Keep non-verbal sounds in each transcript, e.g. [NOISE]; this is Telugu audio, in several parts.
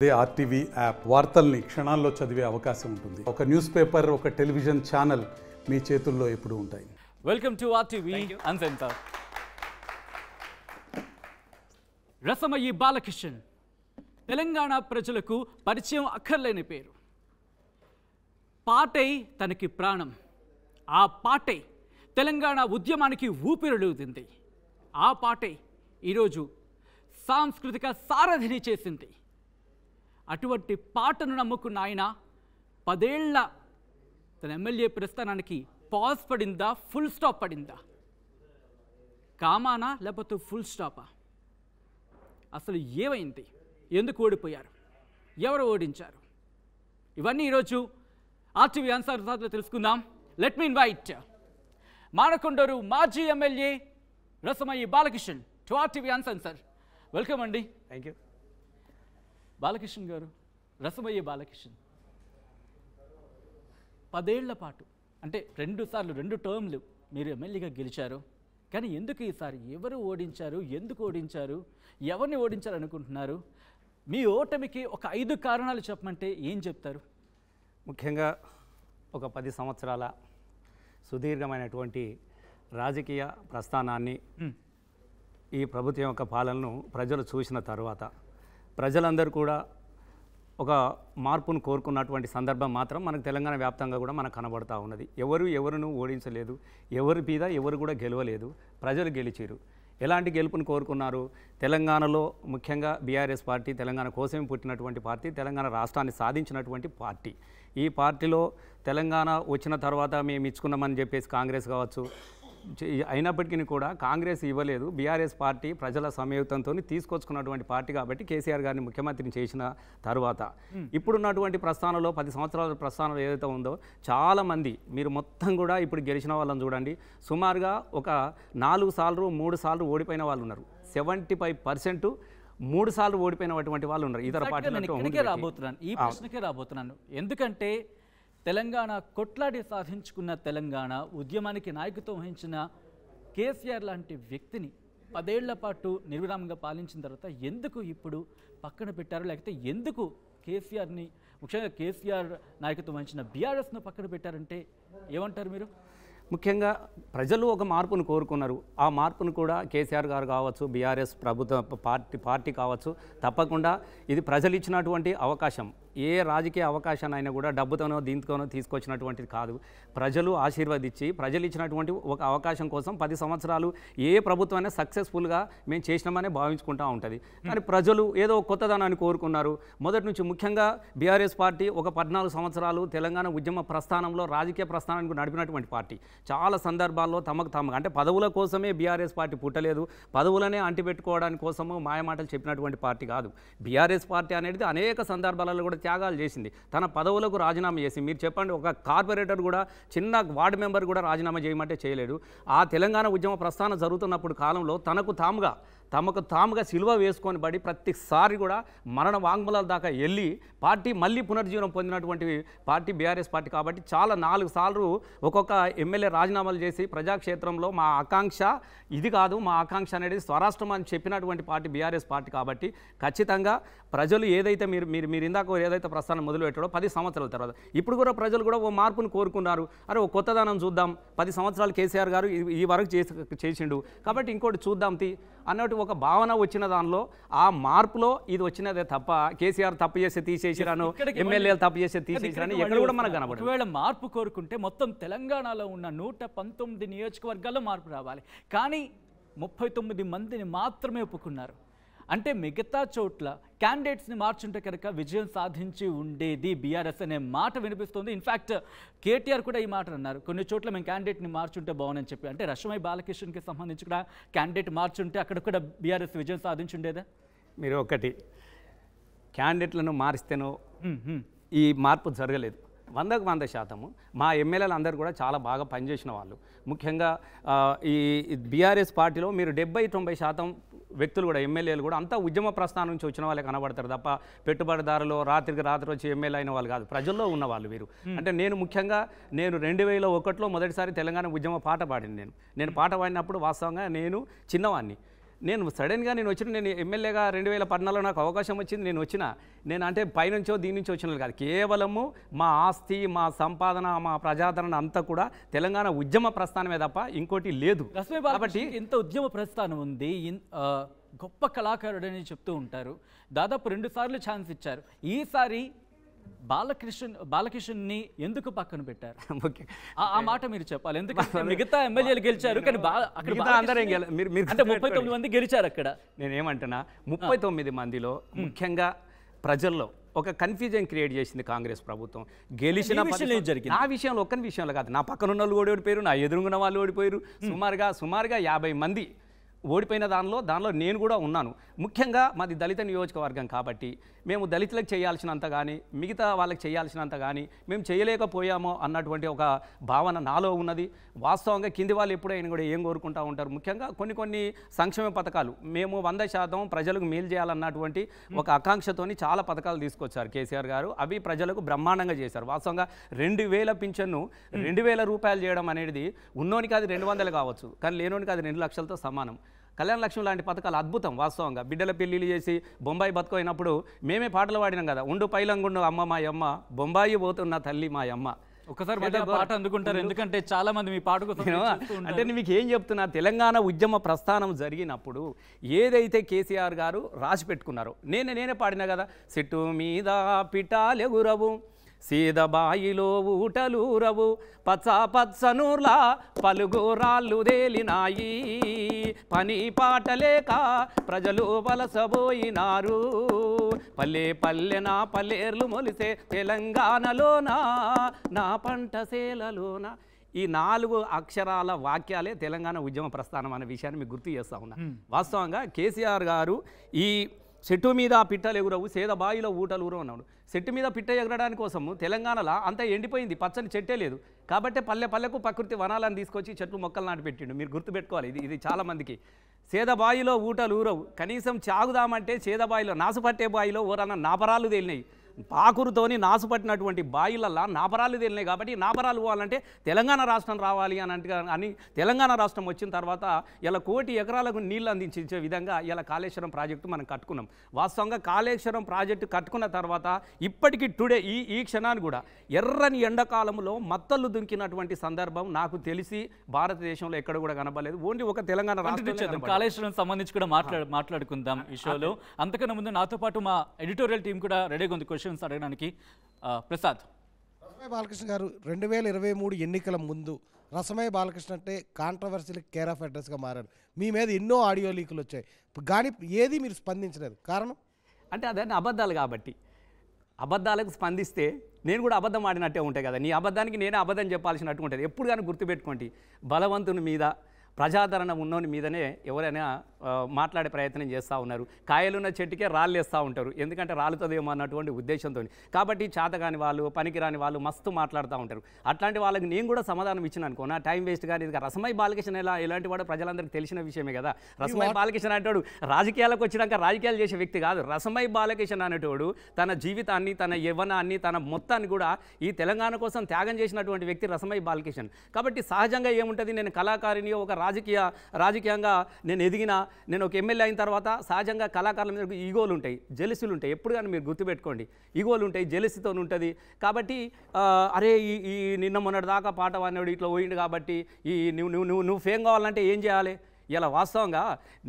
అదే ఆర్టీవీ యాప్ వార్తల్ని క్షణాల్లో చదివే అవకాశం ఉంటుంది. ఒక న్యూస్ పేపర్ ఒక టెలివిజన్ ఛానల్ మీ చేతుల్లో ఎప్పుడూ ఉంటాయి. Welcome to RTV uncensored Rasamayi Balakishan. Telangana ప్రజలకు పరిచయం అక్కర్లేని పేరు. పాటై తనకి ప్రాణం. ఆ పాటై తెలంగాణ ఉద్యమానికి ఊపిరులుదింది ఆ పాటై ఈరోజు సాంస్కృతిక సారథిని చేసింది. అటువంటి పాటను నమ్ముకున్న ఆయన పదేళ్ళ తన ఎమ్మెల్యే ప్రస్థానానికి పాజ్ పడిందా ఫుల్ స్టాప్ పడిందా? కామానా లేకపోతే ఫుల్ స్టాపా అసలు ఏమైంది? ఎందుకు ఓడిపోయారు? ఎవరు ఓడించారు? ఇవన్నీ ఈరోజు ఆర్టీవీ అన్సార్ సార్లో తెలుసుకుందాం. లెట్ మీ ఇన్వైట్ మానకొండూరు మాజీ MLA Rasamayi Balakishan to RTV answer sir welcome అండి. థ్యాంక్ యూ బాలకిషన్ గారు రసమయ్య బాలకిషన్ పదేళ్ళ పాటు అంటే రెండు సార్లు రెండు టర్మ్లు మీరు ఎమ్మెల్యేగా గెలిచారు. కానీ ఎందుకు ఈసారి? ఎవరు ఓడించారు? ఎందుకు ఓడించారు? ఎవరిని ఓడించారు అనుకుంటున్నారు మీ ఓటమికి ఒక ఐదు కారణాలు చెప్పమంటే ఏం చెప్తారు? ముఖ్యంగా ఒక పది సంవత్సరాల సుదీర్ఘమైనటువంటి రాజకీయ ప్రస్థానాన్ని ఈ ప్రభుత్వం యొక్క పాలనను ప్రజలు చూసిన తర్వాత ప్రజలందరూ కూడా ఒక మార్పును కోరుకున్నటువంటి సందర్భం మాత్రం మనకు తెలంగాణ వ్యాప్తంగా కూడా మనకు కనబడతా ఉన్నది. ఎవరు ఎవరును ఓడించలేదు ఎవరి మీద ఎవరు కూడా గెలవలేదు ప్రజలు గెలిచారు ఎలాంటి గెలుపును కోరుకున్నారు? తెలంగాణలో ముఖ్యంగా బీఆర్ఎస్ పార్టీ తెలంగాణ కోసమే పుట్టినటువంటి పార్టీ తెలంగాణ రాష్ట్రాన్ని సాధించినటువంటి పార్టీ. ఈ పార్టీలో తెలంగాణ వచ్చిన తర్వాత మేము ఇచ్చుకున్నామని చెప్పేసి కాంగ్రెస్ కావచ్చు అయినప్పటికీ కూడా కాంగ్రెస్ ఇవ్వలేదు. బీఆర్ఎస్ పార్టీ ప్రజల సమయుతంతో తీసుకొచ్చుకున్నటువంటి పార్టీ కాబట్టి కేసీఆర్ గారిని ముఖ్యమంత్రిని చేసిన తర్వాత. ఇప్పుడున్నటువంటి ప్రస్థానంలో పది సంవత్సరాల ప్రస్థానంలో ఏదైతే ఉందో చాలామంది మీరు మొత్తం కూడా ఇప్పుడు గెలిచిన వాళ్ళని చూడండి. సుమారుగా ఒక నాలుగు సార్లు మూడు సార్లు ఓడిపోయిన వాళ్ళు ఉన్నారు. సెవెంటీ ఫైవ్ పర్సెంట్ మూడు సార్లు ఓడిపోయినటువంటి వాళ్ళు ఉన్నారు ఇతర ఇక్కడికే రాబోతున్నాను. ఈ ప్రశ్నకే రాబోతున్నాను. ఎందుకంటే తెలంగాణ కొట్లాడి సాధించుకున్న తెలంగాణ ఉద్యమానికి నాయకత్వం వహించిన కేసీఆర్ లాంటి వ్యక్తిని పదేళ్ళ పాటు నిర్విరామంగా పాలించిన తర్వాత ఎందుకు ఇప్పుడు పక్కన పెట్టారు? లేకపోతే ఎందుకు కేసీఆర్ని ముఖ్యంగా కేసీఆర్ నాయకత్వం వహించిన బీఆర్ఎస్ను పక్కన పెట్టారంటే ఏమంటారు మీరు? ముఖ్యంగా ప్రజలు ఒక మార్పును కోరుకున్నారు. ఆ మార్పును కూడా కేసీఆర్ గారు కావచ్చు బీఆర్ఎస్ ప్రభుత్వ పార్టీ పార్టీ కావచ్చు తప్పకుండా ఇది ప్రజలు ఇచ్చినటువంటి అవకాశం. ఏ రాజకీయ అవకాశాన్ని అయినా కూడా డబ్బుతోనో దీంతోనో తీసుకొచ్చినటువంటిది కాదు. ప్రజలు ఆశీర్వదించి ప్రజలు ఇచ్చినటువంటి ఒక అవకాశం కోసం పది సంవత్సరాలు ఏ ప్రభుత్వం అయినా సక్సెస్ఫుల్గా మేము చేసినామని భావించుకుంటూ ఉంటుంది. కానీ ప్రజలు ఏదో కొత్తదనాన్ని కోరుకున్నారు. మొదటి నుంచి ముఖ్యంగా బీఆర్ఎస్ పార్టీ ఒక పద్నాలుగు సంవత్సరాలు తెలంగాణ ఉద్యమ ప్రస్థానంలో రాజకీయ ప్రస్థానానికి నడిపినటువంటి పార్టీ. చాలా సందర్భాల్లో తమకు తమకు అంటే పదవుల కోసమే బీఆర్ఎస్ పార్టీ పుట్టలేదు. పదవులనే అంటిపెట్టుకోవడానికి కోసము మాయమాటలు చెప్పినటువంటి పార్టీ కాదు. బీఆర్ఎస్ పార్టీ అనేది అనేక సందర్భాలలో కూడా త్యాగాలు చేసింది. తన పదవులకు రాజీనామా చేసి మీరు చెప్పండి ఒక కార్పొరేటర్ కూడా చిన్న వార్డు మెంబర్ కూడా రాజీనామా చేయమంటే చేయలేడు. ఆ తెలంగాణ ఉద్యమ ప్రస్థానం జరుగుతున్నప్పుడు కాలంలో తనకు తాముగా తమకు తాముగా సిలువ వేసుకొని పడి ప్రతిసారి కూడా మరణ వాంగ్మూలాల దాకా వెళ్ళి పార్టీ మళ్ళీ పునర్జీవనం పొందినటువంటి పార్టీ బీఆర్ఎస్ పార్టీ కాబట్టి చాలా నాలుగు సార్లు ఒక్కొక్క ఎమ్మెల్యే రాజీనామాలు చేసి ప్రజాక్షేత్రంలో మా ఆకాంక్ష ఇది కాదు మా ఆకాంక్ష అనేది స్వరాష్ట్రం అని చెప్పినటువంటి పార్టీ బీఆర్ఎస్ పార్టీ కాబట్టి ఖచ్చితంగా ప్రజలు ఏదైతే మీరు మీరు మీరు ఇందాక ఏదైతే ప్రస్థానం మొదలుపెట్టాడో పది సంవత్సరాల తర్వాత. ఇప్పుడు కూడా ప్రజలు కూడా ఓ మార్పును కోరుకున్నారు. అరే ఓ కొత్తదనం చూద్దాం. పది సంవత్సరాలు కేసీఆర్ గారు ఈ- వరకు చేసి చేసిండు. కాబట్టి ఇంకోటి చూద్దాం తీ. అన్నట్టు ఒక భావన వచ్చిన దానిలో ఆ మార్పులో ఇది వచ్చినదే తప్ప కేసీఆర్ తప్పు చేస్తే తీసేసిరాను ఎమ్మెల్యేలు తప్పు చేస్తే తీసేసిరాను ఎక్కడ కూడా మనకు. కనబడదు ఒకవేళ మార్పు కోరుకుంటే మొత్తం తెలంగాణలో ఉన్న నూట పంతొమ్మిది నియోజకవర్గాల్లో మార్పు రావాలి కానీ ముప్పై తొమ్మిది మందిని మాత్రమే ఒప్పుకున్నారు అంటే మిగతా చోట్ల క్యాండిడేట్స్ని మార్చుంటే కనుక విజయం సాధించి ఉండేది బీఆర్ఎస్ అనే మాట వినిపిస్తుంది. ఇన్ఫ్యాక్ట్ కేటీఆర్ కూడా ఈ మాట అన్నారు. కొన్ని చోట్ల మేము క్యాండిడేట్ని మార్చుంటే బాగుందని చెప్పి. అంటే రషమై బాలకృష్ణకి సంబంధించి కూడా క్యాండిడేట్ మార్చుంటే అక్కడ కూడా బీఆర్ఎస్ విజయం సాధించి ఉండేదా? మీరు ఒకటి క్యాండిడేట్లను మారిస్తేనో. ఈ మార్పు జరగలేదు. వందకు వంద శాతము. మా ఎమ్మెల్యేలు అందరూ కూడా చాలా బాగా పనిచేసిన వాళ్ళు. ముఖ్యంగా ఈ బీఆర్ఎస్ పార్టీలో మీరు డెబ్బై తొంభై శాతం వ్యక్తులు కూడా ఎమ్మెల్యేలు కూడా అంతా ఉద్యమ ప్రస్థానం నుంచి వచ్చిన వాళ్ళే కనబడతారు తప్ప పెట్టుబడిదారులు రాత్రికి రాత్రి వచ్చి ఎమ్మెల్యే అయిన వాళ్ళు కాదు. ప్రజల్లో ఉన్న వాళ్ళు వీరు. అంటే నేను ముఖ్యంగా నేను రెండు వేల ఒకటిలో మొదటిసారి తెలంగాణ ఉద్యమ పాట పాడింది నేను. నేను పాట పాడినప్పుడు వాస్తవంగా నేను చిన్నవాడిని. నేను సడన్గా నేను వచ్చిన నేను ఎమ్మెల్యేగా రెండు వేల పద్నాలుగులో నాకు అవకాశం వచ్చింది నేను వచ్చిన నేను అంటే పైనుంచో దీని నుంచి వచ్చిన కాదు. కేవలము మా ఆస్తి మా సంపాదన మా ప్రజాదరణ అంతా కూడా తెలంగాణ ఉద్యమ ప్రస్థానమే తప్ప ఇంకోటి లేదు. కాబట్టి ఇంత ఉద్యమ ప్రస్థానం ఉంది గొప్ప కళాకారుడు అని చెప్తూ ఉంటారు. దాదాపు రెండు సార్లు ఛాన్స్ ఇచ్చారు. ఈసారి బాలకృష్ణ బాలకృష్ణని ఎందుకు పక్కన పెట్టారు? [LAUGHS] ఆ- మాట మీరు చెప్పాలి. ఎందుకంటే [LAUGHS] మిగతా ఎమ్మెల్యేలు గెలిచారు కానీ అంటే ముప్పై తొమ్మిది మంది గెలిచారు అక్కడ. నేనేమంటున్నా ముప్పై తొమ్మిది మందిలో ముఖ్యంగా ప్రజల్లో ఒక కన్ఫ్యూజన్ క్రియేట్ చేసింది కాంగ్రెస్ ప్రభుత్వం. గెలిచిన? నా విషయంలో ఒక్కని విషయంలో కాదు. నా పక్కన ఉన్న వాళ్ళు ఓడిపోయారు నా ఎదురుగున్న వాళ్ళు ఓడిపోయారు. సుమారుగా సుమారుగా యాభై మంది ఓడిపోయిన దానిలో దానిలో నేను కూడా ఉన్నాను. ముఖ్యంగా మాది దళిత నియోజకవర్గం కాబట్టి మేము దళితులకు చేయాల్సినంత కానీ మిగతా వాళ్ళకి చేయాల్సినంత కానీ మేము చేయలేకపోయామో అన్నటువంటి ఒక భావన నాలో ఉన్నది. వాస్తవంగా కింది వాళ్ళు ఎప్పుడైనా కూడా ఏం కోరుకుంటా ఉంటారు? ముఖ్యంగా కొన్ని కొన్ని సంక్షేమ పథకాలు. మేము వంద శాతం ప్రజలకు మేలు చేయాలన్నటువంటి ఒక ఆకాంక్షతోని చాలా పథకాలు తీసుకొచ్చారు కేసీఆర్ గారు. అవి ప్రజలకు బ్రహ్మాండంగా చేశారు. వాస్తవంగా రెండు వేల పింఛన్ను రెండు వేల రూపాయలు చేయడం అనేది ఉన్నోనికి అది రెండు వందలు కావచ్చు కానీ లేనోనికి అది రెండు లక్షలతో సమానం. కళ్యాణ లక్ష్మి లాంటి పథకాలు అద్భుతం వాస్తవంగా. బిడ్డల పెళ్ళిళ్ళు చేసి బొంబాయి బతుకైనప్పుడు మేమే పాటలు పాడినాం కదా. ఉండు పైలంగుండు అమ్మ మా అమ్మ బొంబాయి పోతున్న తల్లి మా అమ్మ ఒకసారి పాట అందుకుంటారు. ఎందుకంటే చాలా మంది మీ పాట. అంటే మీకు ఏం చెప్తున్నా? తెలంగాణ ఉద్యమ ప్రస్థానం జరిగినప్పుడు ఏదైతే కేసీఆర్ గారు రాసి పెట్టుకున్నారో నేను నేనే పాడినా కదా? చెట్టు మీద పిటాలెగురవు సీదబాయిలో ఊటలూరవు పచ్చ పచ్చనూర్లా పలుగురాళ్ళు తేలినాయి. పని పాట లేక ప్రజలు వలసబోయినారు. పల్లె పల్లెన పల్లెర్లు మొలిసే తెలంగాణలోన నా పంట సేలలోన? ఈ నాలుగు అక్షరాల వాక్యాలే తెలంగాణ ఉద్యమ ప్రస్థానం అనే విషయాన్ని మీకు గుర్తు చేస్తా ఉన్నా. వాస్తవంగా కేసీఆర్ గారు ఈ చెట్టు మీద పిట్టలు ఎగురవు సేద బాయిలో ఊటలు ఊరు అన్నాడు. చెట్టు మీద పిట్ట ఎగరడానికి కోసము తెలంగాణలో అంతా ఎండిపోయింది పచ్చని చెట్టే లేదు. కాబట్టి పల్లె పల్లెకు ప్రకృతి వనాలను తీసుకొచ్చి చెట్లు మొక్కలు నాటి పెట్టిండు. మీరు గుర్తుపెట్టుకోవాలి ఇది ఇది చాలామందికి సేదబాయిలో ఊటలు ఊరవు. కనీసం చాగుదామంటే సేదబాయిలో నాసుపట్టే బాయిలో ఓరన్న నాపరాలు తేలినాయి. పాకురుతోని నాసు పట్టినటువంటి బాయిలల్లా నాపరాలు తేలినాయి కాబట్టి నాపరాలు పోవాలంటే తెలంగాణ రాష్ట్రం రావాలి అని అంటే అని తెలంగాణ రాష్ట్రం వచ్చిన తర్వాత ఇలా కోటి ఎకరాలకు నీళ్ళు అందించే విధంగా ఇలా కాళేశ్వరం ప్రాజెక్టు మనం కట్టుకున్నాం. వాస్తవంగా కాళేశ్వరం ప్రాజెక్టు కట్టుకున్న తర్వాత ఇప్పటికీ టుడే ఈ ఈ క్షణాన్ని కూడా ఎర్రని ఎండాకాలంలో మత్తళ్ళు దుంకినటువంటి సందర్భం నాకు తెలిసి భారతదేశంలో ఎక్కడ కూడా కనబడలేదు. ఓన్లీ ఒక తెలంగాణ కనబడింది. కాళేశ్వరం సంబంధించి కూడా మాట్లాడు మాట్లాడుకుందాం ఈ షోలో. అంతకన్నా ముందు నాతో పాటు మా ఎడిటోరియల్ టీం కూడా రెడీగా ఉంది. క్వశ్చన్స్ అడగడానికి ప్రసాద్. రసమయ బాలకృష్ణ గారు రెండు వేల ఇరవై మూడు ఎన్నికల ముందు రసమయ బాలకృష్ణ అంటే కాంట్రవర్సీలు కేర్ ఆఫ్ అడ్రస్గా మారారు. మీ మీద ఎన్నో ఆడియో లీకులు వచ్చాయి. కానీ ఏది మీరు స్పందించలేదు. కారణం? అంటే అదన్నీ అబద్ధాలు కాబట్టి. అబద్ధాలకు స్పందిస్తే నేను కూడా అబద్ధం ఆడినట్టే ఉంటాయి కదా. నీ అబద్ధానికి నేనే అబద్ధం చెప్పాల్సినట్టు ఉంటుంది. ఎప్పుడు కానీ గుర్తుపెట్టుకోండి. బలవంతుని మీద ప్రజాదరణ ఉన్నోని మీదనే ఎవరైనా మాట్లాడే ప్రయత్నం చేస్తూ ఉన్నారు. కాయలున్న చెట్టుకే రాళ్ళు వేస్తూ ఉంటారు. ఎందుకంటే రాలుతుందేమో అన్నటువంటి ఉద్దేశంతో. కాబట్టి చేతగాని వాళ్ళు పనికిరాని వాళ్ళు మస్తు మాట్లాడుతూ ఉంటారు. అట్లాంటి వాళ్ళకి నేను కూడా సమాధానం ఇచ్చిన అనుకో నా టైం వేస్ట్ కానీ ఇది రసమై బాలకృష్ణ ఎలా ఎలాంటి వాడు ప్రజలందరికీ తెలిసిన విషయమే కదా. రసమై బాలకృష్ణ అంటాడు రాజకీయాలకు వచ్చినాక రాజకీయాలు చేసే వ్యక్తి కాదు. రసమై బాలకృష్ణ అనేటోడు తన జీవితాన్ని తన యవ్వనాన్ని తన మొత్తాన్ని కూడా ఈ తెలంగాణ కోసం త్యాగం చేసినటువంటి వ్యక్తి రసమై బాలకృష్ణ. కాబట్టి సహజంగా ఏముంటుంది? నేను కళాకారిని ఒక రాజకీయ రాజకీయంగా నేను ఎదిగిన నేను ఒక ఎమ్మెల్యే అయిన తర్వాత సహజంగా కళాకారుల మీద ఈగోలు ఉంటాయి జెలసీలు ఉంటాయి. ఎప్పుడు కానీ మీరు గుర్తుపెట్టుకోండి. ఈగోలు ఉంటాయి జెలసీతో ఉంటుంది. కాబట్టి అరే ఈ ఈ నిన్న మొన్నటి దాకా పాట వాడినాడు ఇట్లా పోయిండు కాబట్టి ఈ నువ్వు నువ్వు నువ్వు నువ్వు ఫేమ్ కావాలంటే ఏం చేయాలి? ఇలా వాస్తవంగా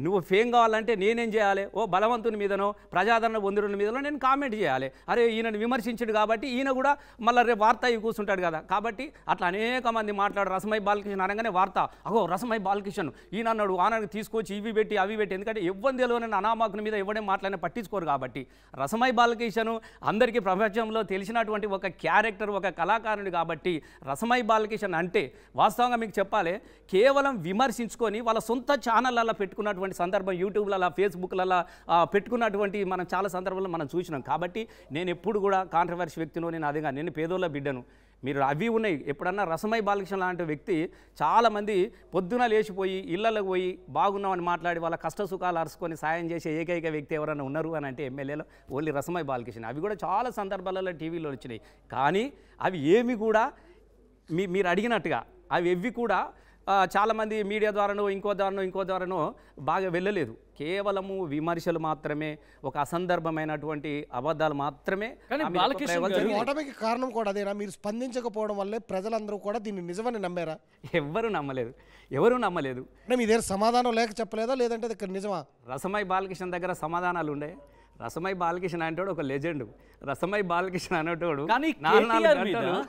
నువ్వు ఫేమ్ కావాలంటే నేనేం చేయాలి? ఓ బలవంతుని మీదనో ప్రజాదరణ పొందిన మీదనో నేను కామెంట్ చేయాలి. అరే ఈయనను విమర్శించాడు కాబట్టి ఈయన కూడా మళ్ళీ రేపు వార్త ఇవి కూర్చుంటాడు కదా. కాబట్టి అట్లా అనేక మంది మాట్లాడు రసమై బాలకృష్ణ అనగానే వార్త. అగో రసమై బాలకృష్ణ ఈయన అన్నాడు ఆనాడు తీసుకొచ్చి ఇవి పెట్టి అవి పెట్టి. ఎందుకంటే ఇవ్వని తెలియని అనామాకుని మీద ఎవడే మాట్లాడినా పట్టించుకోరు కాబట్టి. రసమై బాలకృష్ణను అందరికీ ప్రపంచంలో తెలిసినటువంటి ఒక క్యారెక్టర్ ఒక కళాకారుడు కాబట్టి రసమై బాలకృష్ణ అంటే వాస్తవంగా మీకు చెప్పాలి కేవలం విమర్శించుకొని వాళ్ళ సొంత ఛానళ్ళల్లో పెట్టుకున్నటువంటి సందర్భం యూట్యూబ్లలో ఫేస్బుక్లలో పెట్టుకున్నటువంటి మనం చాలా సందర్భాల్లో మనం చూసినాం. కాబట్టి నేను ఎప్పుడు కూడా కాంట్రవర్సీ వ్యక్తిలో నేను అదిగా నేను పేదోళ్ళ బిడ్డను. మీరు అవి ఉన్నాయి. ఎప్పుడన్నా రసమై బాలకృష్ణ లాంటి వ్యక్తి చాలామంది పొద్దున లేచిపోయి ఇళ్ళకి పోయి బాగున్నామని మాట్లాడి వాళ్ళ కష్ట సుఖాలు అరుచుకొని సాయం చేసే ఏకైక వ్యక్తి ఎవరైనా ఉన్నారు అని అంటే ఎమ్మెల్యేలో ఓన్లీ రసమై బాలకృష్ణ. అవి కూడా చాలా సందర్భాలలో టీవీలో వచ్చినాయి. కానీ అవి ఏమి కూడా మీ మీరు అడిగినట్టుగా అవి ఎవ్వి కూడా చాలామంది మీడియా ద్వారానో ఇంకో ద్వారానో ఇంకో ద్వారానో బాగా వెళ్ళలేదు. కేవలము విమర్శలు మాత్రమే ఒక అసందర్భమైనటువంటి అబద్ధాలు మాత్రమే. ఓటమికి కారణం కూడా అదేనా? మీరు స్పందించకపోవడం వల్లే ప్రజలందరూ కూడా దీన్ని నిజమని నమ్మారా? ఎవ్వరూ నమ్మలేదు. ఎవరూ నమ్మలేదు. అంటే మీ దగ్గర సమాధానం లేక చెప్పలేదా? లేదంటే అది ఇక్కడ నిజమా? రసమై బాలకృష్ణ దగ్గర సమాధానాలు ఉండే. రసమై బాలకృష్ణ అనేటోడు ఒక లెజెండ్. రసమై బాలకృష్ణ అనేటోడు కానీ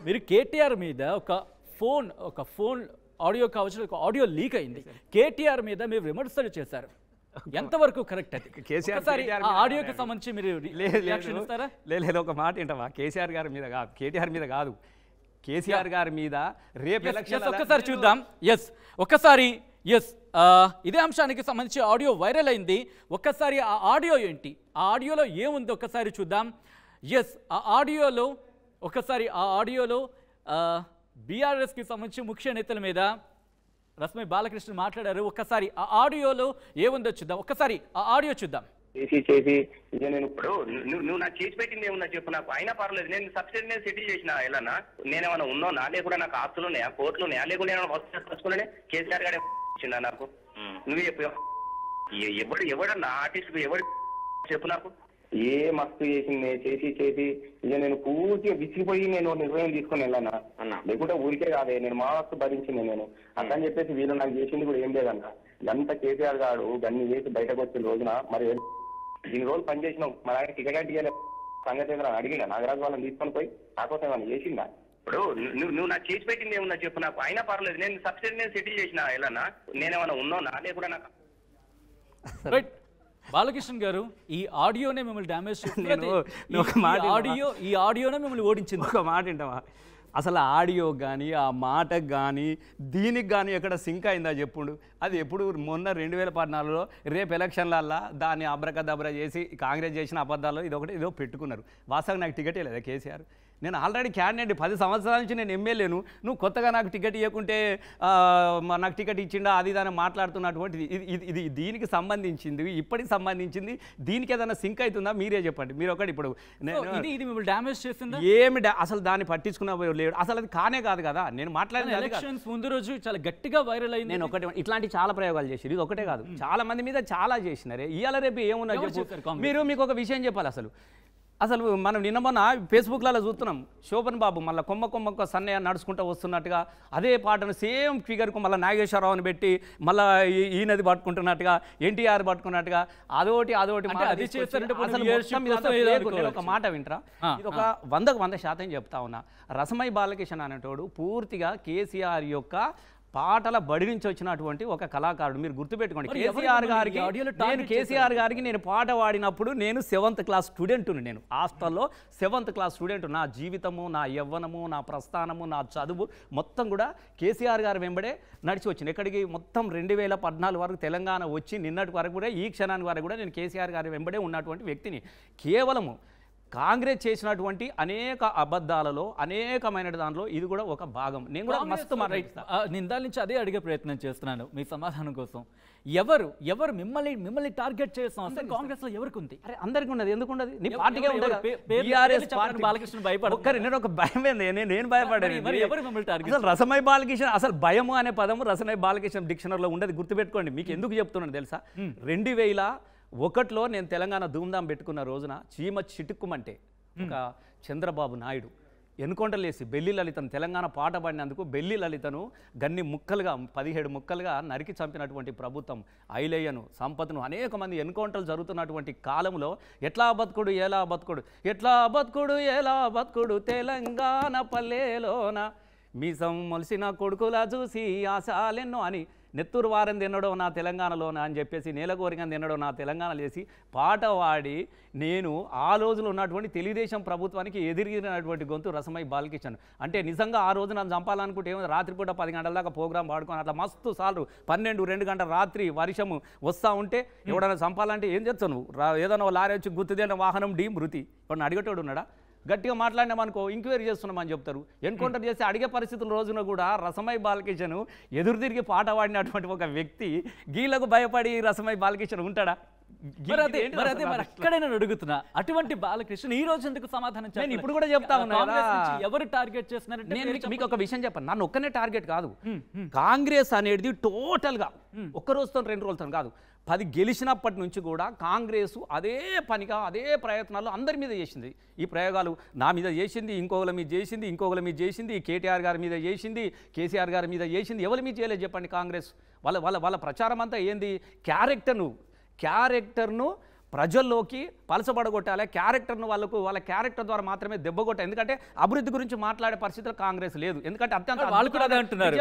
మీరు కేటీఆర్ మీద ఒక ఫోన్ ఒక ఫోన్ ఆడియో కావచ్చు ఒక ఆడియో లీక్ అయింది. కేటీఆర్ మీద మీరు విమర్శలు చేశారు. [LAUGHS] ఎంతవరకు కరెక్ట్ అది? [LAUGHS] కేసీఆర్ ఒకసారి ఆడియోకి. సంబంధించి మీరు లేదు ఒక మాట ఏంటవా కేసీఆర్ గారి మీద కాదు కేటీఆర్ మీద కాదు. కేసీఆర్ గారి మీద రేపు ఎలక్షన్ ఒక్కసారి చూద్దాం. ఎస్ ఒక్కసారి ఎస్ ఇదే అంశానికి సంబంధించి ఆడియో వైరల్ అయింది. ఒక్కసారి ఆ ఆడియో ఏంటి? ఆ ఆడియోలో ఏముంది? ఒక్కసారి చూద్దాం. ఎస్ ఆ ఆడియోలో ఒక్కసారి ఆ ఆడియోలో బీఆర్ఎస్కి సంబంధించి ముఖ్య నేతల మీద రశ్మి బాలకృష్ణ మాట్లాడారు. ఒక్కసారి ఆ ఆడియోలో ఏముందో చూద్దాం. ఒక్కసారి ఆ ఆడియో చూద్దాం. చేసి చేసి నేను ఇప్పుడు నువ్వు నువ్వు నాకు చేసి పెట్టింది ఏమన్నా చెప్పు. నాకు అయినా పర్లేదు నేను సబ్సిడీ మీద సెటిల్ చేసిన ఎలానా? నేనేమన్నా ఉన్నానా? లేకుండా నాకు ఆస్తులు ఉన్నాయా? కోర్టులు ఉన్నాయా? లేకుండా నేను తెచ్చుకునే కేసీఆర్ గారే ఇచ్చిండా నాకు? నువ్వు చెప్పు. ఎవడు ఎవడన్నా ఆర్టిస్ట్ ఎవడు చెప్పు నాకు? ఏ మస్తు చేసింది? చేసి చేసి ఇక నేను పూర్తిగా విసిగిపోయి నేను నిర్ణయం తీసుకొని వెళ్ళానా? అన్న. లేకుంటే ఊరికే కాదే నేను మా వస్తు భరించింది నేను. అట్లని చెప్పేసి వీళ్ళు నాకు చేసింది కూడా ఏం లేదన్న ఎంత కేసీఆర్ గారు గన్ని చేసి బయటకు వచ్చిన రోజున మరి దీని రోజులు పని చేసినాం. మరి ఆయన టికెట్. సంగతి ఏదైనా అడిగినా నాగరాజు వాళ్ళని తీసుకొని పోయి నాకోసం ఏమైనా చేసిందా ఇప్పుడు నువ్వు నువ్వు నాకు చేసి పెట్టింది ఏమన్నా చెప్పు నాకు. అయినా పర్లేదు. నేను సబ్సిడీ మీద సెటిల్ చేసిన ఎలానా నేనేమన్నా ఉన్నానా? లేకుండా నాకు రైట్ బాలకృష్ణ గారు ఈ ఆడియోనే మిమ్మల్ని డ్యామేజ్? ఆడియో ఈ ఆడియోనే మిమ్మల్ని ఓడించింది. ఒక మాట వింటావా? అసలు ఆడియో కానీ ఆ మాటకు కానీ దీనికి కానీ ఎక్కడ సింక్ అయిందా చెప్పుడు? అది ఎప్పుడు మొన్న రెండు వేల పద్నాలుగులో రేపు ఎలక్షన్లల్లా దాన్ని అబ్రకదబ్ర చేసి కాంగ్రెస్ చేసిన అబద్ధాలు ఇది ఒకటి ఏదో పెట్టుకున్నారు. వాస్తవంగా నాకు టికెట్ లేదా కేసీఆర్? నేను ఆల్రెడీ క్యాండిడేట్ పది సంవత్సరాల నుంచి నేను ఎమ్మెల్యేను నువ్వు కొత్తగా నాకు టికెట్ ఇవ్వకుంటే నాకు టికెట్ ఇచ్చిండా అది దాన్ని మాట్లాడుతున్నటువంటిది. ఇది ఇది దీనికి సంబంధించింది ఇప్పటికి సంబంధించింది. దీనికి ఏదైనా సింక్ అవుతుందా? మీరే చెప్పండి. మీరు ఒకటి ఇప్పుడు డ్యామేజ్ చేసిందా? ఏమి అసలు దాన్ని పట్టించుకున్న లేడు అసలు అది కానే కాదు కదా. నేను మాట్లాడిన. ఎలక్షన్స్ ముందు రోజు చాలా గట్టిగా వైరల్ అయింది. నేను ఒకటి ఇట్లాంటి చాలా ప్రయోగాలు చేసి ఇది ఒకటే కాదు. చాలా మంది మీద చాలా చేసినారే. ఇవాళ రేపు ఏమున్నా? మీరు మీకు ఒక విషయం చెప్పాలి అసలు. అసలు మనం నిన్న మొన్న ఫేస్బుక్లలో చూస్తున్నాం శోభన్ బాబు మళ్ళీ కొమ్మ కొమ్మక్క సన్నయ్య నడుచుకుంటూ వస్తున్నట్టుగా అదే పాటను సేమ్ ఫిగర్కు మళ్ళీ నాగేశ్వరరావుని పెట్టి మళ్ళీ ఈయనది పట్టుకుంటున్నట్టుగా ఎన్టీఆర్ పట్టుకున్నట్టుగా అదోటి అదోటి ఒక. మాట వింటరా? ఇది ఒక వందకు వంద శాతం చెప్తా ఉన్నా. రసమై బాలకిషన్ అనేటోడు పూర్తిగా కేసీఆర్ యొక్క పాటల బడి నుంచి వచ్చినటువంటి ఒక కళాకారుడు. మీరు గుర్తుపెట్టుకోండి కేసీఆర్ గారికి నేను కేసీఆర్ గారికి నేను పాట పాడినప్పుడు నేను సెవెంత్ క్లాస్ స్టూడెంట్ నేను. హాస్టల్లో సెవెంత్ క్లాస్ స్టూడెంట్ నా జీవితము నా యవ్వనము నా ప్రస్థానము నా చదువు మొత్తం కూడా కేసీఆర్ గారు వెంబడే నడిచి వచ్చింది. ఎక్కడికి? మొత్తం రెండు వేల పద్నాలుగు వరకు తెలంగాణ వచ్చి నిన్నటి వరకు కూడా ఈ క్షణానికి వరకు కూడా నేను కేసీఆర్ గారి వెంబడే ఉన్నటువంటి వ్యక్తిని. కేవలము కాంగ్రెస్ చేసినటువంటి అనేక అబద్ధాలలో అనేకమైన దానిలో ఇది కూడా ఒక భాగం. నేను కూడా మస్తు నిందాల నుంచి అదే అడిగే ప్రయత్నం చేస్తున్నాను మీ సమాధానం కోసం. ఎవరు ఎవరు మిమ్మల్ని మిమ్మల్ని టార్గెట్ చేస్తాం అసలు కాంగ్రెస్లో ఎవరికి ఉంది అరే అందరికీ ఉండదు. ఎందుకు ఉండదు నీ పార్టీకే ఉండదు బాలకృష్ణ భయపడుతున్నారా? ఒక్కరి నేను ఒక భయం ఏంది? నేను మరి ఎవరు మిమ్మల్ని target అసలు రసమై బాలకృష్ణ అసలు భయము అనే పదము రసమై బాలకృష్ణ డిక్షనరీలో ఉండదు. గుర్తుపెట్టుకోండి మీకు ఎందుకు చెప్తున్నాను తెలుసా? రెండు వేల ఒకట్లో నేను తెలంగాణ ధూమ్ధాం పెట్టుకున్న రోజున చీమ చిటుక్కుమంటే ఒక చంద్రబాబు నాయుడు ఎన్కొండలేసి బెల్లి లలితను తెలంగాణ పాట పాడినందుకు బెల్లి లలితను గన్ని ముక్కలుగా పదిహేడు ముక్కలుగా నరికి చంపినటువంటి ప్రభుత్వం ఐలయ్యను సంపదను అనేక మంది ఎన్కౌంటర్లు జరుగుతున్నటువంటి కాలంలో ఎట్లా బతుకుడు ఎలా బతుకుడు ఎట్లా బతుకుడు ఎలా బతుకుడు తెలంగాణ పల్లెలోన? మీసం మొలిసిన కొడుకులా చూసి ఆశాలెన్నో అని నెత్తూరు వారం తినడో నా తెలంగాణలోన అని చెప్పేసి నేలకోరిగా తినడో నా తెలంగాణ లేసి పాట పాడి నేను ఆ రోజులో ఉన్నటువంటి తెలుగుదేశం ప్రభుత్వానికి ఎదిరిగినటువంటి గొంతు రసమై బాలకిషన్ అంటే నిజంగా ఆ రోజు నన్ను చంపాలనుకుంటే ఏమో రాత్రిపూట పది గంటల దాకా ప్రోగ్రాం పాడుకొని అట్లా మస్తు సార్లు పన్నెండు రెండు గంటల రాత్రి వర్షము వస్తూ ఉంటే ఎవడైనా చంపాలంటే ఏం చేస్తావు నువ్వు? ఏదైనా ఓ లారీ వచ్చి గుర్తుదేన వాహనం డీ మృతి వాడిని అడిగేటోడు ఉన్నాడా? గట్టిగా మాట్లాడినామనుకో ఎంక్వైరీ చేస్తున్నామని చెప్తారు. ఎన్కౌంటర్ చేసి అడిగే పరిస్థితుల రోజున కూడా రసమై బాలకిషన్ ఎదురు తిరిగి పాట పాడినటువంటి ఒక వ్యక్తి గీలకు భయపడి రసమై బాలకిషన్ ఉంటాడా? అక్కడే నేను అడుగుతున్నా. అటువంటి బాలకృష్ణ ఈ రోజు ఎందుకు సమాధానం చెప్పలేదు? ఇప్పుడు కూడా చెప్తా ఉన్నా ఎవరు టార్గెట్ చేస్తున్నారంటే నేను మీకు- ఒక విషయం చెప్పాను. నన్ను ఒక్కనే టార్గెట్ కాదు. కాంగ్రెస్ అనేది టోటల్గా ఒక్క రోజుతో రెండు రోజులతో కాదు. పది గెలిచినప్పటి నుంచి కూడా కాంగ్రెస్ అదే పనిగా అదే ప్రయత్నాలు అందరి మీద చేసింది. ఈ ప్రయోగాలు నా మీద చేసింది ఇంకొకల మీద చేసింది ఇంకొకల మీద చేసింది కేటీఆర్ గారి మీద చేసింది కేసీఆర్ గారి మీద చేసింది ఎవరి మీద చేయలేదు చెప్పండి కాంగ్రెస్? వాళ్ళ వాళ్ళ వాళ్ళ ప్రచారం అంతా ఏంది? క్యారెక్టర్ను క్యారెక్టర్ను ప్రజల్లోకి పలసబడగొట్టాలి క్యారెక్టర్ను వాళ్ళకు వాళ్ళ క్యారెక్టర్ ద్వారా మాత్రమే దెబ్బగొట్టాలి ఎందుకంటే అభివృద్ధి గురించి మాట్లాడే పరిస్థితిలో కాంగ్రెస్ లేదు. ఎందుకంటే అత్యంత వాళ్ళు కూడా అంటున్నారు.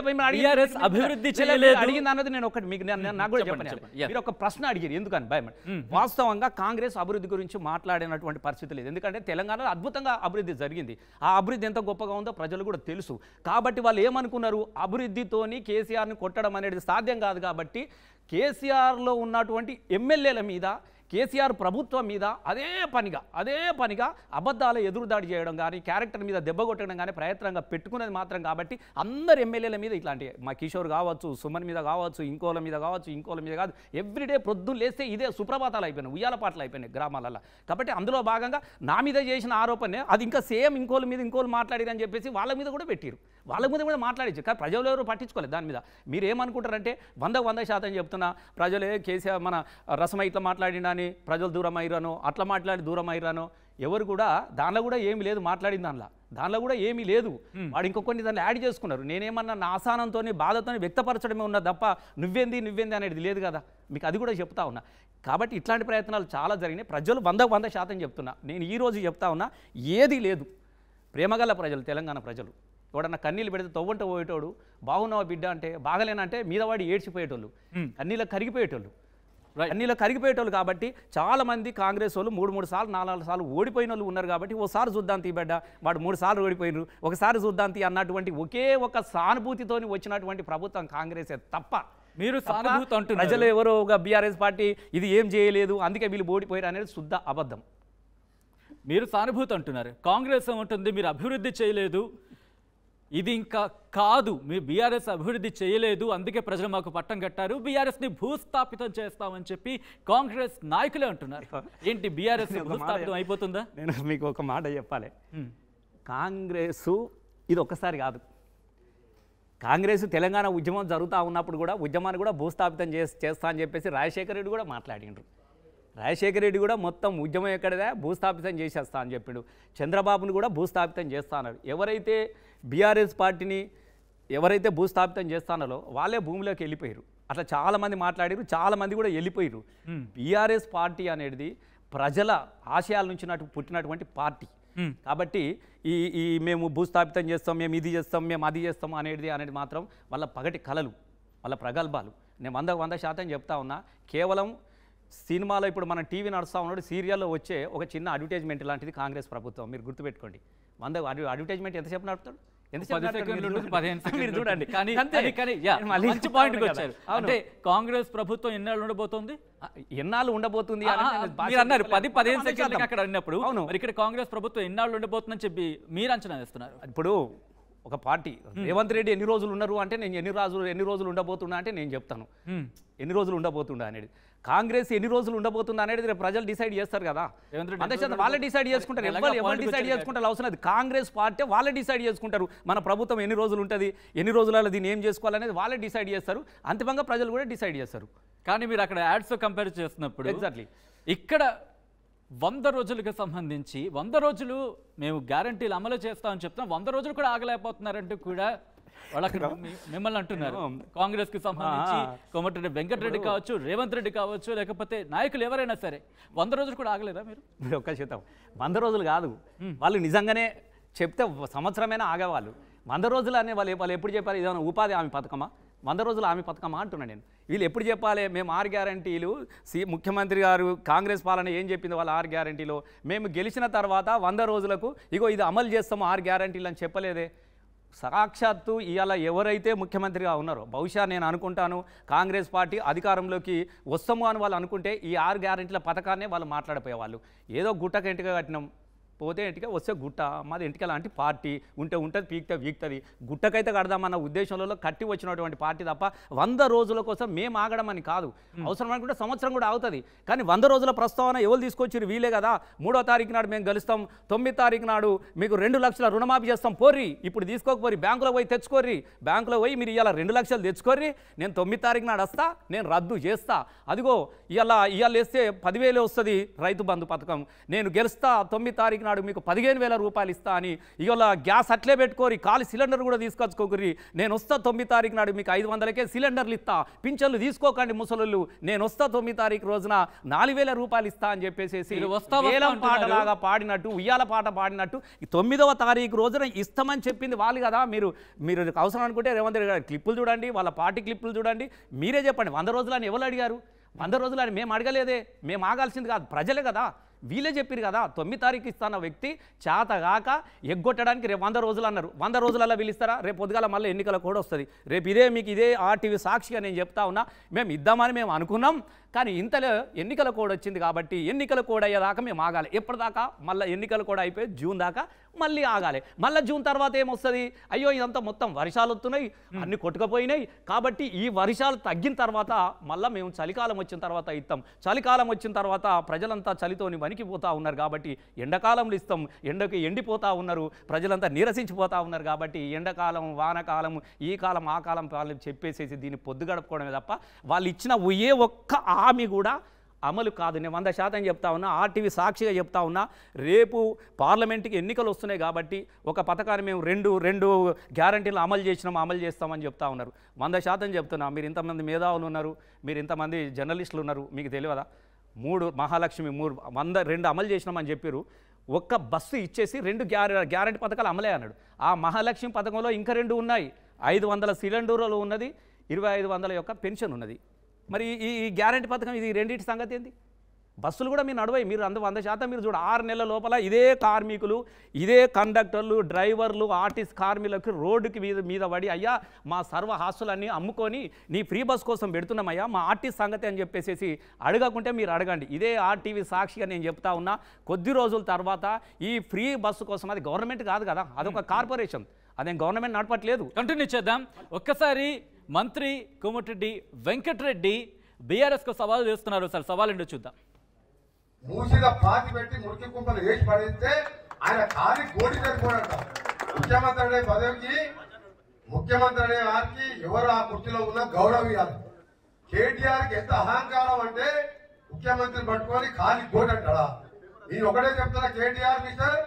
అభివృద్ధి. అడిగింది అన్నది నేను ఒకటి మీకు నాకు కూడా. మీరు ఒక ప్రశ్న అడిగారు ఎందుకని? భయం. వాస్తవంగా కాంగ్రెస్ అభివృద్ధి గురించి మాట్లాడినటువంటి పరిస్థితి లేదు. ఎందుకంటే తెలంగాణలో అద్భుతంగా అభివృద్ధి జరిగింది. ఆ అభివృద్ధి ఎంత గొప్పగా ఉందో ప్రజలు కూడా తెలుసు. కాబట్టి వాళ్ళు ఏమనుకున్నారు? అభివృద్ధితోని కేసీఆర్ని కొట్టడం అనేది సాధ్యం కాదు కాబట్టి కేసీఆర్లో ఉన్నటువంటి ఎమ్మెల్యేల మీద కేసీఆర్ ప్రభుత్వం మీద అదే పనిగా అదే పనిగా అబద్ధాల ఎదురుదాడి చేయడం కానీ క్యారెక్టర్ మీద దెబ్బ కొట్టడం కానీ ప్రయత్నంగా పెట్టుకునేది మాత్రం కాబట్టి అందరు ఎమ్మెల్యేల మీద ఇట్లాంటి మా కిషోర్ కావచ్చు సుమన్ మీద కావచ్చు ఇంకోల మీద కావచ్చు ఇంకోల మీద కాదు ఎవ్రీడే ప్రొద్దున లేస్తే ఇదే సుప్రభాతాలు అయిపోయినాయి ఉయ్యాల పాటలు అయిపోయినాయి గ్రామాలలో కాబట్టి అందులో భాగంగా నా మీద చేసిన ఆరోపణనే అది ఇంకా సేమ్ ఇంకోల మీద ఇంకోలు మాట్లాడిరని చెప్పేసి వాళ్ళ మీద కూడా పెట్టారు వాళ్ళ మీద కూడా మాట్లాడించారు కానీ ప్రజలు ఎవరు పట్టించుకోలేదు దాని మీద. మీరు ఏమనుకుంటారంటే వందకు వంద శాతం చెప్తున్నా ప్రజలే కేసీఆర్ మన రసమ ఇట్లా మాట్లాడినా అని ప్రజలు దూరం అయ్యారనో అట్లా మాట్లాడి దూరం అయ్యారనో ఎవరు కూడా దానిలో కూడా ఏమీ లేదు మాట్లాడిన దానిలో. దానిలో కూడా ఏమీ లేదు. వాడు ఇంకొన్ని దాన్ని యాడ్ చేసుకున్నారు. నేనేమన్నా నా ఆసానంతో బాధతో వ్యక్తపరచడమే ఉన్నా తప్ప నువ్వేంది నువ్వేంది అనేది లేదు కదా. మీకు అది కూడా చెప్తా ఉన్నా. కాబట్టి ఇట్లాంటి ప్రయత్నాలు చాలా జరిగినాయి. ప్రజలు వందకు వంద శాతం చెప్తున్నా. నేను ఈ రోజు చెప్తా ఉన్నా ఏది లేదు. ప్రేమగల ప్రజలు తెలంగాణ ప్రజలు. ఎవడన్నా కన్నీళ్ళు పెడితే తవ్వంట పోయేటోడు బాగున్నావా బిడ్డ అంటే బాగలేనంటే మీద వాడి ఏడ్చిపోయేటోళ్ళు. కన్నీళ్ళ కరిగిపోయేటోళ్ళు. అన్నిలో కరిగిపోయేటోళ్ళు కాబట్టి చాలా మంది కాంగ్రెస్ వాళ్ళు మూడు మూడు సార్లు నాలుగు సార్లు ఓడిపోయిన వాళ్ళు ఉన్నారు కాబట్టి ఓసారి చూద్దాం తీ బిడ్డ. వాడు మూడు సార్లు ఓడిపోయినారు. ఒకసారి చూద్దాం తీ అన్నటువంటి ఒకే ఒక సానుభూతితోని వచ్చినటువంటి ప్రభుత్వం కాంగ్రెసే తప్ప. మీరు సానుభూతి అంటున్నారు. ప్రజలు ఎవరో ఒక బీఆర్ఎస్ పార్టీ ఇది ఏం చేయలేదు అందుకే వీళ్ళు ఓడిపోయారు అనేది శుద్ధ అబద్ధం. మీరు సానుభూతి అంటున్నారు. కాంగ్రెస్ ఏమంటుంది? మీరు అభివృద్ధి చేయలేదు. ఇది ఇంకా కాదు. మీరు బీఆర్ఎస్ అభివృద్ధి చేయలేదు. అందుకే ప్రజలు మాకు పట్టం కట్టారు. బీఆర్ఎస్ని భూస్థాపితం చేస్తామని చెప్పి కాంగ్రెస్ నాయకులే అంటున్నారు. ఏంటి బీఆర్ఎస్ భూస్థాపితం అయిపోతుందా? నేను మీకు ఒక మాట చెప్పాలి. కాంగ్రెస్ ఇది ఒక్కసారి కాదు. కాంగ్రెస్ తెలంగాణ ఉద్యమం జరుగుతూ ఉన్నప్పుడు కూడా ఉద్యమాన్ని కూడా భూస్థాపితం చేస్ చేస్తా అని చెప్పేసి రాజశేఖర రెడ్డి కూడా మాట్లాడిండ్రు. రాజశేఖర రెడ్డి కూడా మొత్తం ఉద్యమం ఎక్కడదా? భూస్థాపితం చేసేస్తా అని చెప్పిండు. చంద్రబాబును కూడా భూస్థాపితం చేస్తా అన్నాడు ఎవరైతే బీఆర్ఎస్ పార్టీని ఎవరైతే భూస్థాపితం చేస్తానో వాళ్ళే భూమిలోకి వెళ్ళిపోయారు. అట్లా చాలామంది మాట్లాడారు చాలామంది కూడా వెళ్ళిపోయారు. బీఆర్ఎస్ పార్టీ అనేది ప్రజల ఆశయాల నుంచి నటు- పుట్టినటువంటి పార్టీ. కాబట్టి ఈ ఈ మేము భూస్థాపితం చేస్తాం మేము ఇది చేస్తాం మేము అది చేస్తాం అనేది అనేది మాత్రం వాళ్ళ పగటి కలలు వాళ్ళ ప్రగల్భాలు. నేను వంద వంద శాతం చెప్తా ఉన్నా కేవలం సినిమాలో ఇప్పుడు మన టీవీ నడుస్తూ ఉన్నాడు సీరియల్లో వచ్చే ఒక చిన్న అడ్వర్టైజ్మెంట్ లాంటిది కాంగ్రెస్ ప్రభుత్వం. మీరు గుర్తుపెట్టుకోండి. వంద అడ్వ- అడ్వర్టైజ్మెంట్ ఎంతసేపు నడుపుతాడు? చూడండి. కానీ మంచి పాయింట్కి వచ్చారు. అంటే కాంగ్రెస్ ప్రభుత్వం ఎన్నాళ్ళు ఉండబోతోంది? ఎన్నాళ్ళు ఉండబోతుంది మీరు అన్నారు పది. పదిహేను సెకండ్లకి శాతం. అక్కడ అన్నప్పుడు అవును. మరి ఇక్కడ కాంగ్రెస్ ప్రభుత్వం ఎన్నాళ్ళు ఉండబోతుందని చెప్పి మీరు అంచనా వేస్తున్నారు? ఇప్పుడు ఒక పార్టీ రేవంత్ రెడ్డి ఎన్ని రోజులు ఉన్నారు అంటే నేను ఎన్ని రోజులు ఎన్ని రోజులు ఉండబోతున్నా అంటే నేను చెప్తాను. ఎన్ని రోజులు ఉండబోతుండా అనేది. కాంగ్రెస్ ఎన్ని రోజులు ఉండబోతుందా అనేది రేపు ప్రజలు డిసైడ్ చేస్తారు కదా. వాళ్ళే డిసైడ్ చేసుకుంటారు. ఎవరు ఎవరు డిసైడ్ చేసుకుంటారు? అవసరం లేదు. కాంగ్రెస్ పార్టీ వాళ్ళే డిసైడ్ చేసుకుంటారు. మన ప్రభుత్వం ఎన్ని రోజులు ఉంటుంది? ఎన్ని రోజులలో దీన్ని ఏం చేసుకోవాలనేది వాళ్ళే డిసైడ్ చేస్తారు. అంతిమంగా ప్రజలు కూడా డిసైడ్ చేస్తారు. కానీ మీరు అక్కడ యాడ్స్ కంపేర్ చేస్తున్నప్పుడు Exactly. ఇక్కడ వంద రోజులకు సంబంధించి వంద రోజులు మేము గ్యారంటీలు అమలు చేస్తామని చెప్తున్నాం వంద రోజులు కూడా ఆగలేకపోతున్నారంటూ కూడా వాళ్ళు అక్కడ మిమ్మల్ని అంటున్నారు. కాంగ్రెస్కి సంబంధించి కోమటిరెడ్డి వెంకటరెడ్డి కావచ్చు రేవంత్ రెడ్డి కావచ్చు లేకపోతే నాయకులు ఎవరైనా సరే వంద రోజులు కూడా ఆగలేదా మీరు? ఒక్క శాతం వంద రోజులు కాదు. వాళ్ళు నిజంగానే చెప్తే సంవత్సరమైనా ఆగేవాళ్ళు. వంద రోజులు అనే వాళ్ళు వాళ్ళు ఎప్పుడు చెప్పాలి ఇదేమైనా ఉపాధి హామీ పథకమా? వంద రోజులు హామీ పథకమా అంటున్నాను నేను. వీళ్ళు ఎప్పుడు చెప్పాలి మేము ఆరు గ్యారంటీలు సి ముఖ్యమంత్రి గారు కాంగ్రెస్ పాలన ఏం చెప్పింది వాళ్ళ ఆరు గ్యారంటీలో? మేము గెలిచిన తర్వాత వంద రోజులకు ఇగో ఇది అమలు చేస్తాము ఆరు గ్యారంటీలు అని చెప్పలేదే. సాక్షాత్తు ఇవాళ ఎవరైతే ముఖ్యమంత్రిగా ఉన్నారో బహుశా నేను అనుకుంటాను కాంగ్రెస్ పార్టీ అధికారంలోకి వస్తాము అని వాళ్ళు అనుకుంటే ఈ ఆరు గ్యారెంటీల పథకాన్నే వాళ్ళు మాట్లాడిపోయేవాళ్ళు. ఏదో గుట్టకెంటిగా కట్టినాం. పోతే ఇంటికి వస్తే గుట్ట మాది ఇంటికి లాంటి పార్టీ ఉంటే ఉంటుంది పీకితే పీకుతుంది గుట్టకైతే కడదామన్న ఉద్దేశంలో కట్టి వచ్చినటువంటి పార్టీ తప్ప వంద రోజుల కోసం మేము ఆగడం అని కాదు అవసరం అనుకుంటే సంవత్సరం కూడా అవుతుంది. కానీ వంద రోజుల ప్రస్తావన ఎవరు తీసుకొచ్చారు వీలే కదా. మూడో తారీఖు నాడు మేము గెలుస్తాం. తొమ్మిది తారీఖు నాడు మీకు రెండు లక్షల రుణమాఫీ చేస్తాం. పోర్రి ఇప్పుడు తీసుకోకపోరి బ్యాంకులో పోయి తెచ్చుకోర్రి. బ్యాంకులో పోయి మీరు ఇవాళ రెండు లక్షలు తెచ్చుకోర్రి. నేను తొమ్మిది తారీఖు నాడు వస్తా నేను రద్దు చేస్తా. అదిగో ఇవాళ ఇవాళ వేస్తే పదివేలు వస్తుంది రైతు బంధు పథకం. నేను గెలుస్తా తొమ్మిది తారీఖు నాడు మీకు పదిహేను వేల రూపాయలు ఇస్తా అని. ఇవాళ గ్యాస్ అట్లే పెట్టుకోరి ఖాళీ సిలిండర్ కూడా తీసుకొచ్చుకోకరి నేను వస్తా తొమ్మిది తారీఖు నాడు మీకు ఐదు వందలకే సిలిండర్లు ఇస్తా. పింఛన్లు తీసుకోకండి ముసలు నేను వస్తా తొమ్మిది తారీఖు రోజున నాలుగు వేల రూపాయలు ఇస్తా అని చెప్పేసి వేలం. పాటలాగా పాడినట్టు ఉయ్యాల పాట పాడినట్టు ఈ తొమ్మిదవ తారీఖు రోజున ఇస్తామని చెప్పింది వాళ్ళు కదా. మీరు మీరు అవసరం అనుకుంటే రేవంత్ రెడ్డి గారి క్లిప్పులు చూడండి వాళ్ళ పార్టీ క్లిప్పులు చూడండి. మీరే చెప్పండి వంద రోజులని ఎవరు అడిగారు? వంద రోజులని మేము అడగలేదే. మేము ఆగాల్సింది కాదు ప్రజలే కదా. వీళ్ళే చెప్పారు కదా తొమ్మిది తారీఖు ఇస్తాన్న వ్యక్తి చేతగాక ఎగ్గొట్టడానికి రేపు వంద రోజులు అన్నారు. వంద రోజులలో పిలుస్తారా రేపు పొద్దుగాల మళ్ళీ ఎన్నికల కూడా వస్తుంది. రేపు ఇదే మీకు ఇదే ఆర్టీవీ సాక్షిగా నేను చెప్తా ఉన్నా మేము ఇద్దామని మేము అనుకున్నాం కానీ ఇంతలో ఎన్నికల కోడ్ వచ్చింది కాబట్టి ఎన్నికల కోడ్ అయ్యేదాకా మేము ఆగాలి. ఎప్పటిదాకా? మళ్ళీ ఎన్నికల కోడ్ అయిపోయి జూన్ దాకా మళ్ళీ ఆగాలి. మళ్ళీ జూన్ తర్వాత ఏమొస్తుంది? అయ్యో ఇదంతా మొత్తం వర్షాలు వస్తున్నాయి అన్ని కొట్టుకుపోయినాయి. కాబట్టి ఈ వర్షాలు తగ్గిన తర్వాత మళ్ళీ మేము చలికాలం వచ్చిన తర్వాత ఇస్తాం చలికాలం వచ్చిన తర్వాత ప్రజలంతా చలితోని వణికిపోతా ఉన్నారు కాబట్టి ఎండాకాలంలో ఇస్తాం. ఎండకి ఎండిపోతా ఉన్నారు. ప్రజలంతా నీరసించిపోతా ఉన్నారు కాబట్టి ఎండాకాలం వానకాలం ఈ కాలం ఆ కాలం చెప్పేసేసి దీన్ని పొద్దు గడపడమే తప్ప వాళ్ళు ఇచ్చిన ఏ ఒక్క హామీ కూడా అమలు కాదు. నేను వంద శాతం చెప్తా ఉన్నా ఆర్టీవీ సాక్షిగా చెప్తా ఉన్నా రేపు పార్లమెంట్కి ఎన్నికలు వస్తున్నాయి కాబట్టి ఒక పథకాన్ని మేము రెండు రెండు గ్యారంటీలు అమలు చేసినాం అమలు చేస్తామని చెప్తా ఉన్నారు. వంద శాతం చెప్తున్నా. మీరు ఇంతమంది మేధావులు ఉన్నారు మీరు ఇంతమంది జర్నలిస్టులు ఉన్నారు మీకు తెలియదా? మూడు మహాలక్ష్మి మూడు వంద రెండు అమలు చేసినామని చెప్పారు ఒక్క బస్సు ఇచ్చేసి రెండు గ్యార గ్యారంటీ పథకాలు అమలే అన్నాడు. ఆ మహాలక్ష్మి పథకంలో ఇంకా రెండు ఉన్నాయి. ఐదు వందల సిలిండర్లు ఉన్నది ఇరవై ఐదు వందల యొక్క పెన్షన్ ఉన్నది. మరి ఈ ఈ గ్యారంటీ పథకం ఇది రెండింటి సంగతి ఏంది? బస్సులు కూడా మీరు నడవాయి మీరు అంత వంద శాతం మీరు చూడ ఆరు నెలల లోపల ఇదే కార్మికులు ఇదే కండక్టర్లు డ్రైవర్లు ఆర్టీసీ కార్మికులకు రోడ్డుకి మీద మీద పడి అయ్యా మా సర్వ హాస్టలన్నీ అమ్ముకొని నీ ఫ్రీ బస్ కోసం పెడుతున్నామయ్యా మా ఆర్టీసీ సంగతి అని చెప్పేసి అడగకుంటే మీరు అడగండి. ఇదే ఆర్టీవీ సాక్షిగా నేను చెప్తా ఉన్నా కొద్ది రోజుల తర్వాత ఈ ఫ్రీ బస్సు కోసం అది గవర్నమెంట్ కాదు కదా అదొక కార్పొరేషన్. అదేం గవర్నమెంట్ నడపట్లేదు. కంటిన్యూ చేద్దాం. ఒక్కసారి మంత్రి కోమటిరెడ్డి వెంకటరెడ్డి బీఆర్ఎస్కు సవాల్ చేస్తున్నారు సార్ సవాల్ ఏంటో చూద్దాం. మూసిగా పాతి పెట్టి మురికి కుంపలు వేసి పడితే ఆయన కాలి గోడి సరిపోడంట ముఖ్యమంత్రి అనే పదవికి ముఖ్యమంత్రి అనే వారికి ఎవరు ఆ కుర్చీలో ఉన్న గౌరవం ఇవ్వాలి కేటీఆర్కి ఎంత అహంకారం అంటే ముఖ్యమంత్రి పట్టుకొని ఖాళీ గోడి అంటాడా? నేను ఒకటే చెప్తున్నా కేటీఆర్ మిస్టర్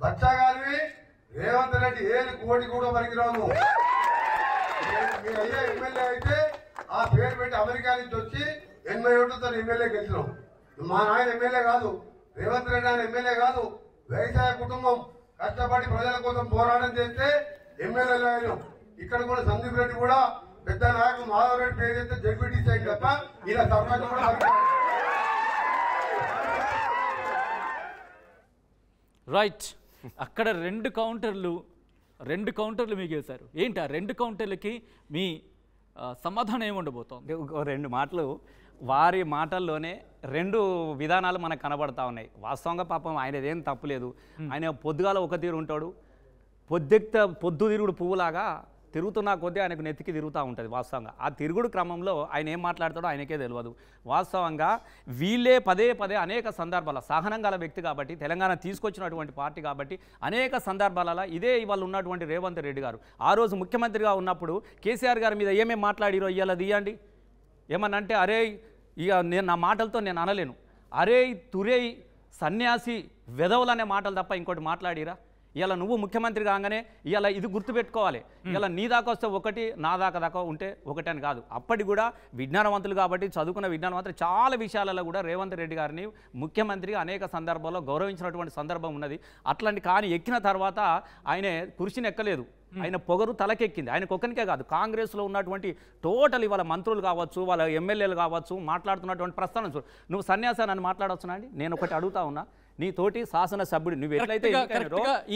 బచ్చాగాలివి రేవంత్ రెడ్డి ఏది కోడి కూడా పనికిరావు మీరు అయ్యే ఎమ్మెల్యే అయితే ఆ పేరు పెట్టి అమెరికా నుంచి వచ్చి ఎనభై ఓట్లతో ఎమ్మెల్యే గెలిచినాం. మా నాయన ఎమ్మెల్యే కాదు రేవంత్ రెడ్డి ఆయన ఎమ్మెల్యే కాదు వ్యవసాయ కుటుంబం కష్టపడి ప్రజల కోసం పోరాటం చేస్తే ఎమ్మెల్యేలు అయినాం. ఇక్కడ కూడా సందీప్ రెడ్డి కూడా పెద్ద నాయకుడు మాధవ్ రెడ్డి పేరు అయితే జడ్పీటీసీ అయింది తప్ప ఇలా సర్పంచ్ కూడా రైట్ అక్కడ రెండు కౌంటర్లు రెండు కౌంటర్లు మీకు వేశారు. ఏంటి ఆ రెండు కౌంటర్లకి మీ సమాధానం ఏముండబోతోంది రెండు మాటలు. వారి మాటల్లోనే రెండు విధానాలు మనకు కనబడతా ఉన్నాయి. వాస్తవంగా పాపం ఆయనదేం తప్పులేదు ఆయన పొద్దుగాల ఒక తీరు ఉంటాడు. పొద్దెక్త పొద్దు తిరుగుడు పువ్వులాగా తిరుగుతున్న కొద్దీ ఆయనకు నెత్తికి తిరుగుతూ ఉంటుంది వాస్తవంగా. ఆ తిరుగుడు క్రమంలో ఆయన ఏం మాట్లాడతాడో ఆయనకే తెలియదు వాస్తవంగా వీళ్ళే పదే పదే అనేక సందర్భాల సహనం గల వ్యక్తి కాబట్టి తెలంగాణ తీసుకొచ్చినటువంటి పార్టీ కాబట్టి అనేక సందర్భాలలో ఇదే ఇవాళ ఉన్నటువంటి రేవంత్ రెడ్డి గారు. ఆ రోజు ముఖ్యమంత్రిగా ఉన్నప్పుడు కేసీఆర్ గారి మీద ఏమేమి మాట్లాడిరో ఇవాళ తీయండి. ఏమనంటే అరే ఇక నేను నా మాటలతో నేను అనలేను. అరే తురేయ్ సన్యాసి వెధవులనే మాటలు తప్ప ఇంకోటి మాట్లాడిరా? ఇలా నువ్వు ముఖ్యమంత్రి కాగానే ఇలా ఇది గుర్తుపెట్టుకోవాలి. ఇలా నీ దాకా వస్తే ఒకటి నా దాకా దాకా ఉంటే ఒకటి అని కాదు. అప్పటి కూడా విజ్ఞానవంతులు కాబట్టి చదువుకున్న విజ్ఞానవంతులు చాలా విషయాలలో కూడా రేవంత్ రెడ్డి గారిని ముఖ్యమంత్రిగా అనేక సందర్భాల్లో గౌరవించినటువంటి సందర్భం ఉన్నది. అట్లాంటి కానీ ఎక్కిన తర్వాత ఆయన కుర్చీని ఎక్కలేదు ఆయన పొగరు తలకెక్కింది. ఆయనకు ఒక్కనికే కాదు కాంగ్రెస్లో ఉన్నటువంటి టోటల్ ఇవాళ మంత్రులు కావచ్చు వాళ్ళ ఎమ్మెల్యేలు కావచ్చు మాట్లాడుతున్నటువంటి ప్రస్తావన చూడు. నువ్వు సన్యాసాన్ని అని మాట్లాడవచ్చునా అండి? నేను ఒకటి అడుగుతా ఉన్నా. నీ తోటి శాసనసభ్యుడు నువ్వు ఎట్లయితే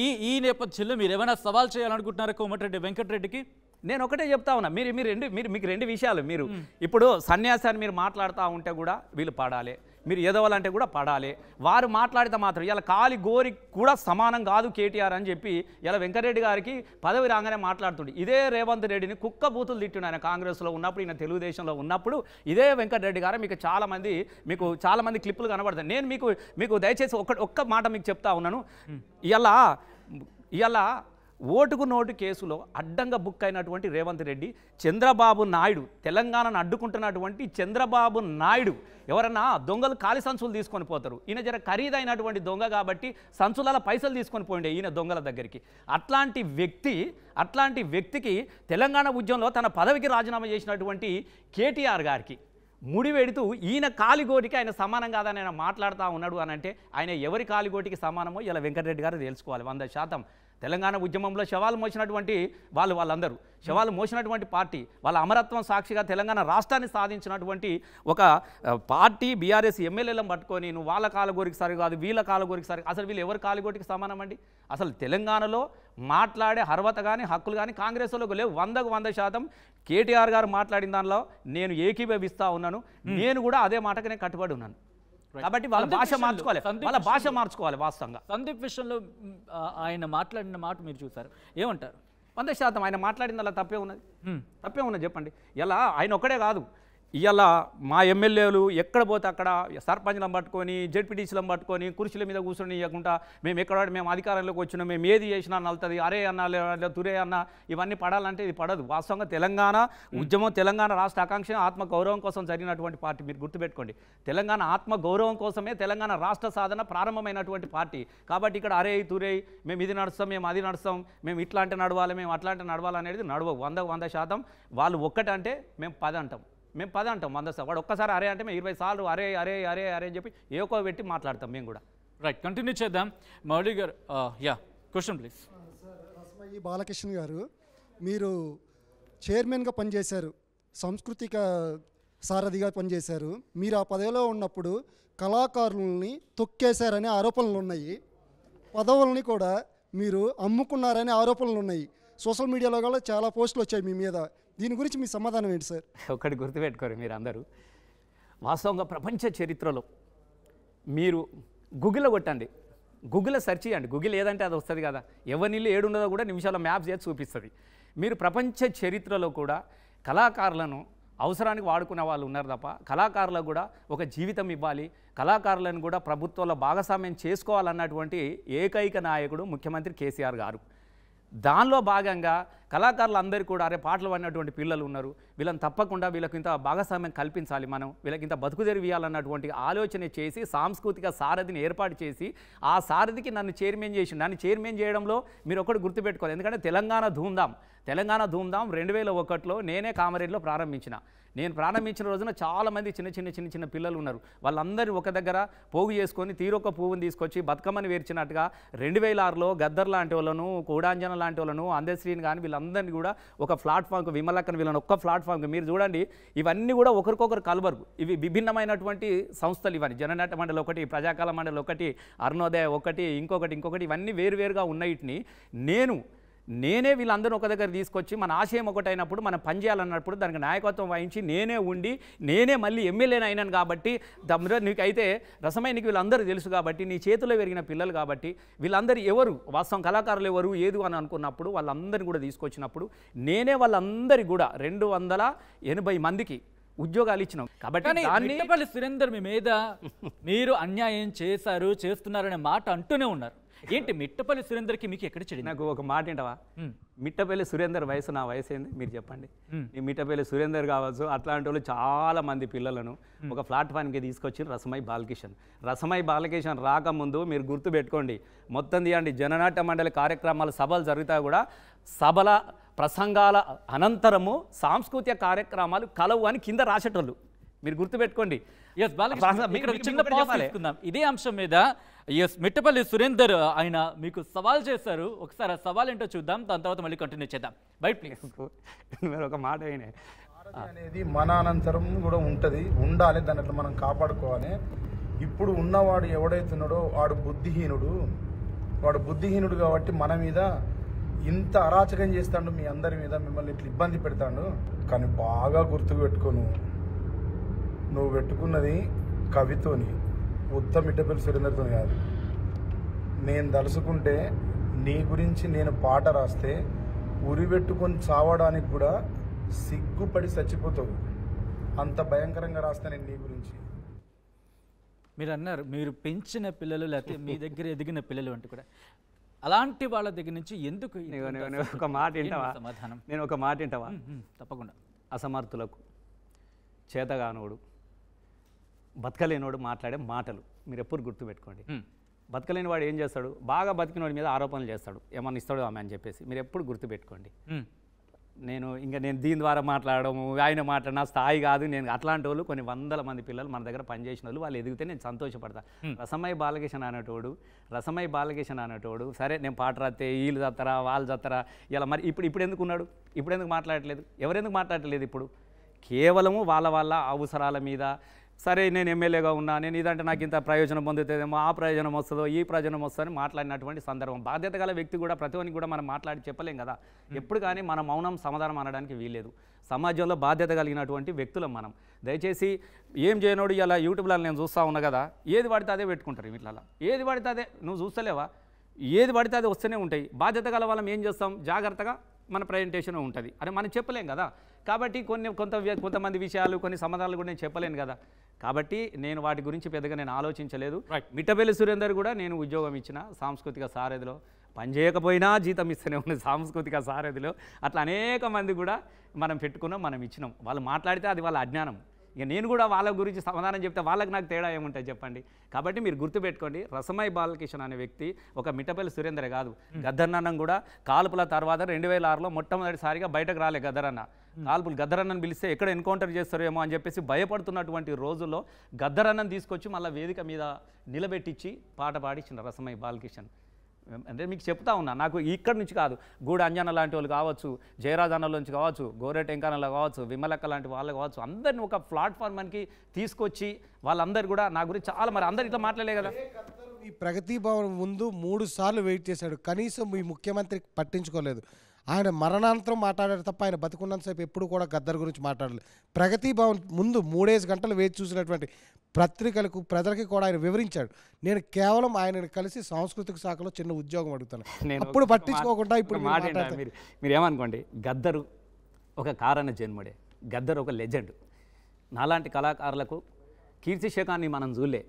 ఈ ఈ నేపథ్యంలో మీరు ఏమైనా సవాల్ చేయాలనుకుంటున్నారా కోమటిరెడ్డి వెంకటరెడ్డికి? నేను ఒకటే చెప్తా ఉన్నా. మీరు మీరు రెండు మీరు మీకు రెండు విషయాలు. మీరు ఇప్పుడు సన్యాసాన్ని మీరు మాట్లాడుతూ ఉంటే కూడా వీళ్ళు పాడాలి. మీరు ఎదవాలంటే కూడా పడాలి. వారు మాట్లాడితే మాత్రం ఇలా కాలి గోరి కూడా సమానం కాదు కేటీఆర్ అని చెప్పి ఇలా వెంకరెడ్డి గారికి పదవి రాగానే మాట్లాడుతుండే. ఇదే రేవంత్ రెడ్డిని కుక్క బూతులు తిట్టిండు ఆయన కాంగ్రెస్లో ఉన్నప్పుడు ఈయన తెలుగుదేశంలో ఉన్నప్పుడు. ఇదే వెంకటరెడ్డి గారు మీకు చాలామంది మీకు చాలామంది క్లిప్పులు కనబడతాయి. నేను మీకు మీకు దయచేసి ఒక్క ఒక్క మాట మీకు చెప్తా ఉన్నాను. ఇలా ఇలా ఓటుకు నోటు కేసులో అడ్డంగా బుక్ అయినటువంటి రేవంత్ రెడ్డి చంద్రబాబు నాయుడు తెలంగాణను అడ్డుకుంటున్నటువంటి చంద్రబాబు నాయుడు ఎవరన్నా దొంగలు ఖాళీ సంచులు తీసుకొని పోతారు. ఈయన జర ఖరీదైనటువంటి దొంగ కాబట్టి సంచులాల పైసలు తీసుకొని పోయిండే ఈయన దొంగల దగ్గరికి. అట్లాంటి వ్యక్తి అట్లాంటి వ్యక్తికి తెలంగాణ ఉద్యమంలో తన పదవికి రాజీనామా చేసినటువంటి కేటీఆర్ గారికి ముడివెడుతూ ఈయన కాలిగోటికి ఆయన సమానం కాదని ఆయన మాట్లాడుతూ ఉన్నాడు అని అంటే ఆయన ఎవరి కాలిగోటికి సమానమో ఇలా వెంకటరెడ్డి గారు తెలుసుకోవాలి వంద శాతం. తెలంగాణ ఉద్యమంలో శవాలు మోసినటువంటి వాళ్ళు వాళ్ళందరూ. శవాలు మోసినటువంటి పార్టీ వాళ్ళ అమరత్వం సాక్షిగా తెలంగాణ రాష్ట్రాన్ని సాధించినటువంటి ఒక పార్టీ బీఆర్ఎస్ ఎమ్మెల్యేలను పట్టుకొని నువ్వు వాళ్ళ కాలగోరికి సరి కాదు వీళ్ళ కాలగోరికి సరి అసలు వీళ్ళు ఎవరి కాలగోటికి సమానం అండి? అసలు తెలంగాణలో మాట్లాడే అర్హత కానీ హక్కులు కానీ కాంగ్రెస్లో లేవు. వందకు వంద శాతం కేటీఆర్ గారు మాట్లాడిన దానిలో నేను ఏకీభవిస్తా ఉన్నాను. నేను కూడా అదే మాటకనే కట్టుబడి ఉన్నాను. కాబట్టి వాళ్ళ భాష మార్చుకోవాలి. వాళ్ళ భాష మార్చుకోవాలి వాస్తవంగా. సందీప్ విషయంలో ఆయన మాట్లాడిన మాట మీరు చూసారు ఏమంటారు? వంద శాతం ఆయన మాట్లాడింది అలా తప్పే ఉన్నది. తప్పే ఉన్నది చెప్పండి. ఇలా ఆయన ఒక్కడే కాదు. ఇవాళ మా ఎమ్మెల్యేలు ఎక్కడ పోతే అక్కడ సర్పంచ్లను పట్టుకొని జడ్పీటీసీలను పట్టుకొని కుర్చీల మీద కూర్చొని ఇవ్వకుండా మేము ఎక్కడ మేము అధికారంలోకి వచ్చినాం మేము ఏది చేసినా నలుతుంది అరే అన్న తురే అన్న ఇవన్నీ పడాలంటే ఇది పడదు. వాస్తవంగా తెలంగాణ ఉద్యమం తెలంగాణ రాష్ట్ర ఆకాంక్ష ఆత్మ గౌరవం కోసం జరిగినటువంటి పార్టీ మీరు గుర్తుపెట్టుకోండి. తెలంగాణ ఆత్మ గౌరవం కోసమే తెలంగాణ రాష్ట్ర సాధన ప్రారంభమైనటువంటి పార్టీ. కాబట్టి ఇక్కడ అరే తురే మేము ఇది నడుస్తాం మేము అది నడుస్తాం మేము ఇట్లా అంటే నడవాలి మేము అట్లా అంటే నడవాలి అనేది నడవవు. వంద వంద శాతం వాళ్ళు ఒక్కటంటే మేము పది అంటాం మేము పది అంటాం వంద శాతం వాడు ఒక్కసారి అరే అంటే మేము ఇరవై సార్లు అరే అరే అరే అరే అని చెప్పి ఏకో పెట్టి మాట్లాడతాం మేము కూడా. రైట్ కంటిన్యూ చేద్దాం. Mouli garu yeah question please Rasamayya Balakrishna garu మీరు చైర్మన్గా పనిచేశారు సాంస్కృతిక సారథిగా పనిచేశారు. మీరు ఆ పదవిలో ఉన్నప్పుడు కళాకారులని తొక్కేశారనే ఆరోపణలు ఉన్నాయి. పదవుల్ని కూడా మీరు అమ్ముకున్నారనే ఆరోపణలు ఉన్నాయి. సోషల్ మీడియాలో కూడా చాలా పోస్టులు వచ్చాయి మీ మీద. దీని గురించి మీ సమాధానం ఏంటి సార్? ఒకటి గుర్తుపెట్టుకోరు మీరు అందరూ వాస్తవంగా ప్రపంచ చరిత్రలో మీరు గూగుల్లో కొట్టండి. గూగుల్లో సెర్చ్ చేయండి. గూగుల్ ఏదంటే అది వస్తుంది కదా. ఎవరినిల్లు ఏడున్నదో కూడా నిమిషాల మ్యాప్ చేసి చూపిస్తుంది. మీరు ప్రపంచ చరిత్రలో కూడా కళాకారులను అవసరానికి వాడుకునే వాళ్ళు ఉన్నారు తప్ప కళాకారులకు కూడా ఒక జీవితం ఇవ్వాలి. కళాకారులను కూడా ప్రభుత్వంలో భాగస్వామ్యం చేసుకోవాలన్నటువంటి ఏకైక నాయకుడు ముఖ్యమంత్రి కేసీఆర్ గారు. దానిలో భాగంగా కళాకారులందరూ కూడా అరే పాటలు పాడినటువంటి పిల్లలు ఉన్నారు. వీళ్ళని తప్పకుండా వీళ్ళకి ఇంత భాగస్వామ్యం కల్పించాలి మనం. వీళ్ళకి ఇంత బతుకుదెరివియాలన్నటువంటి ఆలోచన చేసి సాంస్కృతిక సారథిని ఏర్పాటు చేసి ఆ సారథికి నన్ను చైర్మన్ చేసి నన్ను చైర్మన్ చేయడంలో మీరు ఒకటి గుర్తుపెట్టుకోవాలి. ఎందుకంటే తెలంగాణ ధూమ్ధాం తెలంగాణ ధూమ్ధాం రెండు వేల ఒకటిలో నేనే కామరేడ్లో ప్రారంభించిన. నేను ప్రారంభించిన రోజున చాలామంది చిన్న చిన్న చిన్న చిన్న పిల్లలు ఉన్నారు. వాళ్ళందరూ ఒక దగ్గర పోగు చేసుకొని తీరొక్క పువ్వుని తీసుకొచ్చి బతుకమ్మని వేర్చినట్టుగా రెండు వేల ఆరులో గద్దర్ లాంటి వాళ్ళను కోడాంజన లాంటి వాళ్ళను అందశ్రీని కానీ వీళ్ళందరినీ కూడా ఒక ప్లాట్ఫామ్కి విమలక్కని వీళ్ళని ఒక్క ప్లాట్ఫామ్కి మీరు చూడండి ఇవన్నీ కూడా ఒకరికొకరు కలబరుగు ఇవి విభిన్నమైనటువంటి సంస్థలు ఇవన్నీ. జననాట్య మండలి ఒకటి ప్రజాకాల మండలి ఒకటి అరుణోదయ ఒకటి ఇంకొకటి ఇంకొకటి ఇవన్నీ వేరువేరుగా ఉన్నయిటిని నేను నేనే వీళ్ళందరూ ఒక దగ్గర తీసుకొచ్చి మన ఆశయం ఒకటైనప్పుడు మనం పనిచేయాలన్నప్పుడు దానికి నాయకత్వం వహించి నేనే ఉండి నేనే మళ్ళీ ఎమ్మెల్యేని అయినాను కాబట్టి తమ్ముడు నీకైతే రసమై నీకు వీళ్ళందరూ తెలుసు కాబట్టి నీ చేతిలో పెరిగిన పిల్లలు కాబట్టి వీళ్ళందరూ ఎవరు? వాస్తవం కళాకారులు ఎవరు? ఏదు అని అనుకున్నప్పుడు వాళ్ళందరినీ కూడా తీసుకొచ్చినప్పుడు నేనే వాళ్ళందరి కూడా రెండు వందల ఎనభై మందికి ఉద్యోగాలు ఇచ్చినాం. కాబట్టి సురేందర్ మీ మీద మీరు అన్యాయం చేశారు చేస్తున్నారనే మాట అంటూనే ఉన్నారు. ఏంటి మిట్టపల్లి సురేందర్కి మీకు ఎక్కడ చెడింది? నాకు ఒక మాట ఏంటవా మిట్టపల్లి సురేందర్ వయసు నా వయసు ఏంది మీరు చెప్పండి. ఈ మిట్టపల్లి సురేందర్ కావచ్చు అట్లాంటి వాళ్ళు చాలా మంది పిల్లలను ఒక ప్లాట్ఫామ్కి తీసుకొచ్చి రసమై బాలకిషన్. రసమై బాలకిషన్ రాకముందు మీరు గుర్తు పెట్టుకోండి. మొత్తం తీయండి. జననాట్య మండలి కార్యక్రమాలు సభలు జరుగుతాయి కూడా సభల ప్రసంగాల అనంతరము సాంస్కృతిక కార్యక్రమాలు కలవు అని కింద రాసేటోళ్ళు. మీరు గుర్తుపెట్టుకోండి ఎస్ బాలకృష్ణ చిన్న ఇదే అంశం మీద ఎస్ మిట్టపల్లి సురేందర్ ఆయన మీకు సవాల్ చేశారు. ఒకసారి ఆ సవాల్ ఏంటో చూద్దాం. దాని తర్వాత మళ్ళీ కంటిన్యూ చేద్దాం. బయట ప్లీజ్ మీరు ఒక మాట అయినా అనేది మన అనంతరం కూడా ఉంటది. ఉండాలి దాన్ని అట్లా మనం కాపాడుకోవాలి. ఇప్పుడు ఉన్నవాడు ఎవడైతున్నాడో వాడు బుద్ధిహీనుడు. వాడు బుద్ధిహీనుడు కాబట్టి మన మీద ఇంత అరాచకం చేస్తాడు మీ అందరి మీద మిమ్మల్ని ఇట్లా ఇబ్బంది పెడతాడు. కానీ బాగా గుర్తు పెట్టుకోను నువ్వు పెట్టుకున్నది కవితోని ఉత్తమ మిట్టపల్లి సురేందర్తో కాదు. నేను తలుసుకుంటే నీ గురించి నేను పాట రాస్తే ఉరిపెట్టుకొని చావడానికి కూడా సిగ్గుపడి చచ్చిపోతావు. అంత భయంకరంగా రాస్తా నేను నీ గురించి. మీరు అన్నారు మీరు పెంచిన పిల్లలు లేకపోతే మీ దగ్గర ఎదిగిన పిల్లలు అంటే కూడా. అలాంటి వాళ్ళ దగ్గర నుంచి ఎందుకు ఒక మాట వింటావా? సమాధానం? నేను ఒక మాట వింటావా? తప్పకుండా. అసమర్థులకు చేతగానోడు. బతకలేనోడు మాట్లాడే మాటలు. మీరు ఎప్పుడు గుర్తుపెట్టుకోండి. బతకలేని వాడు ఏం చేస్తాడు? బాగా బతికినోడి మీద ఆరోపణలు చేస్తాడు. ఏమన్నా ఇస్తాడు ఆమె అని చెప్పేసి. మీరు ఎప్పుడు గుర్తుపెట్టుకోండి. నేను ఇంకా నేను దీని ద్వారా మాట్లాడము ఆయన మాట్లాడిన స్థాయి కాదు. నేను అట్లాంటి వాళ్ళు కొన్ని వందల మంది పిల్లలు మన దగ్గర పనిచేసిన వాళ్ళు వాళ్ళు ఎదిగితే నేను సంతోషపడతా. రసమై బాలకిషన్ అనేటోడు రసమై బాలకిషన్ అనేటోడు సరే నేను పాట రాస్తే వీళ్ళు చత్తరా వాళ్ళు చత్తరా ఇలా మరి ఇప్పుడు ఇప్పుడు ఎందుకు ఉన్నాడు? ఇప్పుడు ఎందుకు మాట్లాడట్లేదు? ఎవరెందుకు మాట్లాడట్లేదు ఇప్పుడు? కేవలము వాళ్ళ వాళ్ళ అవసరాల మీద సరే నేను ఎమ్మెల్యేగా ఉన్నా నేను ఇదంటే నాకు ఇంత ప్రయోజనం పొందుతుందేమో ఆ ప్రయోజనం వస్తుందో ఈ ప్రయోజనం వస్తుందని మాట్లాడినటువంటి సందర్భం. బాధ్యత గల వ్యక్తి కూడా ప్రతి ఒక్కరికి కూడా మనం మాట్లాడి చెప్పలేం కదా. ఎప్పుడు కానీ మన మౌనం సమాధానం అనడానికి వీల్లేదు. సమాజంలో బాధ్యత కలిగినటువంటి వ్యక్తులం మనం. దయచేసి ఏం చేయనోడు ఇలా యూట్యూబ్లో నేను చూస్తూ ఉన్నా కదా ఏది పడితే అదే పెట్టుకుంటారు వీటిలలో ఏది పడితే అదే నువ్వు చూస్తలేవా? ఏది పడితే అది వస్తూనే ఉంటాయి. బాధ్యత గల వాళ్ళం ఏం చేస్తాం? జాగ్రత్తగా మన ప్రజెంటేషన్ ఉంటుంది. అరే మనం చెప్పలేం కదా. కాబట్టి కొన్ని కొంత కొంతమంది విషయాలు కొన్ని సమాధానాలు కూడా నేను చెప్పలేను కదా. కాబట్టి నేను వాటి గురించి పెద్దగా నేను ఆలోచించలేదు. మిట్టపల్లి సురేందర్ కూడా నేను ఉద్యోగం ఇచ్చిన సాంస్కృతిక సారథిలో. పని చేయకపోయినా జీతం ఇస్తూనే ఉంది సాంస్కృతిక సారథిలో. అట్లా అనేక మంది కూడా మనం పెట్టుకున్నాం మనం ఇచ్చినాం. వాళ్ళు మాట్లాడితే అది వాళ్ళ అజ్ఞానం. ఇక నేను కూడా వాళ్ళ గురించి సమాధానం చెప్తే వాళ్ళకి నాకు తేడా ఏముంటుంది చెప్పండి? కాబట్టి మీరు గుర్తుపెట్టుకోండి రసమై బాలకిషన్ అనే వ్యక్తి ఒక మిట్టపల్లి సురేందర్ కాదు. గద్దరన్నం కూడా కాల్పుల తర్వాత రెండు వేల ఆరులో మొట్టమొదటిసారిగా బయటకు రాలే గద్దరన్న కాల్పులు గద్దరన్నను పిలిస్తే ఎక్కడ ఎన్కౌంటర్ చేస్తారేమో అని చెప్పేసి భయపడుతున్నటువంటి రోజుల్లో గద్దరన్నం తీసుకొచ్చి మళ్ళీ వేదిక మీద నిలబెట్టించి పాట పాడించిన రసమై బాలకిషన్ అంటే మీకు చెప్తా ఉన్నా నాకు ఇక్కడ నుంచి కాదు గూడ అంజన లాంటి వాళ్ళు కావచ్చు జయరాజ్ నుంచి కావచ్చు గోరెటెంకానలో కావచ్చు విమలక్క లాంటి వాళ్ళు కావచ్చు అందరిని ఒక ప్లాట్ఫామ్కి తీసుకొచ్చి వాళ్ళందరూ కూడా నా గురించి చాలా మరి అందరు ఇట్లా మాట్లాడలే కదా. ఈ ప్రగతి భవన్ ముందు మూడు సార్లు వెయిట్ చేశాడు. కనీసం ఈ ముఖ్యమంత్రి పట్టించుకోలేదు. ఆయన మరణాంతరం మాట్లాడారు తప్ప ఆయన బతుకున్నంతసేపు ఎప్పుడు కూడా గద్దర్ గురించి మాట్లాడలేదు. ప్రగతి భవన్ ముందు మూడేసి గంటలు వేచి చూసినటువంటి పత్రికలకు ప్రజలకి కూడా ఆయన వివరించాడు. నేను కేవలం ఆయనను కలిసి సాంస్కృతిక శాఖలో చిన్న ఉద్యోగం అడుగుతాను. నేను అప్పుడు పట్టించుకోకుండా ఇప్పుడు ఒక మీరు ఏమనుకోండి గద్దరు ఒక కారణ జన్ముడే. గద్దరు ఒక లెజెండ్. నాలాంటి కళాకారులకు కీర్తి శకాన్ని మనం చూడలే.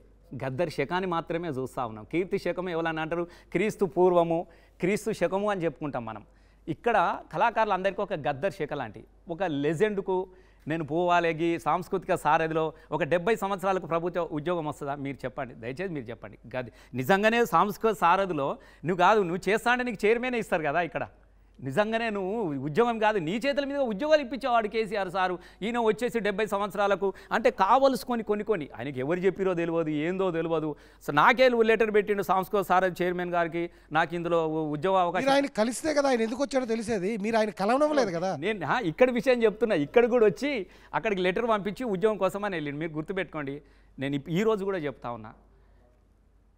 గద్దరి శకాన్ని మాత్రమే చూస్తూ ఉన్నాం. కీర్తి శకము ఎవరన్నా అంటారు? క్రీస్తు పూర్వము క్రీస్తు శకము అని చెప్పుకుంటాం మనం. ఇక్కడ కళాకారులందరికీ ఒక గద్దర్ శేఖ లాంటి ఒక లెజెండ్కు నేను పోవాలేగి సాంస్కృతిక సారథిలో ఒక డెబ్బై సంవత్సరాలకు ప్రభుత్వ ఉద్యోగం వస్తుందా? మీరు చెప్పండి. దయచేసి మీరు చెప్పండి. గది నిజంగానే సాంస్కృతిక సారథిలో నువ్వు కాదు నువ్వు చేస్తా అంటే నీకు చైర్మనే ఇస్తారు కదా ఇక్కడ. నిజంగానే నువ్వు ఉద్యోగం కాదు నీ చేతుల మీద ఉద్యోగాలు ఇప్పించేవాడు కేసీఆర్ సారు. ఈయన వచ్చేసి డెబ్బై సంవత్సరాలకు అంటే కావలసుకొని కొన్ని కొన్ని ఆయనకి ఎవరు చెప్పిరో తెలియదు ఏందో తెలియదు సో నాకే లెటర్ పెట్టిండు సాంస్కృతిక సారథి చైర్మన్ గారికి నాకు ఇందులో ఉద్యోగ అవకాశం ఆయన కలిస్తే కదా ఆయన ఎందుకు వచ్చాడో తెలిసేది? మీరు ఆయన కలవనవ్వలేదు కదా? నేను ఇక్కడ విషయం చెప్తున్నా. ఇక్కడ కూడా వచ్చి అక్కడికి లెటర్ పంపించి ఉద్యోగం కోసం అని వెళ్ళిండు. మీరు గుర్తుపెట్టుకోండి. నేను ఈ రోజు కూడా చెప్తా ఉన్నా.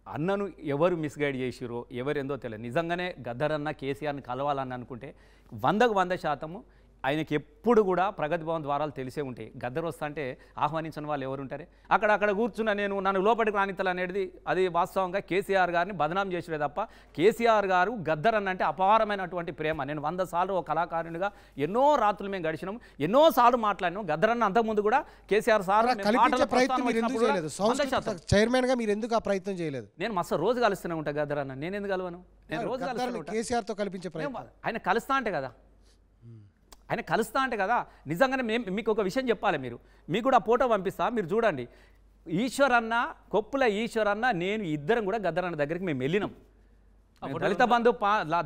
అన్నను ఎవరు మిస్గైడ్ చేసిరో ఎవరెందో తెలియదు. నిజంగానే గద్దరన్న కేసీఆర్ని కలవాలని అనుకుంటే వందకు వంద శాతము ఆయనకి ఎప్పుడు కూడా ప్రగతి భవన్ ద్వారాలు తెలిసే ఉంటాయి. గద్దరు వస్తా అంటే ఆహ్వానించిన వాళ్ళు ఎవరు ఉంటారే? అక్కడ అక్కడ కూర్చున్న నేను నన్ను లోపలికి రానితలు అనేది అది వాస్తవంగా కేసీఆర్ గారిని బదనాం చేసిడే తప్ప కేసీఆర్ గారు గద్దర్ అన్న అంటే అపారమైనటువంటి ప్రేమ. నేను వంద సార్లు ఒక కళాకారునిగా ఎన్నో రాత్రులు మేము గడిచినాం ఎన్నో సార్లు మాట్లాడినాం. గద్దరన్న అంతకుముందు కూడా కేసీఆర్ సార్ చైర్మన్గా మీరు ఎందుకు ఆ ప్రయత్నం చేయలేదు? నేను మస్తు రోజు కలుస్తూనే ఉంటా గద్దరన్న నేను ఎందుకు కలవను? నేను రోజు కలుస్తూనే కేసీఆర్తో కల్పించే ఆయన కలుస్తా అంటే కదా. ఆయన కలుస్తా అంటే కదా నిజంగానే మేము మీకు ఒక విషయం చెప్పాలి మీరు. మీకు కూడా ఫోటో పంపిస్తా మీరు చూడండి. ఈశ్వర్ అన్న కొప్పుల ఈశ్వర్ అన్న నేను ఇద్దరం కూడా గద్దరన్న దగ్గరికి మేము వెళ్ళినాం. దళిత బంధు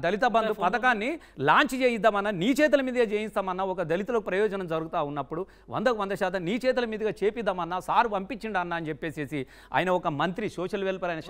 దళిత బంధు పథకాన్ని లాంచ్ చేయిద్దామన్నా నీ చేతుల మీదే చేయిస్తామన్నా ఒక దళితులకు ప్రయోజనం జరుగుతూ ఉన్నప్పుడు వందకు వంద శాతం నీ చేతుల మీదుగా చేపిద్దామన్నా సార్ పంపించిండు అన్న అని చెప్పేసి ఆయన ఒక మంత్రి సోషల్ వెల్ఫేర్ ఆయన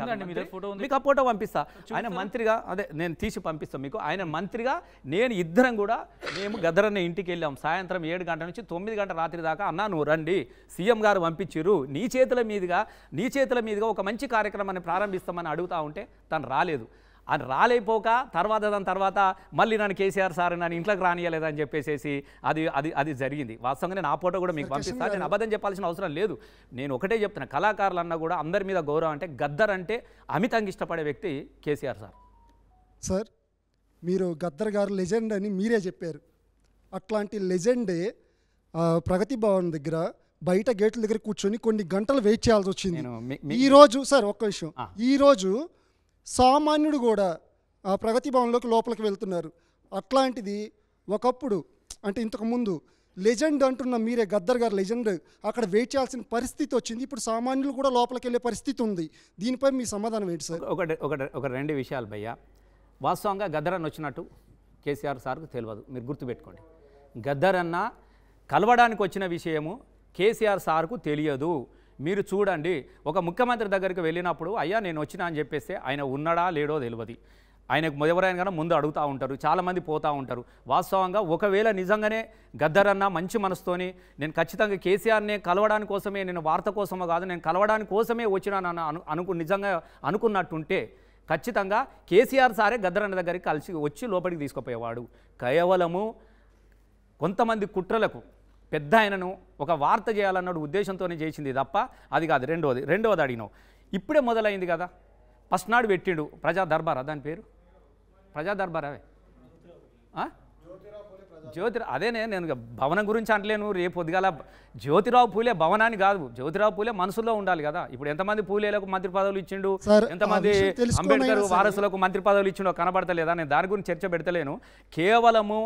ఉంది. మీకు ఆ ఫోటో పంపిస్తా. ఆయన మంత్రిగా అదే నేను తీసి పంపిస్తాను మీకు. ఆయన మంత్రిగా నేను ఇద్దరం కూడా మేము గద్దరన్న ఇంటికి వెళ్ళాం. సాయంత్రం ఏడు గంటల నుంచి తొమ్మిది గంటల రాత్రి దాకా అన్నా నువ్వు రండి. సీఎం గారు పంపించిర్రు. నీ చేతుల మీదుగా నీ చేతుల మీదుగా ఒక మంచి కార్యక్రమాన్ని ప్రారంభిస్తామని అడుగుతా ఉంటే తను రాలేదు. అది రాలేపోక తర్వాత దాని తర్వాత మళ్ళీ నన్ను కేసీఆర్ సార్ నన్ను ఇంట్లోకి రానియలేదని చెప్పేసేసి అది అది అది జరిగింది. వాస్తవంగా నేను ఆ ఫోటో కూడా మీకు పంపిస్తాను నేను అబద్ధం చెప్పాల్సిన అవసరం లేదు. నేను ఒకటే చెప్తున్నా కళాకారులు అన్నా కూడా అందరి మీద గౌరవం అంటే గద్దర్ అంటే అమితంగా ఇష్టపడే వ్యక్తి కేసీఆర్ సార్. సార్ మీరు గద్దర్ గారు లెజెండ్ అని మీరే చెప్పారు. అట్లాంటి లెజెండే ప్రగతి భవన్ దగ్గర బయట గేట్ల దగ్గర కూర్చొని కొన్ని గంటలు వెయిట్ చేయాల్సి వచ్చింది. ఈ రోజు సార్ ఒక్క విషయం. ఈ రోజు సామాన్యుడు కూడా ఆ ప్రగతి భవన్లోకి లోపలికి వెళ్తున్నారు. అట్లాంటిది ఒకప్పుడు అంటే ఇంతకుముందు లెజెండ్ అంటున్న మీరే గద్దర్ గారు లెజెండ్ అక్కడ వెయిట్ చేయాల్సిన పరిస్థితి వచ్చింది. ఇప్పుడు సామాన్యులు కూడా లోపలికి వెళ్ళే పరిస్థితి ఉంది. దీనిపై మీ సమాధానం ఏంటి సార్? ఒకటి ఒకటి ఒక రెండు విషయాలు భయ్య. వాస్తవంగా గద్దర్ అన్న వచ్చినట్టు కేసీఆర్ సార్కు తెలియదు. మీరు గుర్తుపెట్టుకోండి. గద్దర్ అన్న కలవడానికి వచ్చిన విషయము కేసీఆర్ సార్కు తెలియదు. మీరు చూడండి ఒక ముఖ్యమంత్రి దగ్గరికి వెళ్ళినప్పుడు అయ్యా నేను వచ్చినా అని చెప్పేస్తే ఆయన ఉన్నాడా లేడో తెలియదు ఆయనకు ఎవరైనా కానీ ముందు అడుగుతూ ఉంటారు చాలామంది పోతూ ఉంటారు. వాస్తవంగా ఒకవేళ నిజంగానే గద్దరన్న అన్న మంచి మనసుతోని నేను ఖచ్చితంగా కేసీఆర్నే కలవడానికి కోసమే నేను వార్త కోసమో కాదు నేను కలవడానికి కోసమే వచ్చినాను అను అనుకు నిజంగా అనుకున్నట్టుంటే ఖచ్చితంగా కేసీఆర్ సారే గద్దరన్న దగ్గరికి కలిసి వచ్చి లోపలికి తీసుకుపోయేవాడు. కేవలము కొంతమంది కుట్రలకు పెద్ద ఆయనను ఒక వార్త చేయాలన్న ఉద్దేశంతోనే చేసింది తప్ప అది కాదు రెండోది రెండోది అడిగినావు. ఇప్పుడే మొదలైంది కదా. ఫస్ట్ నాడు పెట్టిండు ప్రజా దర్బారా దాని పేరు? ప్రజా దర్బారా ఆ? జ్యోతి అదేనే నేను భవనం గురించి అంటలేను రేపు పొద్దుగాల జ్యోతిరావు పూలే భవనాన్ని కాదు జ్యోతిరావు పూలే మనసులో ఉండాలి కదా. ఇప్పుడు ఎంతమంది పూలేలకు మంత్రి పదవులు ఇచ్చిండు? ఎంతమంది అంబేద్కర్. వారసులకు మంత్రి పదవులు ఇచ్చిండో కనబడతలేదా? నేను దాని గురించి చర్చ పెడతలేను. కేవలము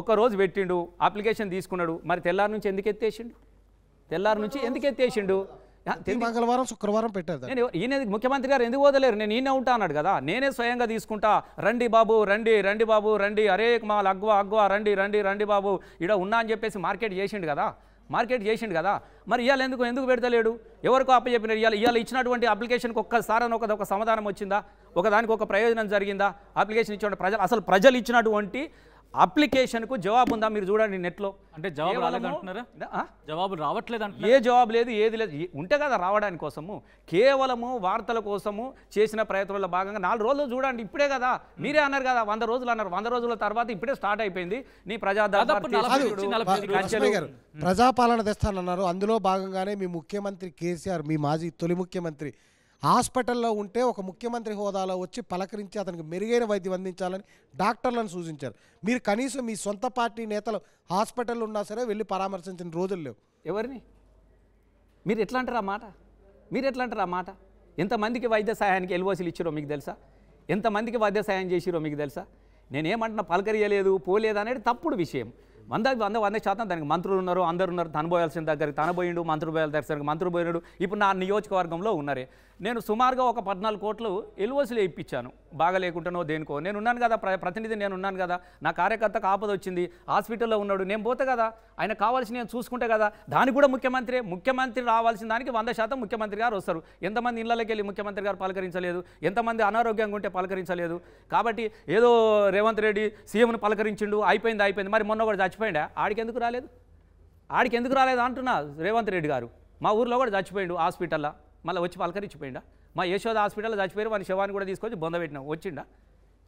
ఒక రోజు పెట్టిండు అప్లికేషన్ తీసుకున్నాడు. మరి తెల్లారి నుంచి ఎందుకు ఎత్తేసిండు? తెల్లారి నుంచి ఎందుకు ఎత్తేసిండు? మంగళవారం శుక్రవారం పెట్టారు. నేను ఈయన ముఖ్యమంత్రి గారు ఎందుకు వదలేరు? నేను ఈయన ఉంటా అన్నాడు కదా. నేనే స్వయంగా తీసుకుంటా. రండి బాబు రండి రండి బాబు రండి. అరే మాల్ అగ్వా అగ్వా రండి రండి రండి బాబు. ఇడ ఉన్నా అని చెప్పేసి మార్కెట్ చేసిండు కదా. మార్కెట్ చేసిండు కదా. మరి ఇవాళ ఎందుకు ఎందుకు పెడతలేడు? ఎవరికో అప్పచెప్పినారు. ఇవాళ ఇవాళ ఇచ్చినటువంటి అప్లికేషన్కి ఒక్కసారి ఒక ఒక సమాధానం వచ్చిందా? ఒక దానికి ఒక ప్రయోజనం జరిగిందా? అప్లికేషన్ ఇచ్చిన ప్రజలు అసలు ప్రజలు ఇచ్చినటువంటి అప్లికేషన్కు జవాబు ఉందా మీరు చూడండి నెట్లో? అంటే జవాబు రాలేదంటున్నారా? ఆ? జవాబు రావట్లేదు ఏ అంటున్నారా జవాబు లేదు ఏది లేదు. ఏ- ఉంటే కదా రావడానికి కోసము. కేవలము వార్తల కోసము చేసిన ప్రయత్నంలో భాగంగా నాలుగు రోజులు చూడండి ఇప్పుడే కదా. మీరే అన్నారు కదా వంద రోజులు అన్నారు. వంద రోజుల తర్వాత ఇప్పుడే స్టార్ట్ అయిపోయింది. నీ ప్రజా ప్రజాపాలన తెస్తానన్నారు. అందులో భాగంగానే మీ ముఖ్యమంత్రి కేసీఆర్ మీ మాజీ తొలి ముఖ్యమంత్రి హాస్పిటల్లో ఉంటే ఒక ముఖ్యమంత్రి హోదాలో వచ్చి పలకరించి అతనికి మెరుగైన వైద్యం అందించాలని డాక్టర్లను సూచించారు. మీరు కనీసం మీ సొంత పార్టీ నేతలు హాస్పిటల్ ఉన్నా సరే వెళ్ళి పరామర్శించిన రోజులు లేవు. ఎవరిని? మీరు ఎట్లా అంటారు ఆ మాట? మీరు ఎట్లా అంటారు ఆ మాట? ఎంతమందికి వైద్య సహాయానికి ఎల్ఓసీలు ఇచ్చారో మీకు తెలుసా? ఎంతమందికి వైద్య సహాయం చేసిరో మీకు తెలుసా? నేనేమంటున్నా పలకరియలేదు పోలేదు అనేది తప్పుడు విషయం. వంద వంద వంద శాతం దానికి మంత్రులు ఉన్నారు అందరు ఉన్నారు. తనబోయాల్సిన దగ్గరికి తనబోయిండు మంత్రులు పోయాలి దగ్గరికి మంత్రులు పోయినాడు. ఇప్పుడు నా నియోజకవర్గంలో ఉన్నారే. నేను సుమారుగా ఒక పద్నాలుగు కోట్లు ఎల్ఓసీలు ఇప్పించాను. బాగా దేనికో. నేను ఉన్నాను కదా ప్ర- ప్రతినిధి నేను ఉన్నాను కదా నా కార్యకర్తకు ఆపద వచ్చింది హాస్పిటల్లో ఉన్నాడు నేను పోతే కదా ఆయన కావాల్సిన నేను చూసుకుంటే కదా దానికి కూడా ముఖ్యమంత్రి ముఖ్యమంత్రి రావాల్సిన దానికి వంద శాతం ముఖ్యమంత్రి గారు వస్తారు. ఎంతమంది ఇళ్ళకి వెళ్ళి ముఖ్యమంత్రి గారు పలకరించలేదు ఎంతమంది అనారోగ్యంగా ఉంటే పలకరించలేదు. కాబట్టి ఏదో రేవంత్ రెడ్డి సీఎంను పలకరించిండు అయిపోయింది అయిపోయింది. మరి మొన్న కూడా చచ్చిపోయిండా? ఆడికి ఎందుకు రాలేదు? ఆడికి ఎందుకు రాలేదు అంటున్నా రేవంత్ రెడ్డి గారు. మా ఊర్లో కూడా చచ్చిపోయిండు హాస్పిటల్లో. మళ్ళీ వచ్చి పలకరించిపోయిండా. మా యశోద హాస్పిటల్లో చచ్చిపోయారు వాని శవాన్ని కూడా తీసుకొచ్చి బొంద పెట్టినా. వచ్చిండా?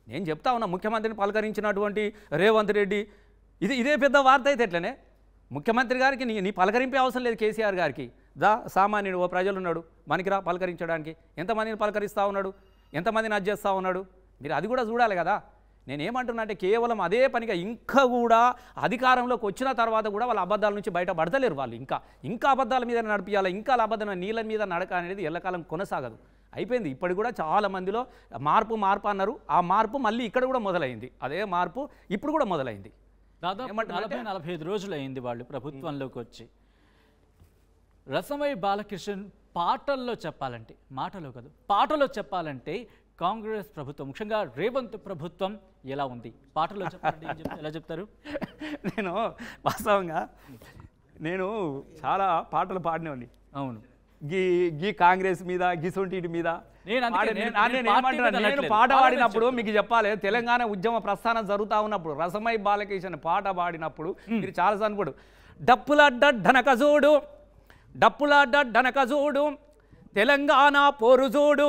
నేను చెప్తా ఉన్నా ముఖ్యమంత్రిని పలకరించినటువంటి రేవంత్ రెడ్డి ఇది ఇదే పెద్ద వార్త అయితే ఎట్లనే? ముఖ్యమంత్రి గారికి నీ నీ పలకరింపే అవసరం లేదు కేసీఆర్ గారికి. దా సామాన్యుడు ఓ ప్రజలు ఉన్నాడు మనకిరా పలకరించడానికి. ఎంతమందిని పలకరిస్తూ ఉన్నాడు? ఎంతమందిని అడ్జేస్తూ ఉన్నాడు? మీరు అది కూడా చూడాలి కదా. నేను ఏమంటున్నా అంటే కేవలం అదే పనిగా ఇంకా కూడా అధికారంలోకి వచ్చిన తర్వాత కూడా వాళ్ళ అబద్ధాల నుంచి బయట పడతలేరు వాళ్ళు. ఇంకా ఇంకా అబద్ధాల మీద నడిపించాలి ఇంకా అబద్ధమైన నీళ్ళ మీద నడక అనేది ఎల్లకాలం కొనసాగదు. అయిపోయింది. ఇప్పటికి కూడా చాలా మందిలో మార్పు మార్పు అన్నారు. ఆ మార్పు మళ్ళీ ఇక్కడ కూడా మొదలైంది. అదే మార్పు ఇప్పుడు కూడా మొదలైంది. దాదాపు నలభై నలభై ఐదు రోజులు అయింది వాళ్ళు ప్రభుత్వంలోకి వచ్చి. రసమై బాలకృష్ణన్ పాటల్లో చెప్పాలంటే మాటలో కాదు పాటలో చెప్పాలంటే కాంగ్రెస్ ప్రభుత్వం ముఖ్యంగా రేవంత్ ప్రభుత్వం ఎలా ఉంది? పాటలో? ఎలా చెప్తారు? [LAUGHS] నేను వాస్తవంగా నేను చాలా పాటలు పాడినవాడిని అవును. గీ గీ కాంగ్రెస్ మీద గిసొంటి మీద నేను. పాట పాడినప్పుడు మీకు చెప్పాలి తెలంగాణ ఉద్యమ ప్రస్థానం జరుగుతా ఉన్నప్పుడు రసమై బాలకృష్ణ పాట పాడినప్పుడు మీరు చాలా అనుకోడు డప్పులడ్డ ఢనకజోడు డప్పులడ్డ ఢనకజోడు తెలంగాణ పోరు చూడు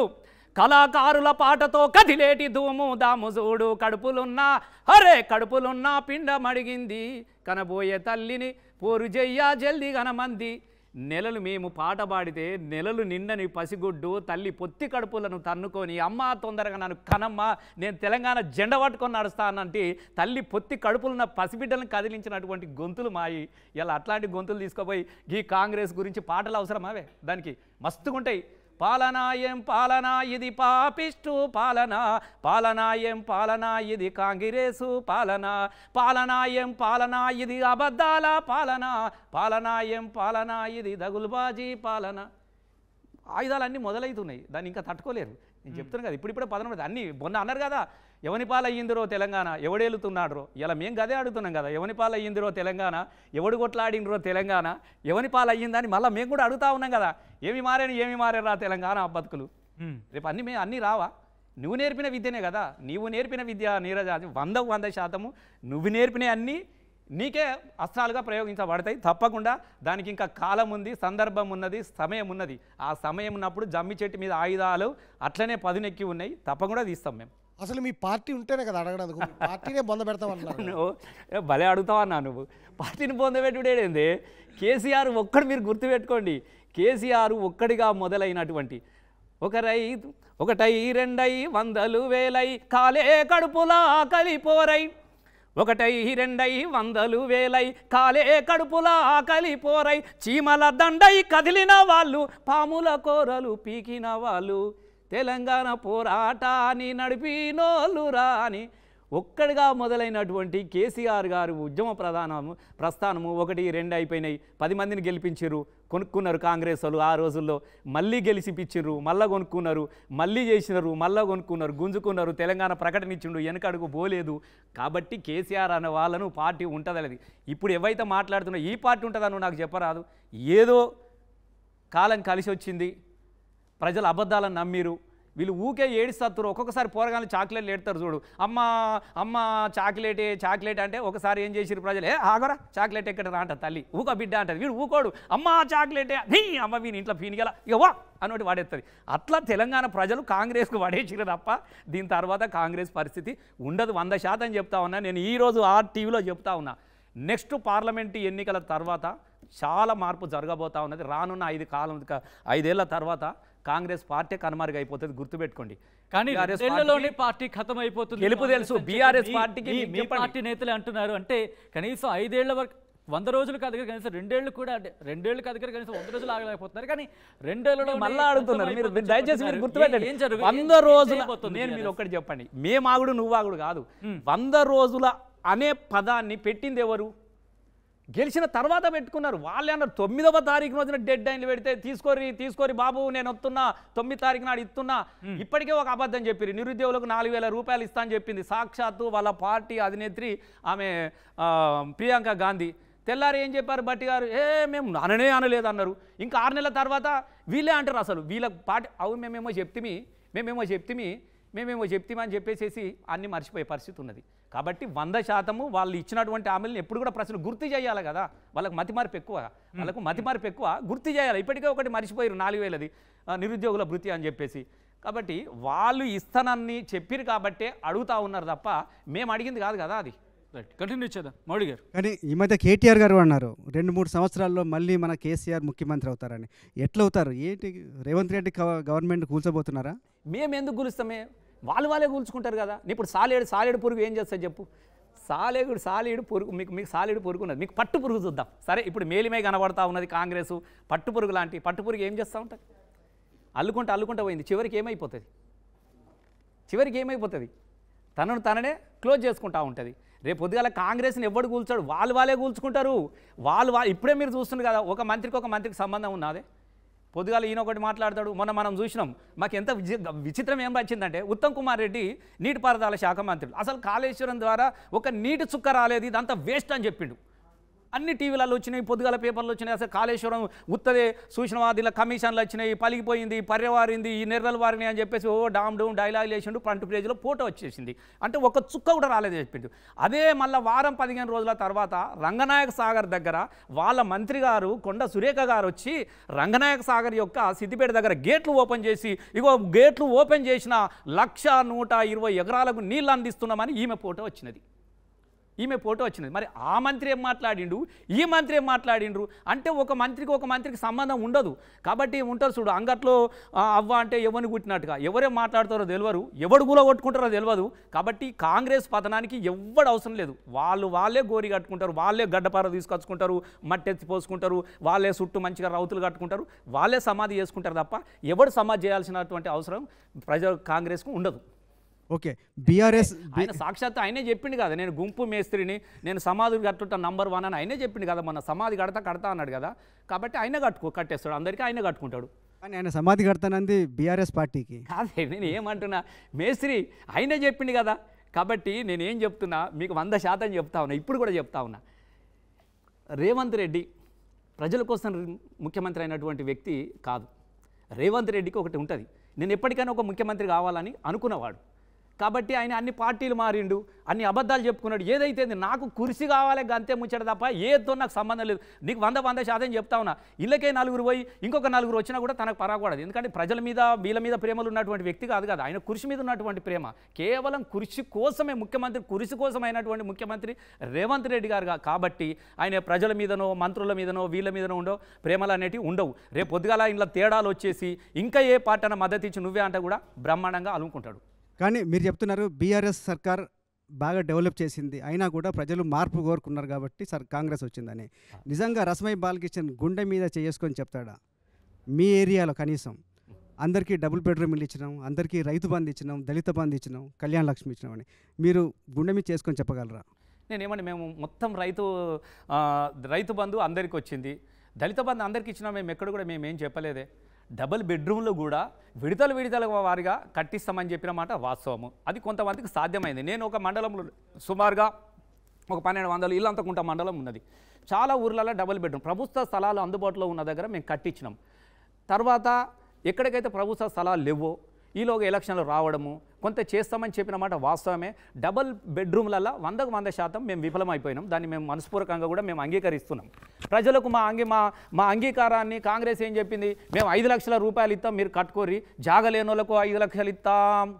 కళాకారుల పాటతో కదిలేటి ధూము దాముజూడు కడుపులున్నా హరే కడుపులున్నా పిండమడిగింది. కనబోయే తల్లిని పోరు చెయ్యా జల్ది గనమంది. నెలలు మేము పాట పాడితే నెలలు నిండని పసిగుడ్డు తల్లి పొత్తి కడుపులను తన్నుకొని అమ్మ తొందరగా నన్ను కనమ్మ నేను తెలంగాణ జెండ పట్టుకొని నడుస్తానంటే తల్లి పొత్తి కడుపులున్న పసిబిడ్డలను కదిలించినటువంటి గొంతులు మాయి. ఇలా అట్లాంటి గొంతులు తీసుకుపోయి ఈ కాంగ్రెస్ గురించి పాటలు అవసరమావే? దానికి మస్తుగా ఉంటాయి ఏం పాలనా ఇది పాపిస్టు పాలన. పాలనా ఏం పాలనా ఇది కాంగ్రెసు పాలన. పాలనా ఏం పాలనా ఇది అబద్ధాల పాలన. పాలనా ఏం పాలనా ఇది దగులుబాజీ పాలన. ఆయుధాలన్నీ మొదలవుతున్నాయి దాన్ని ఇంకా తట్టుకోలేరు. నేను చెప్తున్నాను కదా ఇప్పుడిప్పుడే పదనమైంది అన్నీ మొన్న అన్నారు కదా ఎవని పాలయ్యిందిరో తెలంగాణ? ఎవడేలుతున్నాడరో? ఇలా మేము గదే అడుగుతున్నాం కదా. ఎవని పాలయ్యిందిరో తెలంగాణ? ఎవడు కొట్లాడిండ్రో తెలంగాణ? ఎవని పాలయ్యిందని మళ్ళీ మేము కూడా అడుగుతా ఉన్నాం కదా. ఏమి మారేని ఏమి మారేరా తెలంగాణ బతుకులు రేపు అన్ని మే అన్నీ రావా? నువ్వు నేర్పిన విద్యనే కదా. నీవు నేర్పిన విద్య నీరజ వందకు వంద శాతము. నువ్వు నేర్పిన అన్నీ నీకే అస్త్రాలుగా ప్రయోగించబడతాయి. తప్పకుండా దానికి ఇంకా కాలం ఉంది సందర్భం ఉన్నది సమయం ఉన్నది. ఆ సమయం ఉన్నప్పుడు జమ్మి చెట్టు మీద ఆయుధాలు అట్లనే పదునెక్కి ఉన్నాయి. తప్పకుండా తీస్తాం మేము. అసలు మీ పార్టీ ఉంటేనే కదా అడగడానికి పార్టీనే బొంద పెడతామన్నారు [LAUGHS] భలే అడుగుతావన్నా నువ్వు. పార్టీని పొందబెట్టుడేంది కేసీఆర్ ఒక్కడు మీరు గుర్తుపెట్టుకోండి. కేసీఆర్ ఒక్కడిగా మొదలైనటువంటి ఒక రైతు ఒకటై రెండై వందలు వేలై కాలే కడుపులా కలిపోరై. ఒకటై రెండై వందలు వేలై కాలే కడుపులా కలిపోరై. చీమల దండై కదిలిన వాళ్ళు పాముల కోరలు పీకిన వాళ్ళు. తెలంగాణ పోరాటాన్ని నడిపినోళ్ళు రాని ఒక్కడిగా మొదలైనటువంటి కేసీఆర్ గారు ఉద్యమ ప్రధానము ప్రస్థానము ఒకటి రెండు అయిపోయినాయి. పది మందిని గెలిపించారు కొనుక్కున్నారు కాంగ్రెస్ వాళ్ళు ఆ రోజుల్లో. మళ్ళీ గెలిచిపించారు మళ్ళీ కొనుక్కున్నారు మళ్ళీ చేసినారు మళ్ళీ కొనుక్కున్నారు గుంజుకున్నారు తెలంగాణ ప్రకటన ఇచ్చిండు వెనకడుగు పోలేదు. కాబట్టి కేసీఆర్ అనే వాళ్ళను పార్టీ ఉంటుందనేది ఇప్పుడు ఎవైతే మాట్లాడుతున్నా ఈ పార్టీ ఉంటుందనో నాకు చెప్పరాదు. ఏదో కాలం కలిసి వచ్చింది ప్రజలు అబద్ధాలను నమ్మిరు. వీళ్ళు ఊకే ఏడిస్తారు ఒక్కొక్కసారి పోరగానే చాక్లెట్లు ఏడతారు చూడు. అమ్మ అమ్మ చాక్లెటే చాక్లెట్ అంటే ఒకసారి ఏం చేసిరు ప్రజలు? ఏ ఆగరా చాక్లెట్ ఎక్కడ రా అంట తల్లి. ఊక బిడ్డ అంటది వీడు ఊకోడు. అమ్మ చాక్లెటే. నీ అమ్మ వీని ఇంట్లో పీనిగల. ఇక వా అన్నోటి వాడేస్తుంది అట్లా తెలంగాణ ప్రజలు కాంగ్రెస్కు పడేసిరు తప్ప దీని తర్వాత కాంగ్రెస్ పరిస్థితి ఉండదు. వంద శాతం చెప్తా ఉన్నా. నేను ఈరోజు ఆ టీవీలో చెప్తా ఉన్నా. నెక్స్ట్ పార్లమెంటు ఎన్నికల తర్వాత చాలా మార్పు జరగబోతా ఉన్నది. రానున్న ఐదు కాలం ఐదేళ్ళ తర్వాత కాంగ్రెస్ పార్టీ కనుమరుగు అయిపోతుంది గుర్తుపెట్టుకోండి. కానీ రెండేళ్ళలోనే పార్టీ ఖతం అయిపోతుంది గెలుపు తెలుసు. మీ- పార్టీకి మీ-. పార్టీ నేతలే అంటున్నారు. అంటే కనీసం ఐదేళ్ళ వరకు వంద రోజులు కాదు కనీసం రెండేళ్ళు కూడా అంటే రెండేళ్ళు కాదు కనీసం వంద రోజులు ఆగలేకపోతున్నారు. కానీ రెండేళ్ళలో మళ్ళీ అడుగుతున్నారు మీరు దయచేసి మీరు గుర్తుపెట్టండి. ఏం వంద రోజుల నేను మీరు? ఒక్కటి చెప్పండి. మేమాగుడు నువ్వాగుడు కాదు. వంద రోజుల అనే పదాన్ని పెట్టింది ఎవరు? గెలిచిన తర్వాత పెట్టుకున్నారు. వాళ్ళే అన్నారు తొమ్మిదవ తారీఖు రోజున డెడ్ లైన్లు పెడితే తీసుకోరి తీసుకోరి బాబు నేను వస్తున్నా తొమ్మిది తారీఖు నాడు ఇస్తున్నా. ఇప్పటికే ఒక అబద్ధం చెప్పారు నిరుద్యోగులకు నాలుగు వేల రూపాయలు ఇస్తా అని చెప్పింది. సాక్షాత్తు వాళ్ళ పార్టీ అధినేత్రి ఆమె ప్రియాంక గాంధీ. తెల్లారి ఏం చెప్పారు బట్టి గారు? ఏ మేము అననే అనలేదు అన్నారు. ఇంకా ఆరు నెలల తర్వాత వీళ్ళే అంటారు అసలు. వీళ్ళ పార్టీ అవును మేమేమో చెప్తిమి మేమేమో చెప్తిమి మేమేమో చెప్తామని చెప్పేసేసి అన్ని మర్చిపోయే పరిస్థితి ఉన్నది. కాబట్టి వంద శాతము వాళ్ళు ఇచ్చినటువంటి హామీలను ఎప్పుడు కూడా ప్రజలు గుర్తు చేయాలి కదా. వాళ్ళకి మతి మార్పు ఎక్కువ. వాళ్ళకు మతి మార్పు ఎక్కువ గుర్తు చేయాలి. ఇప్పటికే ఒకటి మర్చిపోయారు నాలుగు వేలది. నిరుద్యోగుల భృతి అని చెప్పేసి. కాబట్టి వాళ్ళు ఇస్తానని చెప్పిరు కాబట్టే అడుగుతా ఉన్నారు తప్ప మేము అడిగింది కాదు కదా అది. రైట్ కంటిన్యూ చేద్దాం. మౌడి గారు. కానీ ఈ మధ్య కేటీఆర్ గారు అన్నారు రెండు మూడు సంవత్సరాల్లో మళ్ళీ మన కేసీఆర్ ముఖ్యమంత్రి అవుతారని. ఎట్లా అవుతారు ఏంటి? రేవంత్ రెడ్డి గవ- గవర్నమెంట్ కూల్చబోతున్నారా? మేము ఎందుకు కూలుస్తామే? వాళ్ళు వాళ్ళే కూల్చుకుంటారు కదా. ఇప్పుడు సాలేడు సాలేడు పురుగు ఏం చేస్తుంది చెప్పు. సాలేడు సాలేడు పురుగు మీకు మీకు సాలేడు పురుగు ఉన్నది. మీకు పట్టు పురుగు చూద్దాం. సరే ఇప్పుడు మేలిమే కనబడతా ఉన్నది కాంగ్రెస్. పట్టు పురుగు లాంటి పట్టు పురుగు ఏం చేస్తూ ఉంటుంది అల్లుకుంటూ అల్లుకుంటూ పోయింది. చివరికి ఏమైపోతుంది? చివరికి ఏమైపోతుంది? తనను తననే క్లోజ్ చేసుకుంటా ఉంటుంది. రేపు పొద్దుగాల కాంగ్రెస్ని ఎవడు కూల్చాడు? వాళ్ళు వాళ్ళే కూల్చుకుంటారు. వాళ్ళు వా ఇప్పుడే మీరు చూస్తున్నారు కదా ఒక మంత్రికి ఒక మంత్రికి సంబంధం ఉన్నదే. పొద్దుగాల ఈయన ఒకటి మాట్లాడతాడు. మొన్న మనం చూసినాం. మాకు ఎంత విచి విచిత్రం ఏం వచ్చిందంటే ఉత్తమ్ కుమార్ రెడ్డి నీటిపారుదల శాఖ మంత్రులు. అసలు కాళేశ్వరం ద్వారా ఒక నీటి చుక్క రాలేదు ఇదంతా వేస్ట్ అని చెప్పిండు. అన్ని టీవీలలో వచ్చినాయి పొద్దుగల పేపర్లు వచ్చినాయి. అసలు కాళేశ్వరం ఉత్తదే సూచనవాదిల ఇలా కమిషన్లు వచ్చినాయి పలిగిపోయింది పర్యవారింది ఈ నెర్రలు వారిని అని చెప్పేసి ఓ డామ్ డూమ్ డైలాగ్ లేచిండు ఫ్రంట్ పేజీలో ఫోటో వచ్చేసింది. అంటే ఒక చుక్క కూడా రాలేదు చెప్పిండు. అదే మళ్ళీ వారం పదిహేను రోజుల తర్వాత రంగనాయక సాగర్ దగ్గర వాళ్ళ మంత్రి గారు కొండ సురేఖ గారు వచ్చి రంగనాయక సాగర్ యొక్క సిద్దిపేట దగ్గర గేట్లు ఓపెన్ చేసి ఇగో గేట్లు ఓపెన్ చేసిన లక్ష నూట ఇరవై ఎకరాలకు నీళ్ళు అందిస్తున్నామని ఈమె ఫోటో వచ్చినది. ఈమె ఫోటో వచ్చినది మరి ఆ మంత్రి ఏం మాట్లాడిండు? ఈ మంత్రి ఏం మాట్లాడిండ్రు? అంటే ఒక మంత్రికి ఒక మంత్రికి సంబంధం ఉండదు. కాబట్టి ఉంటారు చూడు అంగట్లో అవ్వ అంటే ఎవరిని కుట్టినట్టుగా ఎవరే మాట్లాడతారో తెలియరు ఎవడు గుల కొట్టుకుంటారో తెలియదు కాబట్టి కాంగ్రెస్ పతనానికి ఎవ్వడు అవసరం లేదు. వాళ్ళు వాళ్ళే గోరి కట్టుకుంటారు. వాళ్ళే గడ్డపార తీసుకొచ్చుకుంటారు. మట్టి ఎత్తి పోసుకుంటారు. వాళ్ళే చుట్టూ మంచిగా రౌతులు కట్టుకుంటారు. వాళ్ళే సమాధి చేసుకుంటారు తప్ప ఎవడు సమాధి చేయాల్సినటువంటి అవసరం ప్రజలు కాంగ్రెస్కు ఉండదు. ఓకే. బీఆర్ఎస్ [LAUGHS] ఆయన సాక్షాత్ ఆయనే చెప్పిండు కదా నేను గుంపు మేస్త్రిని నేను సమాధి కట్టుట నంబర్ వన్ అని ఆయనే చెప్పిండు కదా మన సమాధి కడతా కడతా అన్నాడు కదా. కాబట్టి ఆయన కట్టుకో కట్టేస్తాడు అందరికీ ఆయన కట్టుకుంటాడు. కానీ ఆయన సమాధి కడతానంది బీఆర్ఎస్ పార్టీకి. కాదే నేను ఏమంటున్నా మేస్త్రి ఆయనే చెప్పిండు కదా. కాబట్టి నేను ఏం చెప్తున్నా మీకు వంద శాతం చెప్తా ఉన్నా ఇప్పుడు కూడా చెప్తా ఉన్నా. రేవంత్ రెడ్డి ప్రజల కోసం ముఖ్యమంత్రి అయినటువంటి వ్యక్తి కాదు. రేవంత్ రెడ్డికి ఒకటి ఉంటుంది. నేను ఎప్పటికైనా ఒక ముఖ్యమంత్రి కావాలని అనుకున్నవాడు. కాబట్టి ఆయన అన్ని పార్టీలు మారిండు అన్ని అబద్ధాలు చెప్పుకున్నాడు. ఏదైతే నాకు కుర్చీ కావాలి అంతే ముచ్చట తప్ప ఏదో నాకు సంబంధం లేదు. నీకు వంద వంద శాతం చెప్తా ఉన్నా. ఇళ్ళకే నలుగురు పోయి ఇంకొక నలుగురు వచ్చినా కూడా తనకు పరాకూడదు ఎందుకంటే ప్రజల మీద వీళ్ళ మీద ప్రేమలు ఉన్నటువంటి వ్యక్తి కాదు కదా. ఆయన కుర్చీ మీద ఉన్నటువంటి ప్రేమ. కేవలం కుర్చీ కోసమే ముఖ్యమంత్రి కుర్చీ కోసం అయినటువంటి ముఖ్యమంత్రి రేవంత్ రెడ్డి గారు కాబట్టి ఆయన ప్రజల మీదనో మంత్రుల మీదనో వీళ్ళ మీదనో ఉండవు ప్రేమలు అనేటివి ఉండవు. రేపు పొద్దుగాల ఇంట్లో తేడాలు వచ్చేసి ఇంకా ఏ పార్టీ మద్దతు ఇచ్చి నువ్వే అంటే కూడా బ్రహ్మాండంగా అలుముకుంటాడు. కానీ మీరు చెప్తున్నారు బీఆర్ఎస్ సర్కార్ బాగా డెవలప్ చేసింది. అయినా కూడా ప్రజలు మార్పు కోరుకున్నారు కాబట్టి సర్ కాంగ్రెస్ వచ్చిందని. నిజంగా రసమై బాలకిషన్ గుండె మీద చేసుకొని చెప్తాడా? మీ ఏరియాలో కనీసం అందరికీ డబుల్ బెడ్రూమ్ ఇల్లు ఇచ్చినాం అందరికీ రైతు బంధు ఇచ్చినాం దళిత బంధు ఇచ్చినాం కళ్యాణ లక్ష్మి ఇచ్చినాం అని మీరు గుండె మీద చేసుకొని చెప్పగలరా? నేను ఏమంటే మేము మొత్తం రైతు రైతు బంధు అందరికి వచ్చింది దళిత బంధు అందరికి ఇచ్చినా మేము ఎక్కడ కూడా మేము ఏం చెప్పలేదే. డబుల్ బెడ్రూమ్లో కూడా విడతలు విడతల వారిగా కట్టిస్తామని చెప్పిన మాట వాస్తవము. అది కొంతమందికి సాధ్యమైంది. నేను ఒక మండలంలో సుమారుగా ఒక పన్నెండు వందలు ఇల్లంతకుంట మండలం ఉన్నది. చాలా ఊర్లలో డబుల్ బెడ్రూమ్. ప్రభుత్వ స్థలాలు అందుబాటులో ఉన్న దగ్గర మేము కట్టించినాం. తర్వాత ఎక్కడికైతే ప్రభుత్వ స్థలాలు లేవో ఈలోగా ఎలక్షన్లు రావడము కొంత చేస్తామని చెప్పిన మాట వాస్తవమే. డబల్ బెడ్రూమ్లలో వందకు వంద శాతం మేము విఫలమైపోయినాం. దాన్ని మేము మనస్పూర్వకంగా కూడా మేము అంగీకరిస్తున్నాం. ప్రజలకు మా అంగీ మా మా అంగీకారాన్ని కాంగ్రెస్ ఏం చెప్పింది? మేము ఐదు లక్షల రూపాయలు ఇస్తాం మీరు కట్టుకోరి జాగ వాళ్ళకు ఐదు లక్షలు ఇస్తాం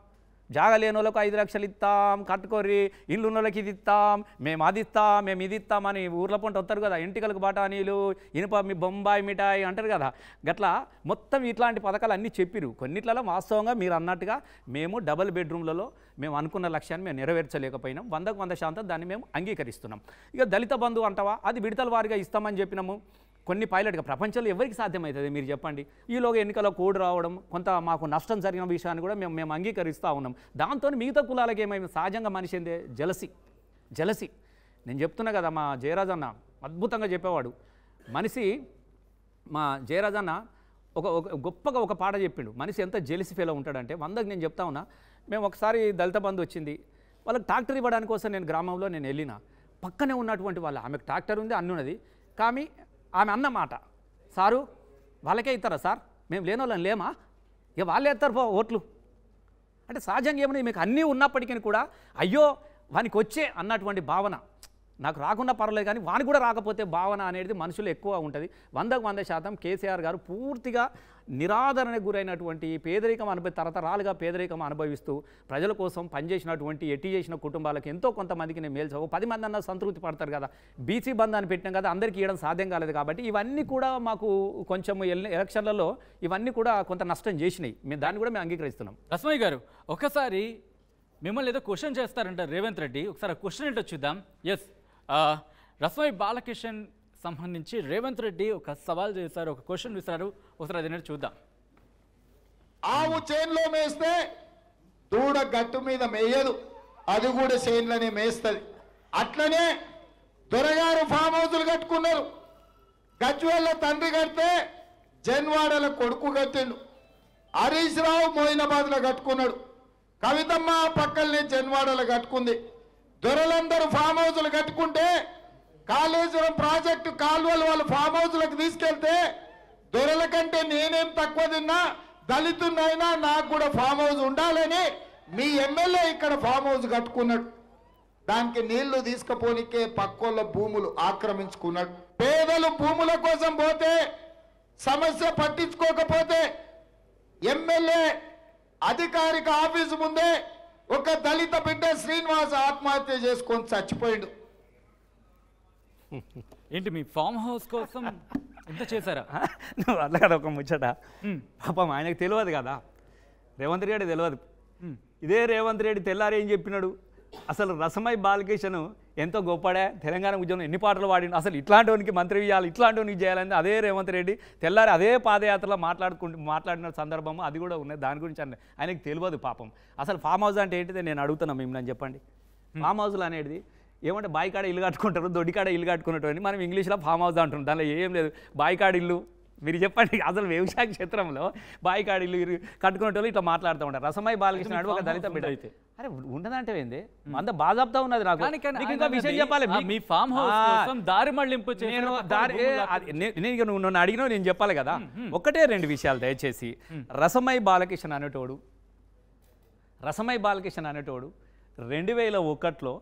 జాగలేని వాళ్ళకు ఐదు లక్షలు ఇస్తాం కట్టుకోరి ఇల్లు ఉన్న వాళ్ళకి ఇది ఇస్తాం మేము అది ఇస్తాం మేము ఇది ఇస్తామని ఊర్ల పంట వస్తారు కదా ఇంటికలకు బఠానీలు ఇనుప మీ బొంబాయి మిఠాయి అంటారు కదా. గట్లా మొత్తం ఇట్లాంటి పథకాలు అన్నీ చెప్పిరు కొన్నిట్లలో వాస్తవంగా మీరు అన్నట్టుగా మేము డబుల్ బెడ్రూమ్లలో మేము అనుకున్న లక్ష్యాన్ని మేము నెరవేర్చలేకపోయినాం. వందకు వంద శాతం దాన్ని మేము అంగీకరిస్తున్నాం. ఇక దళిత బంధువు అంటావా? అది విడతల వారిగా ఇస్తామని చెప్పినాము. కొన్ని పైలట్గా ప్రపంచంలో ఎవరికి సాధ్యమవుతుంది? మీరు చెప్పండి. ఈలోగా ఎన్నికల కోడ్ రావడం కొంత మాకు నష్టం జరిగిన విషయాన్ని కూడా మేము మేము అంగీకరిస్తూ ఉన్నాం. దాంతో మిగతా కులాలకి ఏమైంది? సహజంగా మనిషి ఏందే? జలసి. జలసి. నేను చెప్తున్నా కదా మా జయరాజ్ అన్న అద్భుతంగా చెప్పేవాడు. మనిషి మా జయరాజ్ అన్న ఒక ఒక గొప్పగా ఒక పాట చెప్పిండు. మనిషి ఎంత జెలిసి ఫీల్ ఉంటాడంటే వందకు నేను చెప్తా ఉన్నా. మేము ఒకసారి దళిత బంధు వచ్చింది. వాళ్ళకి ట్రాక్టర్ ఇవ్వడానికి కోసం నేను గ్రామంలో నేను వెళ్ళిన. పక్కనే ఉన్నటువంటి వాళ్ళు ఆమెకు ట్రాక్టర్ ఉంది అన్నున్నది. కానీ ఆమె అన్నమాట. సారు వాళ్ళకే ఇస్తారా సార్? మేము లేని వాళ్ళని లేమా? ఇక వాళ్ళే ఇస్తారు పో ఓట్లు. అంటే సహజంగా ఏమైనా మీకు అన్నీ ఉన్నప్పటికీ కూడా అయ్యో వానికి వచ్చే అన్నటువంటి భావన. నాకు రాకుండా పర్వాలేదు కానీ వాని కూడా రాకపోతే భావన అనేది మనుషులు ఎక్కువ ఉంటుంది. వందకు వంద శాతం కేసీఆర్ గారు పూర్తిగా నిరాదరణకు గురైనటువంటి పేదరికం అనుభవి తరతరాలుగా పేదరికం అనుభవిస్తూ ప్రజల కోసం పనిచేసినటువంటి ఎట్టి చేసిన కుటుంబాలకు ఎంతో కొంతమందికి నేను మేల్చా ఒక పది మంది అన్న సంతృప్తి పడతారు కదా. బీసీ బంధాన్ని పెట్టినాం కదా అందరికీ ఇవ్వడం సాధ్యం కాలేదు కాబట్టి ఇవన్నీ కూడా మాకు కొంచెం ఎలక్షన్లలో ఇవన్నీ కూడా కొంత నష్టం చేసినాయి. మేము దాన్ని కూడా మేము అంగీకరిస్తున్నాం. రస్మయ్య గారు ఒకసారి మిమ్మల్ని ఏదో క్వశ్చన్ చేస్తారంట రేవంత్ రెడ్డి. ఒకసారి క్వశ్చన్ ఏంటో చూద్దాం. ఎస్ రస్మయ్య బాలకిషన్ సంబంధించి రేవంత్ రెడ్డి ఒక సవాల్ చేశారు ఒక క్వశ్చన్ ఇస్తారు ఒకసారి అది చూద్దాం. ఆవు చేన్లో మేస్తే దూడ గట్టు మీద మేయదు. అది కూడా చేన్లనే మేస్తుంది. అట్లనే దొరగారు ఫామ్ హౌసులు కట్టుకున్నారు. గజ్వేళ్ళ తండ్రి కడితే జన్వాడల కొడుకు కట్టిండు. హరీష్ రావు మోయినాబాద్లో కట్టుకున్నాడు. కవితమ్మ పక్కల్ని జన్వాడలో కట్టుకుంది. దొరలందరూ ఫామ్ హౌసులు కట్టుకుంటే కాళేశ్వరం ప్రాజెక్టు కాలువలు వాళ్ళు ఫామ్ హౌస్లకు తీసుకెళ్తే దొరల కంటే నేనేం తక్కువ తిన్నా దళితున్నైనా నాకు కూడా ఫామ్ హౌస్ ఉండాలని మీ ఎమ్మెల్యే ఇక్కడ ఫామ్ హౌస్ కట్టుకున్నాడు. దానికి నీళ్ళు తీసుకుపోనికే పక్కోళ్ళ భూములు ఆక్రమించుకున్నాడు. పేదలు భూముల కోసం పోతే సమస్య పట్టించుకోకపోతే ఎమ్మెల్యే అధికారిక ఆఫీసు ముందే ఒక దళిత బిడ్డ శ్రీనివాస్ ఆత్మహత్య చేసుకొని చచ్చిపోయిండు. ఏంటి మీ ఫామ్ హౌస్ కోసం ఇంత చేశారా? నువ్వు అట్లా కదా ఒక ముచ్చట. పాపం ఆయనకు తెలియదు కదా. రేవంత్ రెడ్డి తెలియదు. ఇదే రేవంత్ రెడ్డి తెల్లారి ఏం చెప్పినాడు? అసలు రసమై బాలకృష్ణను ఎంతో గొప్పడే తెలంగాణ ఉద్యమం ఎన్ని పాటలు పాడిండు? అసలు ఇట్లాంటి వానికి మంత్రి ఇవ్వాలి ఇట్లాంటి వానికి చేయాలని అదే రేవంత్ రెడ్డి తెల్లారి అదే పాదయాత్రలో మాట్లాడుకుంటూ మాట్లాడిన సందర్భం అది కూడా ఉన్నది. దాని గురించి అన్న ఆయనకు తెలియదు పాపం. అసలు ఫామ్ హౌస్ అంటే ఏంటిది? నేను అడుగుతున్నా మిమ్మల్ని చెప్పండి. ఫామ్ హౌస్లు అనేది ఏమంటే బాయి కాడ ఇల్లు కట్టుకుంటారు దొడ్డి కాడ ఇల్లు కట్టుకున్నట్టు అని మనం ఇంగ్లీష్లో ఫామ్ హౌస్ అంటున్నాం. దానిలో ఏం లేదు. బాయి కాడ ఇల్లు మీరు చెప్పండి అసలు వ్యవసాయ క్షేత్రంలో బాయి కాడ ఇల్లు ఇరు- కట్టుకునే వాళ్ళు ఇట్లా మాట్లాడుతూ ఉంటారు. రసమై బాలకృష్ణ నాయుడు ఒక దళిత బిడ్డ. అయితే. అరే ఉండదంటే ఏంది? అంత బాజాబ్తా ఉన్నది నాకు. ఇంకా విషయం చెప్పాలి. మీ- ఫామ్ హౌస్ కోసం దారి చేసిన నేను దారి నేను నువ్వు నన్ను అడిగినావు నేను చెప్పాలి కదా. ఒకటే రెండు విషయాలు దయచేసి. రసమై బాలకృష్ణ అనేటోడు రసమై బాలకృష్ణ అనేటోడు రెండు వేల ఒకటిలో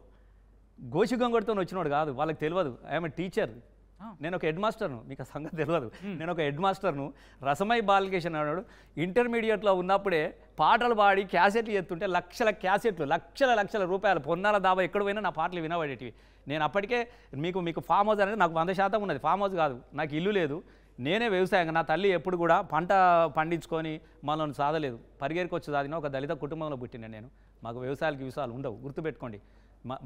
గోషి గంగడితో వచ్చినోడు కాదు వాళ్ళకి తెలియదు. I'm teacher. నేను ఒక హెడ్ మాస్టర్ను మీకు ఆ సంగతి తెలియదు నేను ఒక హెడ్ మాస్టర్ను రసమై బాలకృష్ణ అన్నాడు. ఇంటర్మీడియట్లో ఉన్నప్పుడే పాటలు పాడి క్యాసెట్లు ఎత్తుంటే లక్షల క్యాసెట్లు లక్షల లక్షల రూపాయలు పొన్నాల దాబా ఎక్కడ పోయినా నా పాటలు వినబడేటివి. నేను అప్పటికే మీకు మీకు ఫామ్ హౌస్ అనేది నాకు వంద శాతం ఉన్నది. ఫామ్ హౌస్ కాదు నాకు ఇల్లు లేదు. నేనే వ్యవసాయంగా నా తల్లి ఎప్పుడు కూడా పంట పండించుకొని మనల్ని సాధలేదు. పరిగెరికి వచ్చి సాధిన ఒక దళిత కుటుంబంలో పుట్టిన నేను. మాకు వ్యవసాయాలకు విషయాలు ఉండవు. గుర్తుపెట్టుకోండి.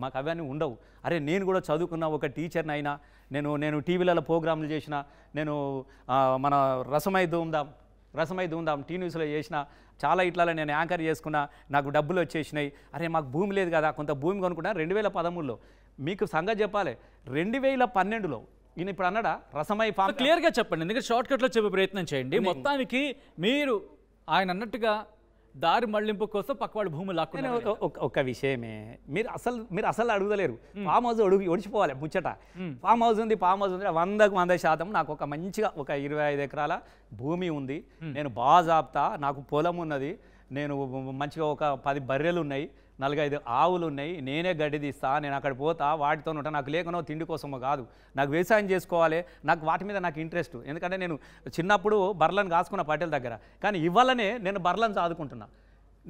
మాకు అవన్నీ ఉండవు. అరే నేను కూడా చదువుకున్న ఒక టీచర్ని అయినా నేను నేను టీవీలలో ప్రోగ్రాంలు చేసిన నేను మన రసమై ధూమ్దాం రసమై ధూమ్దాం టీ న్యూస్లో చేసిన చాలా ఇట్లా నేను యాంకర్ చేసుకున్నా నాకు డబ్బులు వచ్చేసినాయి. అరే మాకు భూమి లేదు కదా కొంత భూమి కొనుక్కున్నా రెండు వేల పదమూడులో. మీకు సంగతి చెప్పాలి రెండు వేల పన్నెండులో ఈయన ఇప్పుడు అన్నాడా రసమై ఫామ్ క్లియర్గా చెప్పండి ఎందుకంటే షార్ట్ కట్లో చెప్పే ప్రయత్నం చేయండి. మొత్తానికి మీరు ఆయన అన్నట్టుగా దారి మళ్ళింపు కోసం పక్క వాళ్ళ భూములు నేను లాక్కున్నారు ఒక- విషయమే. మీరు అసలు మీరు అసలు అడుగుదలేరు ఫామ్ హౌస్ అడుగు ఒడిచిపోవాలి ముచ్చట. ఫామ్ హౌస్ ఉంది ఫామ్ హౌస్ ఉంది వందకు వంద శాతం నాకు ఒక మంచిగా ఒక ఇరవై ఐదు ఎకరాల భూమి ఉంది. నేను బాగా జాపుతా నాకు పొలం ఉన్నది. నేను మంచిగా ఒక పది బర్రెలు ఉన్నాయి. నాలుగైదు ఆవులు ఉన్నాయి నేనే గడ్డి తీస్తా నేను అక్కడ పోతా వాటితో ఉంటా నాకు లేకనో తిండి కోసమో కాదు. నాకు వ్యవసాయం చేసుకోవాలి నాకు వాటి మీద నాకు ఇంట్రెస్ట్ ఎందుకంటే నేను చిన్నప్పుడు బర్రెలను కాసుకున్న పటేల్ దగ్గర. కానీ ఇవ్వాలనే నేను బర్రెలను చదువుకుంటున్నా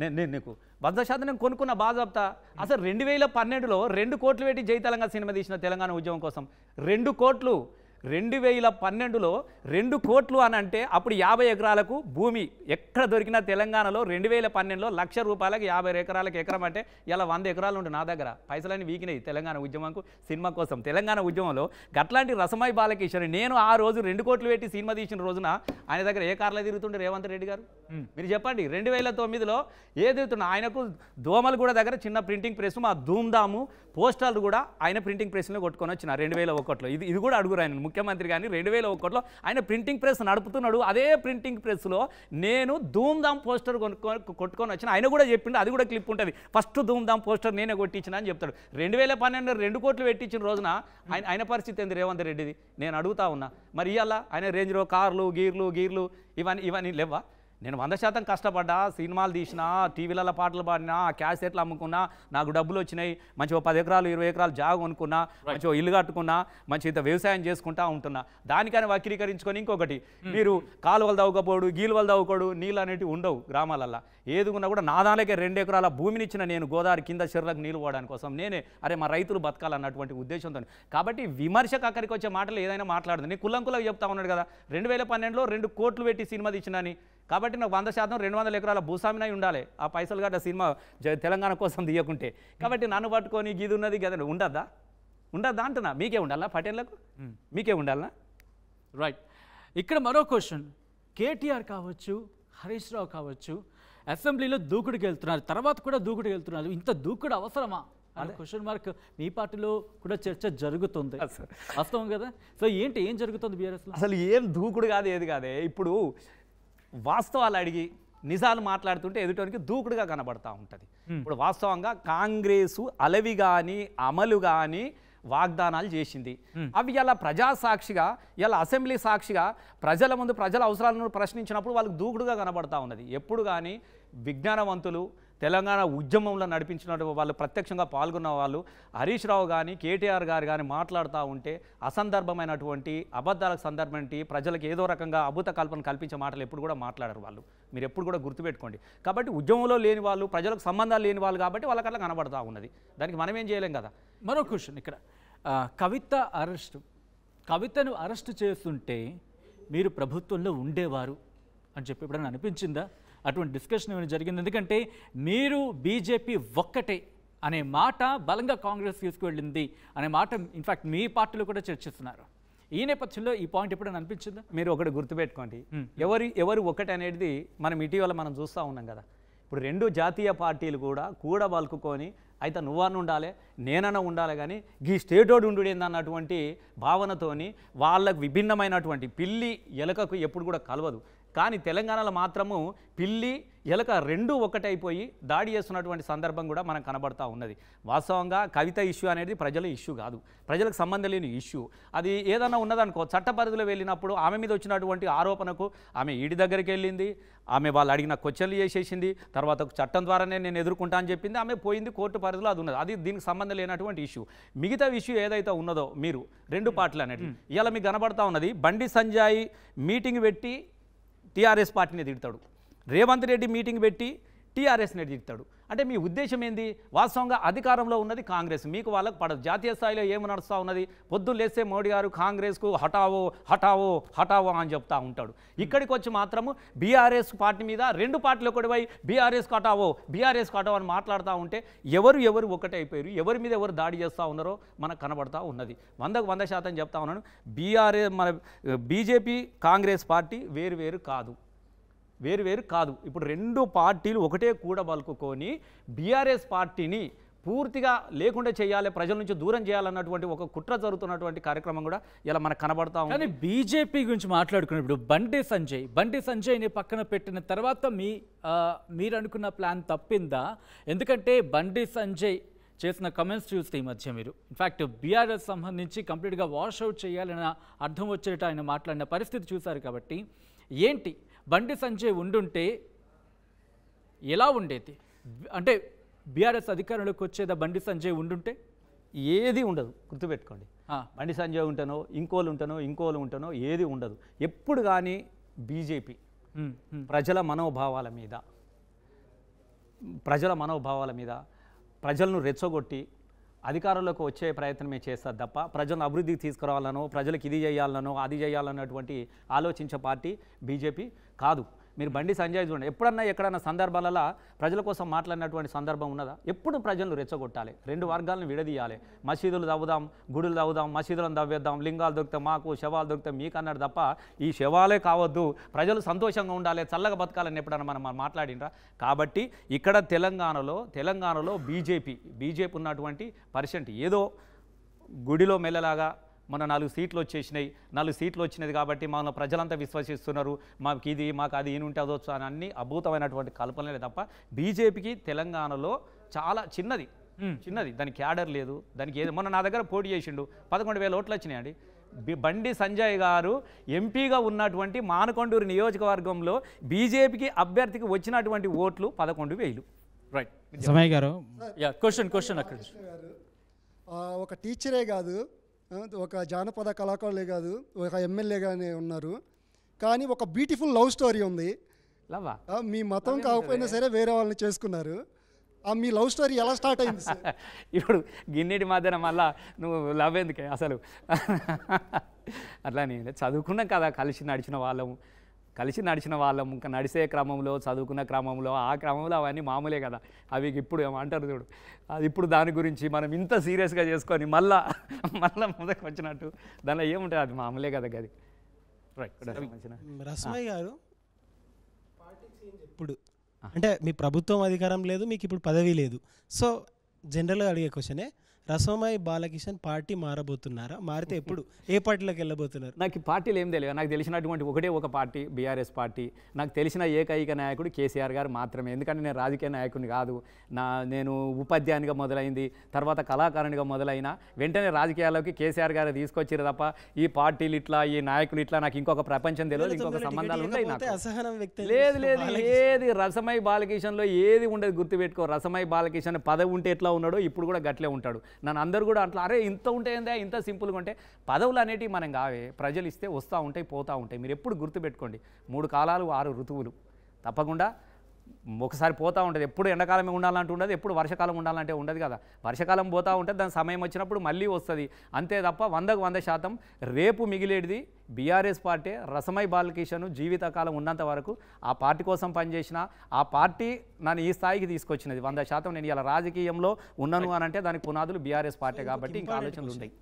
నేను నేను నీకు వంద శాతం నేను కొనుక్కున్న బాజాబ్తా అసలు రెండు వేల పన్నెండులో రెండు కోట్లు పెట్టి జై తెలంగాణ సినిమా తీసిన తెలంగాణ ఉద్యమం కోసం రెండు కోట్లు. రెండు వేల పన్నెండులో రెండు కోట్లు అని అంటే అప్పుడు యాభై ఎకరాలకు భూమి ఎక్కడ దొరికినా తెలంగాణలో రెండు వేల పన్నెండులో లక్ష రూపాయలకు యాభై ఎకరాలకు ఎకరం అంటే ఇలా వంద ఎకరాలు ఉండే నా దగ్గర. పైసలన్నీ వీకినాయి తెలంగాణ ఉద్యమంకు సినిమా కోసం. తెలంగాణ ఉద్యమంలో గట్లాంటి రసమై బాలకిషోర్ నేను ఆ రోజు రెండు కోట్లు పెట్టి సినిమా తీసిన రోజున ఆయన దగ్గర ఏ కార్లో తిరుగుతుండే రేవంత్ రెడ్డి గారు? మీరు చెప్పండి. రెండు వేల తొమ్మిదిలో ఏ తిరుగుతున్నా ఆయనకు దోమలు కూడా దగ్గర చిన్న ప్రింటింగ్ ప్రెస్ మా ధూమ్ధాము పోస్టర్లు కూడా ఆయన ప్రింటింగ్ ప్రెస్లో కొట్టుకొని వచ్చిన రెండు వేల ఒకటిలో. ఇది ఇది కూడా అడుగురు ఆయన ముఖ్యమంత్రి కానీ రెండు వేల ఒకటిలో ఆయన ప్రింటింగ్ ప్రెస్ నడుపుతున్నాడు. అదే ప్రింటింగ్ ప్రెస్లో నేను ధూమ్ధామ్ పోస్టర్ కొనుక్కొని కొట్టుకొని వచ్చిన ఆయన కూడా చెప్పిండు అది కూడా క్లిప్ ఉంటుంది. ఫస్ట్ ధూమ్ధామ్ పోస్టర్ నేనే కొట్టించిన అని చెప్తాడు. రెండు వేల పన్నెండు రెండు కోట్లు పెట్టించిన రోజున ఆయన ఆయన పరిస్థితి ఏంది రేవంత్ రెడ్డిది? నేను అడుగుతా ఉన్నా. మరి ఇవాళ ఆయన రేంజ్లో కార్లు గీర్లు గీర్లు ఇవన్నీ ఇవన్నీ లేవా? నేను వంద శాతం కష్టపడ్డా సినిమాలు తీసినా టీవీలలో పాటలు పాడినా క్యాసెట్లు అమ్ముకున్నా నాకు డబ్బులు వచ్చినాయి మంచి ఓ పది ఎకరాలు ఇరవై ఎకరాలు జాగ కొనుక్కున్నా మంచి ఇల్లు కట్టుకున్నా మంచి ఇంత వ్యవసాయం చేసుకుంటా ఉంటున్నా. దానికని వక్రీకరించుకొని ఇంకొకటి మీరు కాలువలు తవ్వుకపోడు గీలువలు తవ్వుకోడు నీళ్ళు అనేటివి ఉండవు గ్రామాలల్లో. ఏది ఉన్నా కూడా నా దానికే రెండు ఎకరాల భూమిని ఇచ్చిన నేను గోదావరి కింద చెర్రకు నీళ్ళు పోవడానికి కోసం నేనే అరే మా రైతులు బతకాలన్నటువంటి ఉద్దేశంతో. కాబట్టి విమర్శకు అక్కడికి వచ్చే మాటలు ఏదైనా మాట్లాడదు. నేను కుల్లంకులకు చెప్తా ఉన్నాడు కదా రెండు వేల పన్నెండులో రెండు కోట్లు పెట్టి సినిమా తీసినని కాబట్టి నాకు వంద శాతం రెండు వందల ఎకరాల భూస్వామినై ఉండాలి. ఆ పైసలు గట్ట సినిమా తెలంగాణ కోసం తీయకుంటే కాబట్టి నన్ను పట్టుకొని గీది ఉన్నది గది ఉండద్దా? ఉండద్దా అంటున్నా. మీకే ఉండాలా పటేళ్ళకు? మీకే ఉండాలా? రైట్. ఇక్కడ మరో క్వశ్చన్. కేటీఆర్ కావచ్చు హరీష్ రావు కావచ్చు అసెంబ్లీలో దూకుడుకి వెళ్తున్నారు తర్వాత కూడా దూకుడుకి వెళ్తున్నారు ఇంత దూకుడు అవసరమా? అనే క్వశ్చన్ మార్క్ మీ పార్టీలో కూడా చర్చ జరుగుతుంది. వాస్తవం కదా సో ఏంటి? ఏం జరుగుతుంది బీఆర్ఎస్లో? అసలు ఏం దూకుడు కాదు ఏది కాదే. ఇప్పుడు వాస్తవాలు అడిగి నిజాలు మాట్లాడుతుంటే ఎదుటోనికి దూకుడుగా కనబడతా ఉంటుంది. ఇప్పుడు వాస్తవంగా కాంగ్రెసు అలవి కానీ అమలు కానీ వాగ్దానాలు చేసింది. అవి ఇలా ప్రజా సాక్షిగా ఇలా అసెంబ్లీ సాక్షిగా ప్రజల ముందు ప్రజల అవసరాలను ప్రశ్నించినప్పుడు వాళ్ళకి దూకుడుగా కనబడతా ఉన్నది. ఎప్పుడు కానీ విజ్ఞానవంతులు తెలంగాణ ఉద్యమంలో నడిపించిన వాళ్ళు ప్రత్యక్షంగా పాల్గొన్న వాళ్ళు హరీష్ రావు కానీ కేటీఆర్ గారు కానీ మాట్లాడుతూ ఉంటే అసందర్భమైనటువంటి అబద్ధాలకు సందర్భంటి ప్రజలకు ఏదో రకంగా అభూత కల్పన కల్పించే మాటలు ఎప్పుడు కూడా మాట్లాడరు వాళ్ళు. మీరు ఎప్పుడు కూడా గుర్తుపెట్టుకోండి. కాబట్టి ఉద్యమంలో లేని వాళ్ళు ప్రజలకు సంబంధాలు లేని వాళ్ళు కాబట్టి వాళ్ళకి అట్లా కనబడతా ఉన్నది. దానికి మనం ఏం చేయలేం కదా? మరో క్వశ్చన్ ఇక్కడ. కవిత అరెస్ట్. కవితను అరెస్ట్ చేస్తుంటే మీరు ప్రభుత్వంలో ఉండేవారు అని చెప్పి ఎప్పుడైనా అనిపించిందా? అటువంటి డిస్కషన్ ఏమైనా జరిగింది? ఎందుకంటే మీరు బీజేపీ ఒక్కటే అనే మాట బలంగా కాంగ్రెస్ తీసుకువెళ్ళింది అనే మాట ఇన్ఫాక్ట్ మీ పార్టీలో కూడా చర్చిస్తున్నారు. ఈ నేపథ్యంలో ఈ పాయింట్ ఎప్పుడైనా అనిపించిందా? మీరు ఒకటి గుర్తుపెట్టుకోండి. ఎవరి ఎవరు ఒకటి అనేది మనం ఇటీవల మనం చూస్తూ ఉన్నాం కదా. ఇప్పుడు రెండు జాతీయ పార్టీలు కూడా కూడబలుకుకొని అయితే నువ్వన్న ఉండాలి నేనన్న ఉండాలి కానీ ఈ స్టేటోడు ఉండు అన్నటువంటి భావనతోని వాళ్ళకు విభిన్నమైనటువంటి పిల్లి ఎలకకు ఎప్పుడు కూడా కలవదు. కానీ తెలంగాణలో మాత్రము పిల్లి ఎలక రెండు ఒకటైపోయి దాడి చేస్తున్నటువంటి సందర్భం కూడా మనకు కనబడతా ఉన్నది. వాస్తవంగా కవిత ఇష్యూ అనేది ప్రజల ఇష్యూ కాదు. ప్రజలకు సంబంధం లేని ఇష్యూ. అది ఏదన్నా ఉన్నదనుకో చట్ట పరిధిలో వెళ్ళినప్పుడు ఆమె మీద వచ్చినటువంటి ఆరోపణకు ఆమె ఈడి దగ్గరికి వెళ్ళింది ఆమె వాళ్ళు అడిగిన క్వశ్చన్లు చేసేసింది తర్వాత చట్టం ద్వారానే నేను ఎదుర్కొంటా అని చెప్పింది ఆమె పోయింది కోర్టు పరిధిలో అది ఉన్నది. అది దీనికి సంబంధం లేనటువంటి ఇష్యూ. మిగతా ఇష్యూ ఏదైతే ఉన్నదో మీరు రెండు పార్టీలు అనేది ఇవాళ మీకు కనబడతా ఉన్నది బండి సంజయ్ మీటింగ్ పెట్టి టీఆర్ఎస్ పార్టీని తిడతాడు. రేవంత్ రెడ్డి మీటింగ్ పెట్టి టీఆర్ఎస్ తిడతాడు అంటే మీ ఉద్దేశం ఏంది? వాస్తవంగా అధికారంలో ఉన్నది కాంగ్రెస్. మీకు వాళ్ళకి పడదు జాతీయ స్థాయిలో ఏమి నడుస్తూ ఉన్నది? పొద్దున్న లేస్తే మోడీ గారు కాంగ్రెస్కు హఠావో హఠావో హఠావో అని చెప్తా ఉంటాడు. ఇక్కడికి వచ్చి మాత్రము బీఆర్ఎస్ పార్టీ మీద రెండు పార్టీలు ఒకటిపై బీఆర్ఎస్ కటావో బీఆర్ఎస్ కటావో అని మాట్లాడుతూ ఉంటే ఎవరు ఎవరు ఒకటే అయిపోయారు? ఎవరి మీద ఎవరు దాడి చేస్తూ ఉన్నారో మనకు కనబడతా ఉన్నది. వందకు వంద శాతం చెప్తా ఉన్నాను. బీఆర్ఎస్ మన బీజేపీ కాంగ్రెస్ పార్టీ వేరు వేరు కాదు. వేరు వేరు కాదు. ఇప్పుడు రెండు పార్టీలు ఒకటే కూడబలుకుని బీఆర్ఎస్ పార్టీని పూర్తిగా లేకుండా చేయాలి ప్రజల నుంచి దూరం చేయాలన్నటువంటి ఒక కుట్ర జరుగుతున్నటువంటి కార్యక్రమం కూడా ఇలా మనకు కనబడతా ఉంది. కానీ బీజేపీ గురించి మాట్లాడుకున్నప్పుడు బండి సంజయ్ బండి సంజయ్ని పక్కన పెట్టిన తర్వాత మీ మీరు అనుకున్న ప్లాన్ తప్పిందా? ఎందుకంటే బండి సంజయ్ చేసిన కమెంట్స్ చూస్తే ఈ మధ్య మీరు. ఇన్ఫ్యాక్ట్ బీఆర్ఎస్ సంబంధించి కంప్లీట్గా వాష్ అవుట్ చేయాలన్న అర్థం వచ్చేట ఆయన మాట్లాడిన పరిస్థితి చూశారు కాబట్టి ఏంటి? బండి సంజయ్ ఉండుంటే ఎలా ఉండేది? అంటే బీఆర్ఎస్ అధికారంలోకి వచ్చేదా బండి సంజయ్ ఉండుంటే? ఏది ఉండదు. గుర్తుపెట్టుకోండి. బండి సంజయ్ ఉంటానో ఇంకోళ్ళు ఉంటానో ఇంకోళ్ళు ఉంటానో ఏది ఉండదు. ఎప్పుడు కానీ బీజేపీ ప్రజల మనోభావాల మీద ప్రజల మనోభావాల మీద ప్రజలను రెచ్చగొట్టి అధికారంలోకి వచ్చే ప్రయత్నమే చేస్తారు తప్ప ప్రజలను అభివృద్ధికి తీసుకురావాలనో ప్రజలకు ఇది చేయాలనో అది చేయాలన్నటువంటి ఆలోచించే పార్టీ బీజేపీ కాదు. మీరు బండి సంజయ్ చూడండి. ఎప్పుడన్నా ఎక్కడన్నా సందర్భాలలో ప్రజల కోసం మాట్లాడినటువంటి సందర్భం ఉన్నదా? ఎప్పుడు ప్రజలను రెచ్చగొట్టాలి? రెండు వర్గాలను విడదీయాలి. మసీదులు తవ్వుదాం గుడులు తవ్వుదాం మసీదులను తవ్వేద్దాం లింగాలు దొరికితే మాకు శవాలు దొరికితే మీకు అన్నాడు తప్ప ఈ శవాలే కావద్దు. ప్రజలు సంతోషంగా ఉండాలి చల్లగా బతకాలని ఎప్పుడన్నా మనం మాట్లాడినరా కాబట్టి ఇక్కడ తెలంగాణలో తెలంగాణలో బీజేపీ బీజేపీ ఉన్నటువంటి పర్సెంట్ ఏదో గుడిలో మెల్లలాగా మన నాలుగు సీట్లు వచ్చేసినాయి. నాలుగు సీట్లు వచ్చినది కాబట్టి మన ప్రజలంతా విశ్వసిస్తున్నారు. మాకు ఇది మాకు అది ఈయన ఉంటే అదొచ్చు అని అన్ని అద్భుతమైనటువంటి కల్పనలే తప్ప బీజేపీకి తెలంగాణలో చాలా చిన్నది. చిన్నది. దానికి క్యాడర్ లేదు. దానికి ఏది మొన్న నా దగ్గర పోటీ చేసిండు. పదకొండు వేల ఓట్లు వచ్చినాయండి బి- బండి సంజయ్ గారు ఎంపీగా ఉన్నటువంటి మానకొండూరు నియోజకవర్గంలో బీజేపీకి అభ్యర్థికి వచ్చినటువంటి ఓట్లు పదకొండు వేలు. రైట్ సమయ్ గారు. యా క్వశ్చన్ క్వశ్చన్ అక్కడ. ఆ, ఒక టీచరే కాదు. ఒక జానపద కళాకారులే కాదు ఒక ఎమ్మెల్యేగానే ఉన్నారు. కానీ ఒక బ్యూటిఫుల్ లవ్ స్టోరీ ఉంది. మీ మతం కాకపోయినా సరే వేరే వాళ్ళని చేసుకున్నారు. ఆ మీ లవ్ స్టోరీ ఎలా స్టార్ట్ అయింది? సార్ [LAUGHS] ఇప్పుడు గిన్నెటి మధ్యన మళ్ళా నువ్వు లవ్ ఎందుకే అసలు? [LAUGHS] అట్లా నేను చదువుకున్నాం కదా కలిసి నడిచిన వాళ్ళము. కలిసి నడిచిన వాళ్ళము ఇంకా నడిసే క్రమంలో చదువుకున్న క్రమంలో ఆ క్రమంలో అవన్నీ మామూలే కదా. అవి ఇప్పుడు ఏమంటారు చూడు. అది ఇప్పుడు దాని గురించి మనం ఇంత సీరియస్గా చేసుకొని మళ్ళా మళ్ళా మొదటి వచ్చినట్టు దానిలో ఏముంటుంది అది మామూలే కదా గది. రస్మయ్య గారు ఇప్పుడు. అంటే మీ ప్రభుత్వం అధికారం లేదు మీకు ఇప్పుడు పదవి లేదు. సో జనరల్గా అడిగే క్వశ్చనే రసమై బాలకిషన్ పార్టీ మారబోతున్నారా? మారితే ఎప్పుడు? ఏ పార్టీలోకి వెళ్ళబోతున్నారు? నాకు పార్టీలు ఏం తెలియదు. నాకు తెలిసినటువంటి ఒకటే ఒక పార్టీ బీఆర్ఎస్ పార్టీ. నాకు తెలిసిన ఏకైక నాయకుడు కేసీఆర్ గారు మాత్రమే. ఎందుకంటే నేను రాజకీయ నాయకుడిని కాదు. నా నేను ఉపాధ్యాయునిగా మొదలైంది తర్వాత కళాకారునిగా మొదలైన వెంటనే రాజకీయాల్లోకి కేసీఆర్ గారు తీసుకొచ్చారు తప్ప ఈ పార్టీలు ఇట్లా ఈ నాయకులు ఇట్లా నాకు ఇంకొక ప్రపంచం తెలియదు ఇంకొక సంబంధాలు ఉన్నాయి నాకు. లేదు లేదు. ఏది రసమై బాలకిషన్లో ఏది ఉండదు గుర్తుపెట్టుకో. రసమై బాలకిషన్ పదవి ఉంటే ఎట్లా ఉన్నాడో ఇప్పుడు కూడా గట్లే ఉంటాడు. నన్ను అందరూ కూడా అట్లా అరే ఇంత ఉంటే ఇంత సింపుల్గా ఉంటే పదవులు అనేటివి మనం కావే. ప్రజలు ఇస్తే వస్తూ ఉంటాయి పోతూ ఉంటాయి. మీరు ఎప్పుడు గుర్తుపెట్టుకోండి. మూడు కాలాలు ఆరు ఋతువులు. తప్పకుండా ఒకసారి పోతూ ఉంటుంది. ఎప్పుడు ఎండాకాలమే ఉండాలంటే ఉండదు ఎప్పుడు వర్షాకాలం ఉండాలంటే ఉండదు కదా. వర్షాకాలం పోతూ ఉంటుంది దాని సమయం వచ్చినప్పుడు మళ్ళీ వస్తుంది. అంతే తప్ప వందకు వంద శాతం రేపు మిగిలేటిది బీఆర్ఎస్ పార్టీ రసమై బాలకిషన్ జీవితకాలం ఉన్నంత వరకు ఆ పార్టీ కోసం పనిచేసిన ఆ పార్టీ నన్ను ఈ స్థాయికి తీసుకొచ్చినది. వంద శాతం నేను ఇలా రాజకీయంలో ఉన్నాను అని అంటే దానికి పునాదులు బీఆర్ఎస్ పార్టీ కాబట్టి ఇంకా ఆలోచనలు ఉన్నాయి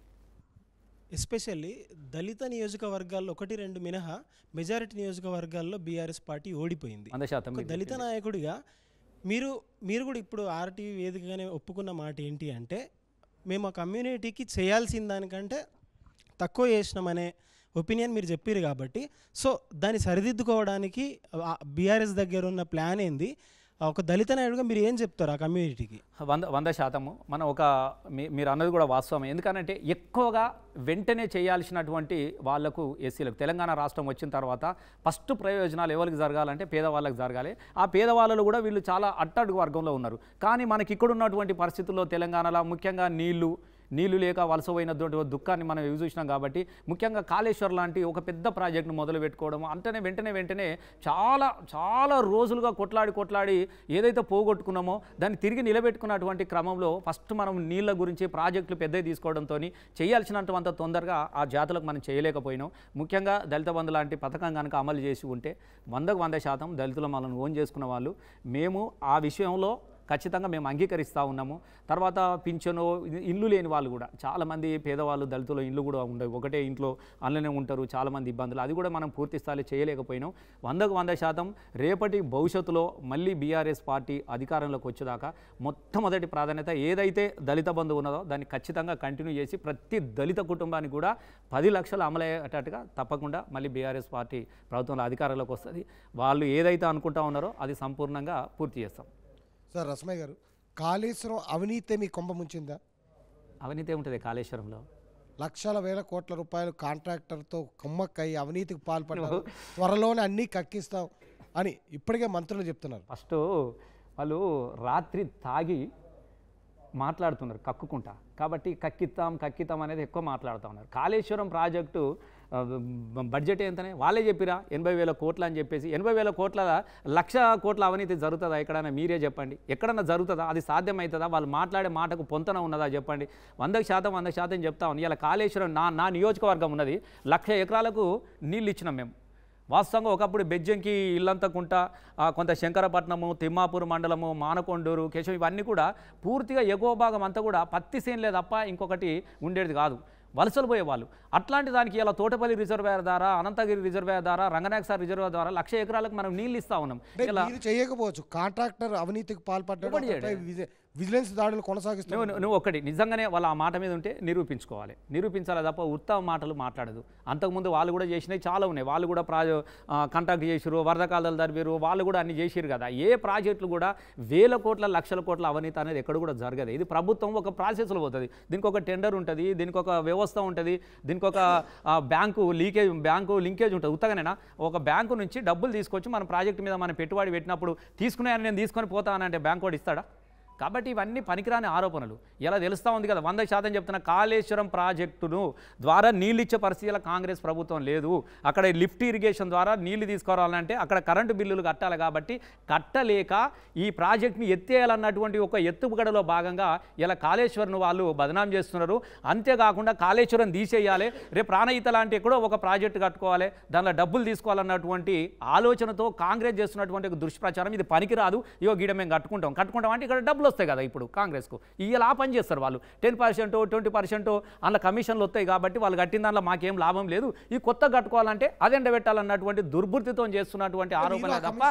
ఎస్పెషల్లీ దళిత నియోజకవర్గాల్లో ఒకటి రెండు మినహా మెజారిటీ నియోజకవర్గాల్లో బీఆర్ఎస్ పార్టీ ఓడిపోయింది వంద శాతం దళిత. నాయకుడిగా మీరు మీరు కూడా ఇప్పుడు ఆర్టీవీ వేదికగానే ఒప్పుకున్న మాట ఏంటి అంటే మేము ఆ కమ్యూనిటీకి చేయాల్సిన దానికంటే తక్కువ చేసినామనే ఒపీనియన్ మీరు చెప్పారు కాబట్టి సో దాన్ని సరిదిద్దుకోవడానికి బీఆర్ఎస్ దగ్గర ఉన్న ప్లాన్ ఏంది ఒక దళిత నాయుడుగా మీరు ఏం చెప్తారు ఆ కమ్యూనిటీకి? వంద వంద శాతము. మనం ఒక మీ- మీరు అన్నది కూడా వాస్తవం ఎందుకనంటే ఎక్కువగా వెంటనే చేయాల్సినటువంటి వాళ్ళకు ఎస్సీలకు తెలంగాణ రాష్ట్రం వచ్చిన తర్వాత ఫస్ట్ ప్రయోజనాలు ఎవరికి జరగాలంటే పేదవాళ్ళకి జరగాలి. ఆ పేదవాళ్ళలో కూడా వీళ్ళు చాలా అట్టడుగు వర్గంలో ఉన్నారు. కానీ మనకి ఇక్కడ ఉన్నటువంటి పరిస్థితుల్లో తెలంగాణలో ముఖ్యంగా నీళ్ళు నీళ్ళు లేక వలసపోయినటువంటి దుఃఖాన్ని మనం ఎదురు చూసినాం కాబట్టి ముఖ్యంగా కాళేశ్వర్ లాంటి ఒక పెద్ద ప్రాజెక్టును మొదలు పెట్టుకోవడం అంటనే వెంటనే వెంటనే చాలా చాలా రోజులుగా కొట్లాడి కొట్లాడి ఏదైతే పోగొట్టుకున్నామో దాన్ని తిరిగి నిలబెట్టుకున్నటువంటి క్రమంలో ఫస్ట్ మనం నీళ్ళ గురించి ప్రాజెక్టులు పెద్దవి తీసుకోవడంతో చేయాల్సినంత తొందరగా ఆ జాతులకు మనం చేయలేకపోయినాం. ముఖ్యంగా దళిత బంధు లాంటి పథకం కనుక అమలు చేసి ఉంటే వందకు వంద శాతం దళితులు మనల్ని ఓన్ చేసుకున్న వాళ్ళు. మేము ఆ విషయంలో ఖచ్చితంగా మేము అంగీకరిస్తూ ఉన్నాము. తర్వాత పింఛను ఇల్లు లేని వాళ్ళు కూడా చాలామంది పేదవాళ్ళు దళితులు ఇల్లు కూడా ఉండవు. ఒకటే ఇంట్లో అందులోనే ఉంటారు చాలామంది ఇబ్బందులు. అది కూడా మనం పూర్తి స్థాయిలో చేయలేకపోయినాం. వందకు వంద శాతం రేపటి భవిష్యత్తులో మళ్ళీ బీఆర్ఎస్ పార్టీ అధికారంలోకి వచ్చేదాకా మొట్టమొదటి ప్రాధాన్యత ఏదైతే దళిత బంధు ఉన్నదో దాన్ని ఖచ్చితంగా కంటిన్యూ చేసి ప్రతి దళిత కుటుంబానికి కూడా పది లక్షలు అమలయ్యేటట్టుగా తప్పకుండా మళ్ళీ బీఆర్ఎస్ పార్టీ ప్రభుత్వంలో అధికారంలోకి వస్తుంది. వాళ్ళు ఏదైతే అనుకుంటా ఉన్నారో అది సంపూర్ణంగా పూర్తి చేస్తాం. సార్ రస్మయ్య గారు కాళేశ్వరం అవినీతే మీ కొంప ముంచిందా? అవినీతి ఉంటుంది కాళేశ్వరంలో. లక్షల వేల కోట్ల రూపాయలు కాంట్రాక్టర్తో కుమ్మక్కై అవినీతికి పాల్పడ్డారు. త్వరలోనే అన్నీ కక్కిస్తాం అని ఇప్పటికే మంత్రులు చెప్తున్నారు. ఫస్ట్ వాళ్ళు రాత్రి తాగి మాట్లాడుతున్నారు కక్కుకుంటా. కాబట్టి కక్కిస్తాం కక్కిస్తాం అనేది ఎక్కువ మాట్లాడుతూ ఉన్నారు. కాళేశ్వరం ప్రాజెక్టు బడ్జెట్ ఎంతనే? వాళ్ళే చెప్పిరా ఎనభై వేల కోట్లు అని చెప్పేసి. ఎనభై వేల కోట్ల లక్ష కోట్ల అవినీతి జరుగుతుందా? ఎక్కడైనా మీరే చెప్పండి. ఎక్కడన్నా జరుగుతుందా? అది సాధ్యమవుతుందా వాళ్ళు మాట్లాడే మాటకు పొంతన ఉన్నదా చెప్పండి. వందకు శాతం వంద శాతం చెప్తా ఉన్నాను ఇలా కాళేశ్వరం నా నా నియోజకవర్గం ఉన్నది. లక్ష ఎకరాలకు నీళ్ళు ఇచ్చినాం మేము. వాస్తవంగా ఒకప్పుడు బెజ్జంకి ఇల్లంతకుంట కొంత శంకరపట్నము తిమ్మాపూర్ మండలము మానకొండూరు కేశం ఇవన్నీ కూడా పూర్తిగా ఎగువ భాగం అంతా కూడా పత్తి సేన్లే తప్ప ఇంకొకటి ఉండేది కాదు. వలసలు పోయేవాళ్ళు. అట్లాంటి దానికి ఇలా తోటపల్లి రిజర్వాయర్ ద్వారా అనంతగిరి రిజర్వాయర్ ద్వారా రంగనాయకసారి రిజర్వాయర్ ద్వారా లక్ష ఎకరాలకు మనం నీళ్ళు ఇస్తా ఉన్నాం. ఇలా చేయకపోవచ్చు. కాంట్రాక్టర్ అవినీతికి పాల్పడ్డాడు విజిలెన్స్ దాడులు నువ్వు నువ్వు ఒకటి నిజంగానే వాళ్ళ ఆ మాట మీద ఉంటే నిరూపించుకోవాలి. నిరూపించాలి తప్ప ఉత్తమ మాటలు మాట్లాడదు. అంతకుముందు వాళ్ళు కూడా చేసినవి చాలా ఉన్నాయి. వాళ్ళు కూడా ప్రా కాంటాక్ట్ చేసిరు వరద కాలాలు జరిపారు వాళ్ళు కూడా అన్ని చేసిరు కదా. ఏ ప్రాజెక్టులు కూడా వేల కోట్ల లక్షల కోట్ల అవినీతి అనేది ఎక్కడ కూడా జరగదు. ఇది ప్రభుత్వం ఒక ప్రాసెస్లో పోతుంది. దీనికి ఒక టెండర్ ఉంటుంది దీనికి ఒక వ్యవస్థ ఉంటుంది దీనికి ఒక బ్యాంకు లీకేజ్ బ్యాంకు లింకేజ్ ఉంటుంది. ఉత్తగానేనా? ఒక బ్యాంకు నుంచి డబ్బులు తీసుకొచ్చి మన ప్రాజెక్ట్ మీద మనం పెట్టుబడి పెట్టినప్పుడు తీసుకునే నేను తీసుకొని పోతానంటే బ్యాంక్ వాడు ఇస్తాడా? కాబట్టి ఇవన్నీ పనికిరాని ఆరోపణలు. ఎలా తెలుస్తూ ఉంది కదా వంద శాతం చెప్తున్న కాళేశ్వరం ప్రాజెక్టును ద్వారా నీళ్ళు ఇచ్చే పరిస్థితిలో కాంగ్రెస్ ప్రభుత్వం లేదు. అక్కడ లిఫ్ట్ ఇరిగేషన్ ద్వారా నీళ్ళు తీసుకురావాలంటే అక్కడ కరెంటు బిల్లులు కట్టాలి కాబట్టి కట్టలేక ఈ ప్రాజెక్ట్ని ఎత్తేయాలన్నటువంటి ఒక ఎత్తుగడలో భాగంగా ఇలా కాళేశ్వరం వాళ్ళు బదనాం చేస్తున్నారు. అంతేకాకుండా కాళేశ్వరం తీసేయాలి. రేపు ప్రాణహిత లాంటి ఎక్కడో ఒక ప్రాజెక్టు కట్టుకోవాలి. దానిలో డబ్బులు తీసుకోవాలన్నటువంటి ఆలోచనతో కాంగ్రెస్ చేస్తున్నటువంటి ఒక దుష్ప్రచారం. ఇది పనికిరాదు. ఇగో గీడ మేము కట్టుకుంటాం. కట్టుకుంటాం అంటే ఇక్కడ డబ్బులు వస్తాయి కదా ఇప్పుడు కాంగ్రెస్కు. ఇలా పని చేస్తారు వాళ్ళు. టెన్ పర్సెంట్ ట్వంటీ పర్సెంట్ అందులో కమిషన్లు వస్తాయి కాబట్టి వాళ్ళు కట్టిన దాంట్లో మాకేం లాభం లేదు. ఈ కొత్త కట్టుకోవాలంటే అదెండ పెట్టాలన్నటువంటి దుర్బుద్ధితో చేస్తున్నటువంటి మీరు ఆరోపణలు ఆ తప్ప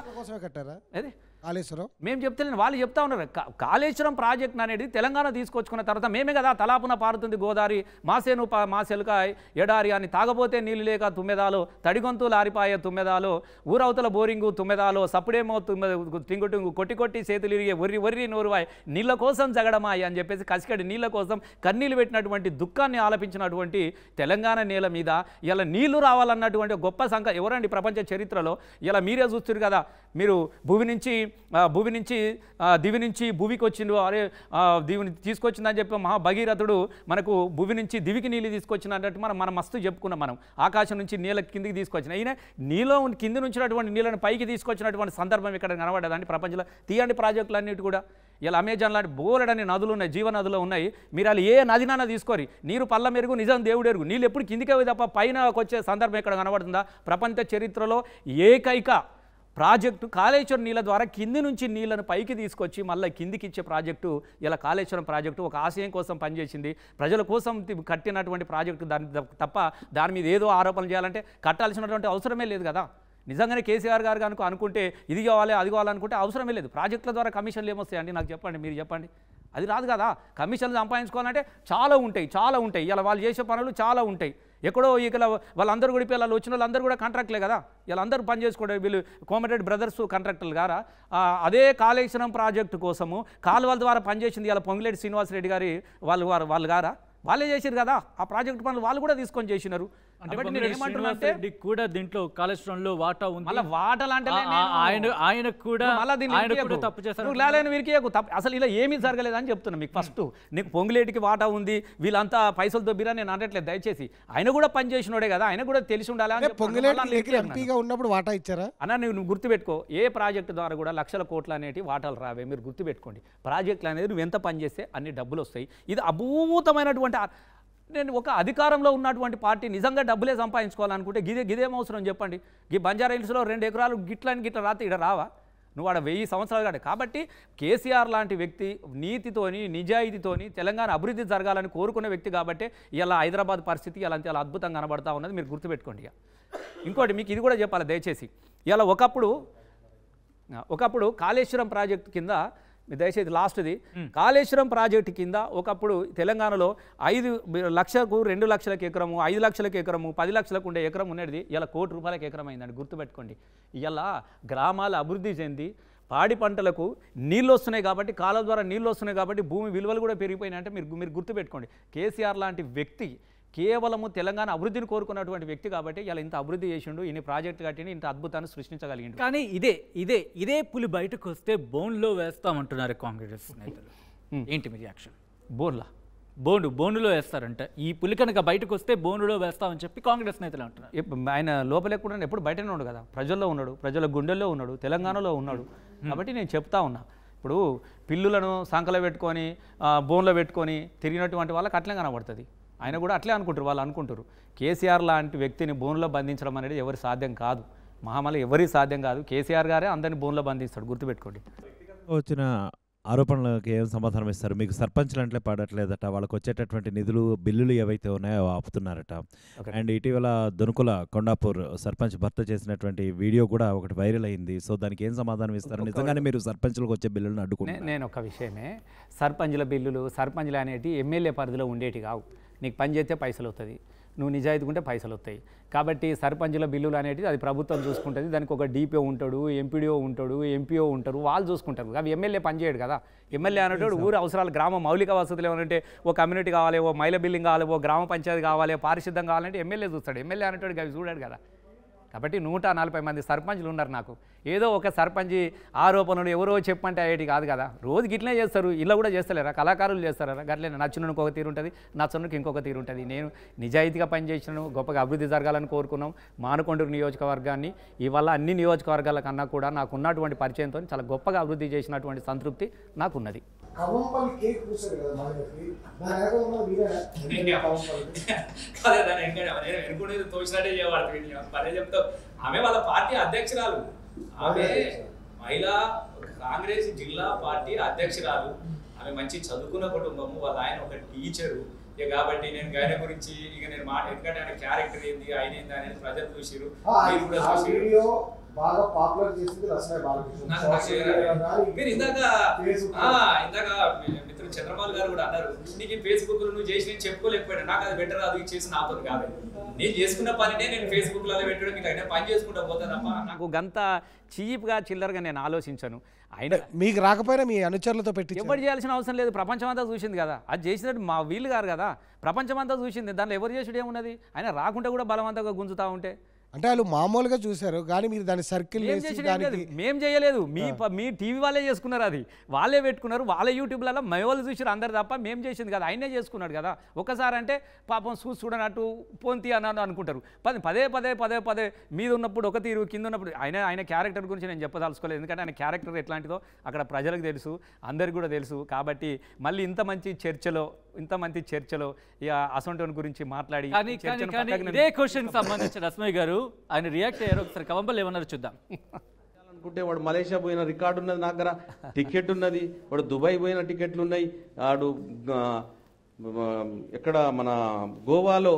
కాళేశ్వరం? మేము చెప్తలేను వాళ్ళు చెప్తా ఉన్నారు. కాళేశ్వరం ప్రాజెక్ట్ అనేది తెలంగాణ తీసుకొచ్చుకున్న తర్వాత మేమే కదా తలాపున పారుతుంది గోదావరి మాసేను పా ఎడారి అని తాగబోతే నీళ్ళు లేక తుమ్మెదాలు తడిగొంతు లారిపాయ తుమ్మెదాలు ఊరవతల బోరింగు తుమ్మెదాలు సప్పుడేమో తుమ్మె టింగు టింగు కొట్టి కొట్టి చేతులు ఇరిగే ఒర్రి ఒర్రి నోరువాయ్ నీళ్ళ కోసం జగడమాయి అని చెప్పేసి కసికడి నీళ్ళ కోసం కన్నీళ్ళు పెట్టినటువంటి దుఃఖాన్ని ఆలపించినటువంటి తెలంగాణ నేల మీద ఇలా నీళ్ళు రావాలన్నటువంటి గొప్ప సంఖ ఎవరండి ప్రపంచ చరిత్రలో? ఇలా మీరే చూస్తున్నారు కదా మీరు భూమి నుంచి భూమి నుంచి దివి నుంచి భూమికి వచ్చిండు. అరే దీవిని తీసుకొచ్చిందని చెప్పి మహా భగీరథుడు మనకు భూమి నుంచి దివికి నీళ్ళు తీసుకొచ్చిన అన్నట్టు మనం మనం మస్తు చెప్పుకున్నాం మనం. ఆకాశం నుంచి నీళ్ళ కిందికి తీసుకొచ్చిన. ఈయన నీలో కింది నుంచినటువంటి నీళ్ళని పైకి తీసుకొచ్చినటువంటి సందర్భం ఇక్కడ కనబడదండి ప్రపంచంలో? తీయండి ప్రాజెక్టులు అన్నిటి కూడా. ఇలా అమెజాన్ లాంటి బోలెడని నదులు ఉన్నాయి జీవనదులు ఉన్నాయి. మీరు అలా ఏ నదినైనా తీసుకోరి? నీరు పల్ల మెరుగు నిజం దేవుడు ఎరుగు. నీళ్ళు ఎప్పుడు కిందికే తప్ప పైన వచ్చే సందర్భం ఎక్కడ కనబడుతుందా? ప్రపంచ చరిత్రలో ఏకైక ప్రాజెక్టు కాళేశ్వరం నీళ్ళ ద్వారా కింది నుంచి నీళ్ళను పైకి తీసుకొచ్చి మళ్ళీ కిందికి ఇచ్చే ప్రాజెక్టు ఇలా కాళేశ్వరం ప్రాజెక్టు ఒక ఆశయం కోసం పనిచేసింది. ప్రజల కోసం కట్టినటువంటి ప్రాజెక్టు దాని తప్ప దాని మీద ఏదో ఆరోపణలు చేయాలంటే కట్టాల్సినటువంటి అవసరమే లేదు కదా. నిజంగానే కేసీఆర్ గారు కనుక అనుకుంటే ఇది కావాలి అది కావాలనుకుంటే అవసరమే లేదు. ప్రాజెక్టుల ద్వారా కమిషన్లు ఏమొస్తాయండి? నాకు చెప్పండి మీరు చెప్పండి. అది రాదు కదా. కమిషన్లు సంపాదించుకోవాలంటే చాలా ఉంటాయి చాలా ఉంటాయి. ఇలా వాళ్ళు చేసే పనులు చాలా ఉంటాయి. ఎక్కడో ఇక్కడ వాళ్ళందరూ కూడా పిల్లలు వాళ్ళు వచ్చిన వాళ్ళందరూ కూడా కాంట్రాక్ట్లే కదా. వీళ్ళందరూ పని చేసుకోవడం వీళ్ళు కోమటెడ్ బ్రదర్స్ కాంట్రాక్టర్లు గారా? అదే కాళేశ్వరం ప్రాజెక్టు కోసము కాలువల ద్వారా పనిచేసింది ఇలా పొంగిలేటి శ్రీనివాసరెడ్డి గారి వాళ్ళు వారు వాళ్ళు గారా? వాళ్ళే చేశారు కదా. ఆ ప్రాజెక్టు పనులు వాళ్ళు కూడా తీసుకొని చేసినారు. అంటే కూడా దీంట్లో కాళేశ్వరంలో వాటా ఉంది. మళ్ళీ వాటలు అంటే ఆయన ఆయన కూడా ఆయన తప్పు చేశారు అసలు ఇలా ఏమీ జరగలేదని చెప్తున్నా మీకు ఫస్ట్ నీకు పొంగులేటికి వాటా ఉంది వీళ్ళంతా పైసలు దొబ్బిరా నేను అనట్లేదు దయచేసి. ఆయన కూడా పని చేసినోడే కదా ఆయన కూడా తెలిసి ఉండాలి అని. ఎంపీగా ఉన్నప్పుడు వాటా ఇచ్చారా? అన్న నువ్వు గుర్తుపెట్టుకో ఏ ప్రాజెక్టు ద్వారా కూడా లక్షల కోట్లు అనేటి వాటాలు రావే మీరు గుర్తుపెట్టుకోండి. ప్రాజెక్టులు అనేది నువ్వు ఎంత పని చేస్తే అన్ని డబ్బులు వస్తాయి. ఇది అభూతమైనటువంటి ఆ- నేను ఒక అధికారంలో ఉన్నటువంటి పార్టీ నిజంగా డబ్బులే సంపాదించుకోవాలనుకుంటే గిదే గిదేం అవసరం చెప్పండి. ఈ బంజారా హిల్స్లో రెండు ఎకరాలు గిట్లని గిట్ల రాతే ఇక్కడ రావా? నువ్వు ఆడ వెయ్యి సంవత్సరాలు కాదు. కాబట్టి కేసీఆర్ లాంటి వ్యక్తి నీతితోని నిజాయితీతోని తెలంగాణ అభివృద్ధి జరగాలని కోరుకునే వ్యక్తి కాబట్టి ఇలా హైదరాబాద్ పరిస్థితి ఇలా అంతే అలా అద్భుతంగా కనబడతా ఉన్నది. మీరు గుర్తుపెట్టుకోండి ఇక. ఇంకోటి మీకు ఇది కూడా చెప్పాలి దయచేసి. ఇలా ఒకప్పుడు ఒకప్పుడు కాళేశ్వరం ప్రాజెక్టు కింద దయచేసి లాస్ట్ది. కాళేశ్వరం ప్రాజెక్టు కింద ఒకప్పుడు తెలంగాణలో ఐదు లక్షలకు రెండు లక్షలకు ఎకరము ఐదు లక్షలకు ఎకరము పది లక్షలకు ఉండే ఎకరం ఉన్నది ఇలా కోటి రూపాయలకు ఎకరం అయిందండి గుర్తుపెట్టుకోండి. ఇలా గ్రామాలు అభివృద్ధి చెంది పాడి పంటలకు నీళ్ళు వస్తున్నాయి కాబట్టి కాలువ ద్వారా నీళ్ళు వస్తున్నాయి కాబట్టి భూమి విలువలు కూడా పెరిగిపోయినాయి అంటే మీరు మీరు గుర్తుపెట్టుకోండి. కేసీఆర్ లాంటి వ్యక్తి కేవలము తెలంగాణ అభివృద్ధిని కోరుకున్నటువంటి వ్యక్తి కాబట్టి ఇలా ఇంత అభివృద్ధి చేసిండు ఇన్ని ప్రాజెక్టు కట్టిండు ఇంత అద్భుతాన్ని సృష్టించగలిగిండు. కానీ ఇదే ఇదే ఇదే పులి బయటకు వస్తే బోన్లో వేస్తామంటున్నారు కాంగ్రెస్ నేతలు. ఏంటి మీ రియాక్షన్? బోర్లా బోను బోనులో వేస్తారంట. ఈ పులి కనుక బయటకు వస్తే బోనులో వేస్తామని చెప్పి కాంగ్రెస్ నేతలు అంటున్నారు. ఆయన లోపల ఎప్పుడు ఎప్పుడు బయటనే ఉన్నాడు కదా. ప్రజల్లో ఉన్నాడు ప్రజల గుండెల్లో ఉన్నాడు తెలంగాణలో ఉన్నాడు. కాబట్టి నేను చెప్తా ఉన్నా. ఇప్పుడు పిల్లులను సంకలో పెట్టుకొని బోన్లో పెట్టుకొని తిరిగినటువంటి వాళ్ళకి అట్లే కనబడుతుంది. ఆయన కూడా అట్లే అనుకుంటారు వాళ్ళు అనుకుంటారు. కేసీఆర్ లాంటి వ్యక్తిని బోన్లో బంధించడం అనేది ఎవరి సాధ్యం కాదు. మహామల ఎవరి సాధ్యం కాదు. కేసీఆర్ గారే అందరిని బోన్లో బంధిస్తాడు గుర్తుపెట్టుకోండి. వచ్చిన ఆరోపణలకు ఏం సమాధానం ఇస్తారు? మీకు సర్పంచ్లు అంటే పడట్లేదట వాళ్ళకి వచ్చేటటువంటి నిధులు బిల్లులు ఏవైతే ఉన్నాయో ఆపుతున్నారట. అండ్ ఇటీవల దొనుకుల కొండాపూర్ సర్పంచ్ భర్త చేసినటువంటి వీడియో కూడా ఒకటి వైరల్ అయింది. సో దానికి ఏం సమాధానం ఇస్తారు? నిజంగానే మీరు సర్పంచ్లకు వచ్చే బిల్లులను అడ్డుకుంటారు నేను ఒక విషయమే సర్పంచ్ల బిల్లులు సర్పంచ్లు అనేటి ఎమ్మెల్యే పరిధిలో ఉండేటి కావు. నీకు పని చేస్తే పైసలు వస్తుంది నువ్వు నిజాయితీ ఉంటే పైసలు వస్తాయి కాబట్టి సర్పంచ్ల బిల్లులు అనేటివి అది ప్రభుత్వం చూసుకుంటుంది. దానికి ఒక డీపీఓ ఉంటాడు ఎంపీడీఓ ఉంటాడు ఎంపీఓ ఉంటారు వాళ్ళు చూసుకుంటారు. అవి ఎమ్మెల్యే పనిచేయడు కదా. ఎమ్మెల్యే అనేటోడు ఊరు అవసరాలు గ్రామ మౌలిక వసతులు ఏమంటే ఓ కమ్యూనిటీ కావాలి ఓ మహిళ బిల్డింగ్ కావాలి ఓ గ్రామ పంచాయతీ కావాలి పారిశుద్ధం కావాలంటే ఎమ్మెల్యే చూస్తాడు. ఎమ్మెల్యే అనేటోడు అవి చూడాడు కదా. కాబట్టి నూట నలభై మంది సర్పంచ్లు ఉన్నారు నాకు. ఏదో ఒక సర్పంచ్ ఆరోపణలు ఎవరో చెప్పంటే అయ్యేటి కాదు కదా. రోజు గిట్లనే చేస్తారు. ఇలా కూడా చేస్తలేరా? కళాకారులు చేస్తారా? గట్లే నచ్చినకు ఒక తీరు ఉంటుంది నచ్చనుకు ఇంకొక తీరు ఉంటుంది. నేను నిజాయితీగా పనిచేసినాను గొప్పగా అభివృద్ధి జరగాలని కోరుకున్నాం. మానకొండూరు నియోజకవర్గాన్ని ఇవాళ అన్ని నియోజకవర్గాల కన్నా కూడా నాకు ఉన్నటువంటి పరిచయంతో చాలా గొప్పగా అభివృద్ధి చేసినటువంటి సంతృప్తి నాకున్నది. కవ్వంపల్లి కేక్ పూసారు కదా మహిళకి దాని వెనక ఉన్న మీరే కాదే దాని వెంకట నేను వెనుకునేది తోచినట్టే చేయబడుతుంది పదే చెప్తావు ఆమె వాళ్ళ పార్టీ అధ్యక్షురాలు. ఆమె మహిళా కాంగ్రెస్ జిల్లా పార్టీ అధ్యక్షురాలు. ఆమె మంచి చదువుకున్న కుటుంబము. వాళ్ళ ఆయన ఒక టీచరు. ఇక కాబట్టి నేను ఆయన గురించి ఇక నేను మాట ఎందుకంటే ఆయన క్యారెక్టర్ ఏంది ఆయన ఏంది అనేది ప్రజలు చూసిరు మీరు కూడా చూసిరు బాగా పాపులర్ చేసింది రసమే బాలకృష్ణ. మీరు ఇందాక ఇందాక మిత్రుడు చంద్రబాబు గారు కూడా అన్నారు నీకు ఫేస్బుక్లో నువ్వు చేసి నేను చెప్పుకోలేకపోయాను. నాకు అది బెటర్ అది చేసి నాతో కాదు. నేను చేసుకున్న పనినే నేను ఫేస్బుక్లో పెట్టడం మీకు అయినా పని చేసుకుంటా పోతా తప్ప నాకు గంత చీప్గా చిల్లరగా నేను ఆలోచించను. ఆయన మీకు రాకపోయినా మీ అనుచరులతో పెట్టి ఎవరు చేయాల్సిన అవసరం లేదు. ప్రపంచం అంతా చూసింది కదా. అది చేసినట్టు మా వీళ్ళు గారు కదా. ప్రపంచం అంతా చూసింది. దాంట్లో ఎవరు చేసుడు ఏమున్నది? ఆయన రాకుంటే కూడా బలవంతంగా గుంజుతా ఉంటే అంటే వాళ్ళు మామూలుగా చూశారు కానీ మీరు దాన్ని సర్కిల్ మేం వేసి చేసేది ఏం లేదు. దానికి మేం చేయలేదు. మీ ప- మీ టీవీ వాళ్ళే చేసుకున్నారు అది. వాళ్ళే పెట్టుకున్నారు. వాళ్ళ యూట్యూబ్లలో వాళ్ళు చూసారు అందరు తప్ప మేం చేసింది కదా. ఆయనే చేసుకున్నాడు కదా. ఒకసారి అంటే పాపం చూసి చూడనట్టు పోంతి అన్నాను అనుకుంటారు. పది పదే పదే పదే పదే మీద ఉన్నప్పుడు ఒక తీరు కింద ఉన్నప్పుడు ఆయన ఆయన క్యారెక్టర్ గురించి నేను చెప్పదలుచుకోలేదు. ఎందుకంటే ఆయన క్యారెక్టర్ ఎట్లాంటిదో అక్కడ ప్రజలకు తెలుసు అందరికి కూడా తెలుసు. కాబట్టి మళ్ళీ ఇంత మంచి చర్చలో ఇంత మంచి చర్చలో ఇక అసొంటోని గురించి మాట్లాడి ఇదే క్వశ్చన్ సంబంధించి రస్మయ్య గారు ఆయన రియాక్ట్ అయ్యారు. ఒకసారి కవంబల్ ఏమన్నారు చూద్దాం. అనుకుంటే వాడు మలేషియా పోయిన రికార్డు ఉన్నది నా దగ్గర టికెట్ ఉన్నది. వాడు దుబాయ్ పోయిన టికెట్లు ఉన్నాయి. వాడు ఎక్కడ మన గోవాలో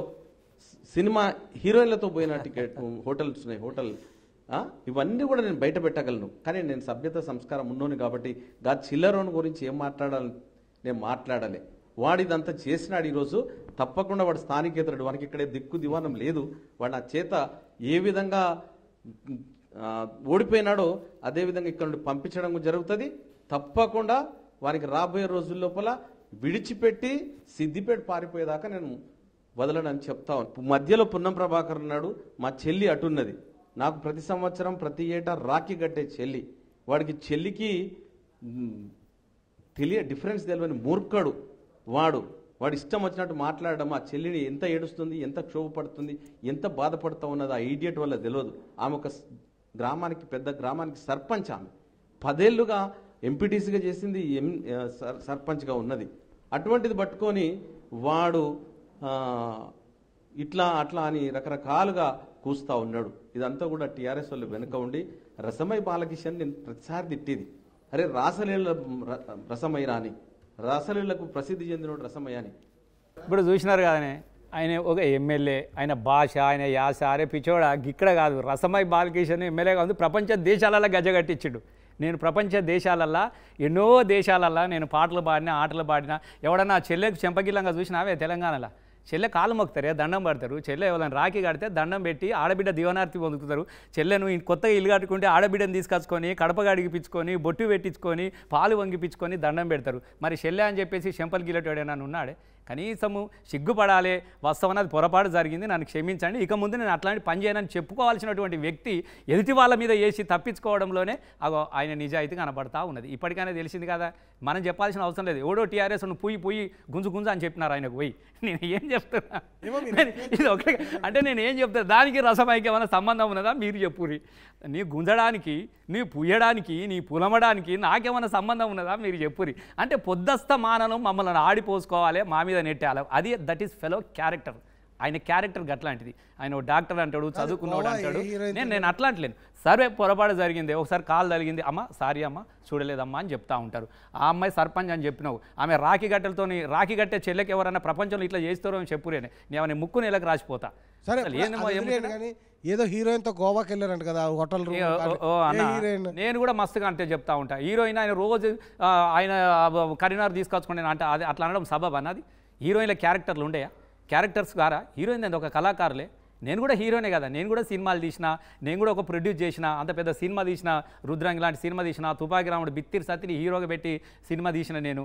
సినిమా హీరోయిన్లతో పోయిన టికెట్ హోటల్స్ ఉన్నాయి హోటల్. ఇవన్నీ కూడా నేను బయట పెట్టగలను. కానీ నేను సభ్యత సంస్కారం ఉన్నోని కాబట్టి గా చిల్లరోని గురించి ఏం మాట్లాడాలి? నేను మాట్లాడాలి. వాడు ఇదంతా చేసినాడు ఈరోజు. తప్పకుండా వాడు స్థానికేతరుడు. వానికి ఇక్కడే దిక్కు దివానం లేదు. వాడు నా చేత ఏ విధంగా ఓడిపోయినాడో అదేవిధంగా ఇక్కడ నుండి పంపించడం జరుగుతుంది. తప్పకుండా వారికి రాబోయే రోజుల లోపల విడిచిపెట్టి సిద్దిపేట పారిపోయేదాకా నేను వదలనని చెప్తా మధ్యలో పున్నం ప్రభాకర్ ఉన్నాడు మా చెల్లి అటున్నది నాకు ప్రతి సంవత్సరం ప్రతి ఏటా రాఖీ కట్టే చెల్లి. వాడికి చెల్లికి తెలియ డిఫరెన్స్ తెలియని మూర్ఖడు వాడు. వాడు ఇష్టం వచ్చినట్టు మాట్లాడడం ఆ చెల్లిని ఎంత ఏడుస్తుంది ఎంత క్షోభపడుతుంది ఎంత బాధపడుతూ ఉన్నది ఆ ఈడియట్ వల్ల తెలియదు ఆమె ఒక గ్రామానికి పెద్ద గ్రామానికి సర్పంచ్ ఆమె. పదేళ్ళుగా ఎంపీటీసీగా చేసింది ఎం సర్- సర్పంచ్గా ఉన్నది. అటువంటిది పట్టుకొని వాడు ఇట్లా అట్లా అని రకరకాలుగా కూస్తూ ఉన్నాడు. ఇదంతా కూడా టీఆర్ఎస్ వాళ్ళు వెనుక ఉండి రసమై బాలకిషన్ నేను ప్రతిసారి తిట్టేది. అరే రాసలేళ్ళ ర- రసమయ్య రాని. రాసలీలకు ప్రసిద్ధి చెందినోడు రసమయ్య అని ఇప్పుడు చూసినారు కదనే ఆయన ఒక ఎమ్మెల్యే ఆయన భాష ఆయన యాస అరే పిచ్చోడ ఇక్కడ కాదు రసమై బాలకిషన్ ఎమ్మెల్యే కాదు ప్రపంచ దేశాలలో గజగట్టించుడు నేను ప్రపంచ దేశాలల్లా ఎన్నో దేశాలల్లా నేను పాటలు పాడినా ఆటలు పాడినా ఎవడన్నా చెల్లెకు చెంపగిల్లంగా చూసినావే తెలంగాణలో? చెల్లె కాలు మొక్కుతారే దండం పడతారు? చెల్లె ఎవరైనా రాఖీ కడితే దండం పెట్టి ఆడబిడ్డ దివనార్తి పొందుతారు. చెల్లెను కొత్తగా ఇల్లు కట్టుకుంటే ఆడబిడ్డను తీసుకొచ్చుకొని కడప గడిగిపించుకొని బొట్టు పెట్టించుకొని పాలు వంగిపించుకొని దండం పెడతారు. మరి చెల్లె అని చెప్పేసి శంపల్ గిల్లటోడేనా ఉన్నాడే? కనీసము సిగ్గుపడాలి వాస్తవం అది పొరపాటు జరిగింది నన్ను క్షమించండి ఇక ముందు నేను అట్లాంటి పని చేయనని చెప్పుకోవాల్సినటువంటి వ్యక్తి ఎదుటి వాళ్ళ మీద వేసి తప్పించుకోవడంలోనే అగో ఆయన నిజాయితీ కనబడతా ఉన్నది. ఇప్పటికైనా తెలిసింది కదా మనం చెప్పాల్సిన అవసరం లేదు. ఎవడో టీఆర్ఎస్ నువ్వు పుయ్యి పుయ్యి గుంజు గుంజు అని చెప్పినారు ఆయనకు పోయి నేను ఏం చెప్తున్నా? [LAUGHS] ఇది ఒకటే అంటే నేను ఏం చెప్తాను దానికి రసమైకి ఏమైనా సంబంధం ఉన్నదా? మీరు చెప్పురి నీ గుంజడానికి నీ పుయ్యడానికి నీ పులమడానికి నాకేమైనా సంబంధం ఉన్నదా? మీరు చెప్పురి. అంటే పొద్దస్త మాననం మమ్మల్ని ఆడిపోసుకోవాలి మా మీద నెట్టాలి. అది దట్ ఈస్ ఫెలో క్యారెక్టర్ ఆయన క్యారెక్టర్ గట్లాంటిది. ఆయన డాక్టర్ అంటాడు చదువుకున్నాడు గోవా అంటాడు. నేను నేను అట్లా అంటలేను సరే పొరపాటు జరిగింది. ఒకసారి కాలు తగిలింది. అమ్మ సారీ అమ్మ చూడలేదమ్మా అని చెప్తా ఉంటారు. ఆ అమ్మాయి సర్పంచ్ అని చెప్పినావు. ఆమె రాఖీ గట్టెలతోని రాఖీ గట్టే చెల్లెకి ఎవరైనా ప్రపంచంలో ఇట్లా చేస్తారో అని చెప్పురేనే. నేను ముక్కు నెలకు రాసిపోతా. సరే అసలు ఏందేమో అది ఏం వదిలేయండి కానీ ఏదో హీరోయిన్తో గోవాకి వెళ్ళారంట కదా హోటల్ రూమ్ నేను కూడా మస్తుగా అంటే చెప్తా ఉంటా. హీరోయిన్ ఆయన రోజు ఆయన తీసుకొచ్చుకోండి నేను అంటే అది అట్లా అనడం సబబ్ అన్నది హీరోయిన్ల క్యారెక్టర్లు ఉండేయా? క్యారెక్టర్స్ ద్వారా హీరోయిన్ అనేది ఒక కళాకారులే? నేను కూడా హీరోనే కదా నేను కూడా సినిమాలు తీసిన నేను కూడా ఒక ప్రొడ్యూస్ చేసిన అంత పెద్ద సినిమా తీసిన రుద్రాంగి లాంటి సినిమా తీసిన తుపాకి రాముడు బిత్తిరి సత్తిని హీరోగా పెట్టి సినిమా తీసిన నేను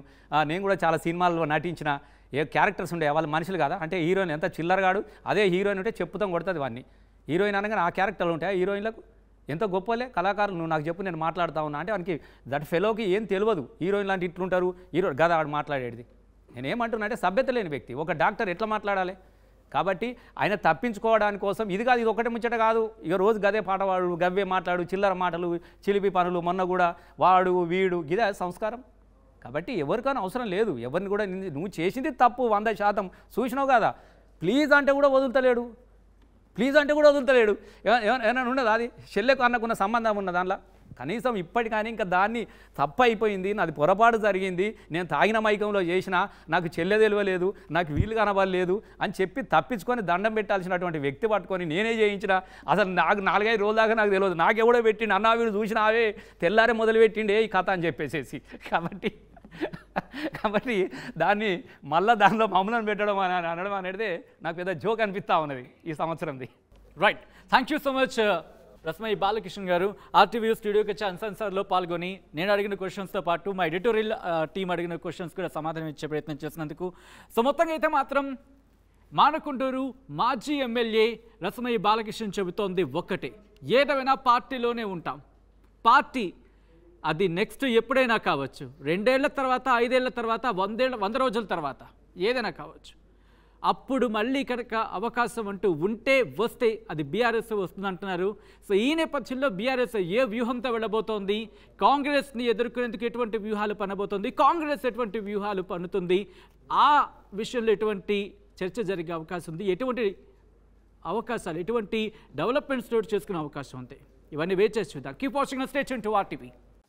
నేను కూడా చాలా సినిమాల్లో నటించిన. ఏ క్యారెక్టర్స్ ఉండే వాళ్ళ మనుషులు కదా అంటే హీరోయిన్ ఎంత చిల్లరగాడు అదే హీరోయిన్ ఉంటే చెప్పుతాం కొడుతుంది వాడిని హీరోయిన్ అనగానే ఆ క్యారెక్టర్లు ఉంటాయి? హీరోయిన్లకు ఎంత గొప్పలే? కళాకారులు నువ్వు నాకు చెప్పు నేను మాట్లాడుతా ఉన్నా అంటే వానికి దట్ ఫెలోకి ఏం తెలియదు. హీరోయిన్ లాంటి ఇట్లుంటారు హీరో గదా ఆడు మాట్లాడేది. నేనేమంటున్నా అంటే సభ్యత లేని వ్యక్తి. ఒక డాక్టర్ ఎట్లా మాట్లాడాలి? కాబట్టి ఆయన తప్పించుకోవడాని కోసం ఇది కాదు ఇది ఒకటే ముచ్చట కాదు. ఇక రోజు గదే పాట వాడు గవ్వే మాట్లాడు చిల్లర మాటలు చిలిపి పనులు మొన్న కూడా వాడు వీడు ఇదే సంస్కారం. కాబట్టి ఎవరికైనా అవసరం లేదు. ఎవరిని కూడా నువ్వు చేసింది తప్పు వంద శాతం. చూసినావు కదా? ప్లీజ్ అంటే కూడా వదులుతలేడు. ప్లీజ్ అంటే కూడా వదులుతలేడు. ఏమైనా ఉన్నదా అది? చెల్లెకు అన్నకున్న సంబంధం ఉన్న దానిలో కనీసం ఇప్పటికైనా ఇంకా దాన్ని తప్పు అయిపోయింది నాది పొరపాటు జరిగింది నేను తాగిన మైకంలో చేసిన నాకు చెల్లె తెలియలేదు నాకు వీలు కనబడలేదు అని చెప్పి తప్పించుకొని దండం పెట్టాల్సినటువంటి వ్యక్తి పట్టుకొని నేనే చేయించిన అసలు నాకు నాలుగైదు రోజుల దాకా నాకు తెలియదు నాకెవడో పెట్టిండి అన్నా వీడు చూసినావే తెల్లారే మొదలు పెట్టిండే ఈ కథ అని చెప్పేసేసి. కాబట్టి [LAUGHS] కాబట్టి దాన్ని మళ్ళా దానిలో మమ్మల్ని పెట్టడం అని అనడం అనేది నాకు పెద్ద జోక్ అనిపిస్తూ ఉన్నది ఈ సంవత్సరంది. Right thank you so much Rasamayya Balakrishna garu. RTV స్టూడియోకి వచ్చి అన్సన్సార్లో పాల్గొని నేను అడిగిన క్వశ్చన్స్తో పాటు మా ఎడిటోరియల్ టీం అడిగిన క్వశ్చన్స్ కూడా సమాధానం ఇచ్చే ప్రయత్నం చేసినందుకు. సో మొత్తంగా అయితే మాత్రం మానకొండూరు మాజీ ఎమ్మెల్యే రసమయ్య బాలకృష్ణ చెబుతోంది ఒక్కటే. ఏదైనా పార్టీలోనే ఉంటాం. పార్టీ అది నెక్స్ట్ ఎప్పుడైనా కావచ్చు. రెండేళ్ళ తర్వాత ఐదేళ్ళ తర్వాత వందేళ్ళ వంద రోజుల తర్వాత ఏదైనా కావచ్చు. అప్పుడు మళ్ళీ కనుక అవకాశం అంటూ ఉంటే వస్తే అది బీఆర్ఎస్ వస్తుందంటున్నారు. సో ఈ నేపథ్యంలో బీఆర్ఎస్ ఏ వ్యూహంతో వెళ్ళబోతోంది? కాంగ్రెస్ని ఎదుర్కొనేందుకు ఎటువంటి వ్యూహాలు పనబోతోంది? కాంగ్రెస్ ఎటువంటి వ్యూహాలు పన్నుతుంది? ఆ విషయంలో ఎటువంటి చర్చ జరిగే అవకాశం ఉంది? ఎటువంటి అవకాశాలు ఎటువంటి డెవలప్మెంట్స్ నోట్ చేసుకునే అవకాశం ఉంది? ఇవన్నీ వేచేసి చూద్దాం. Keep watching state to RTV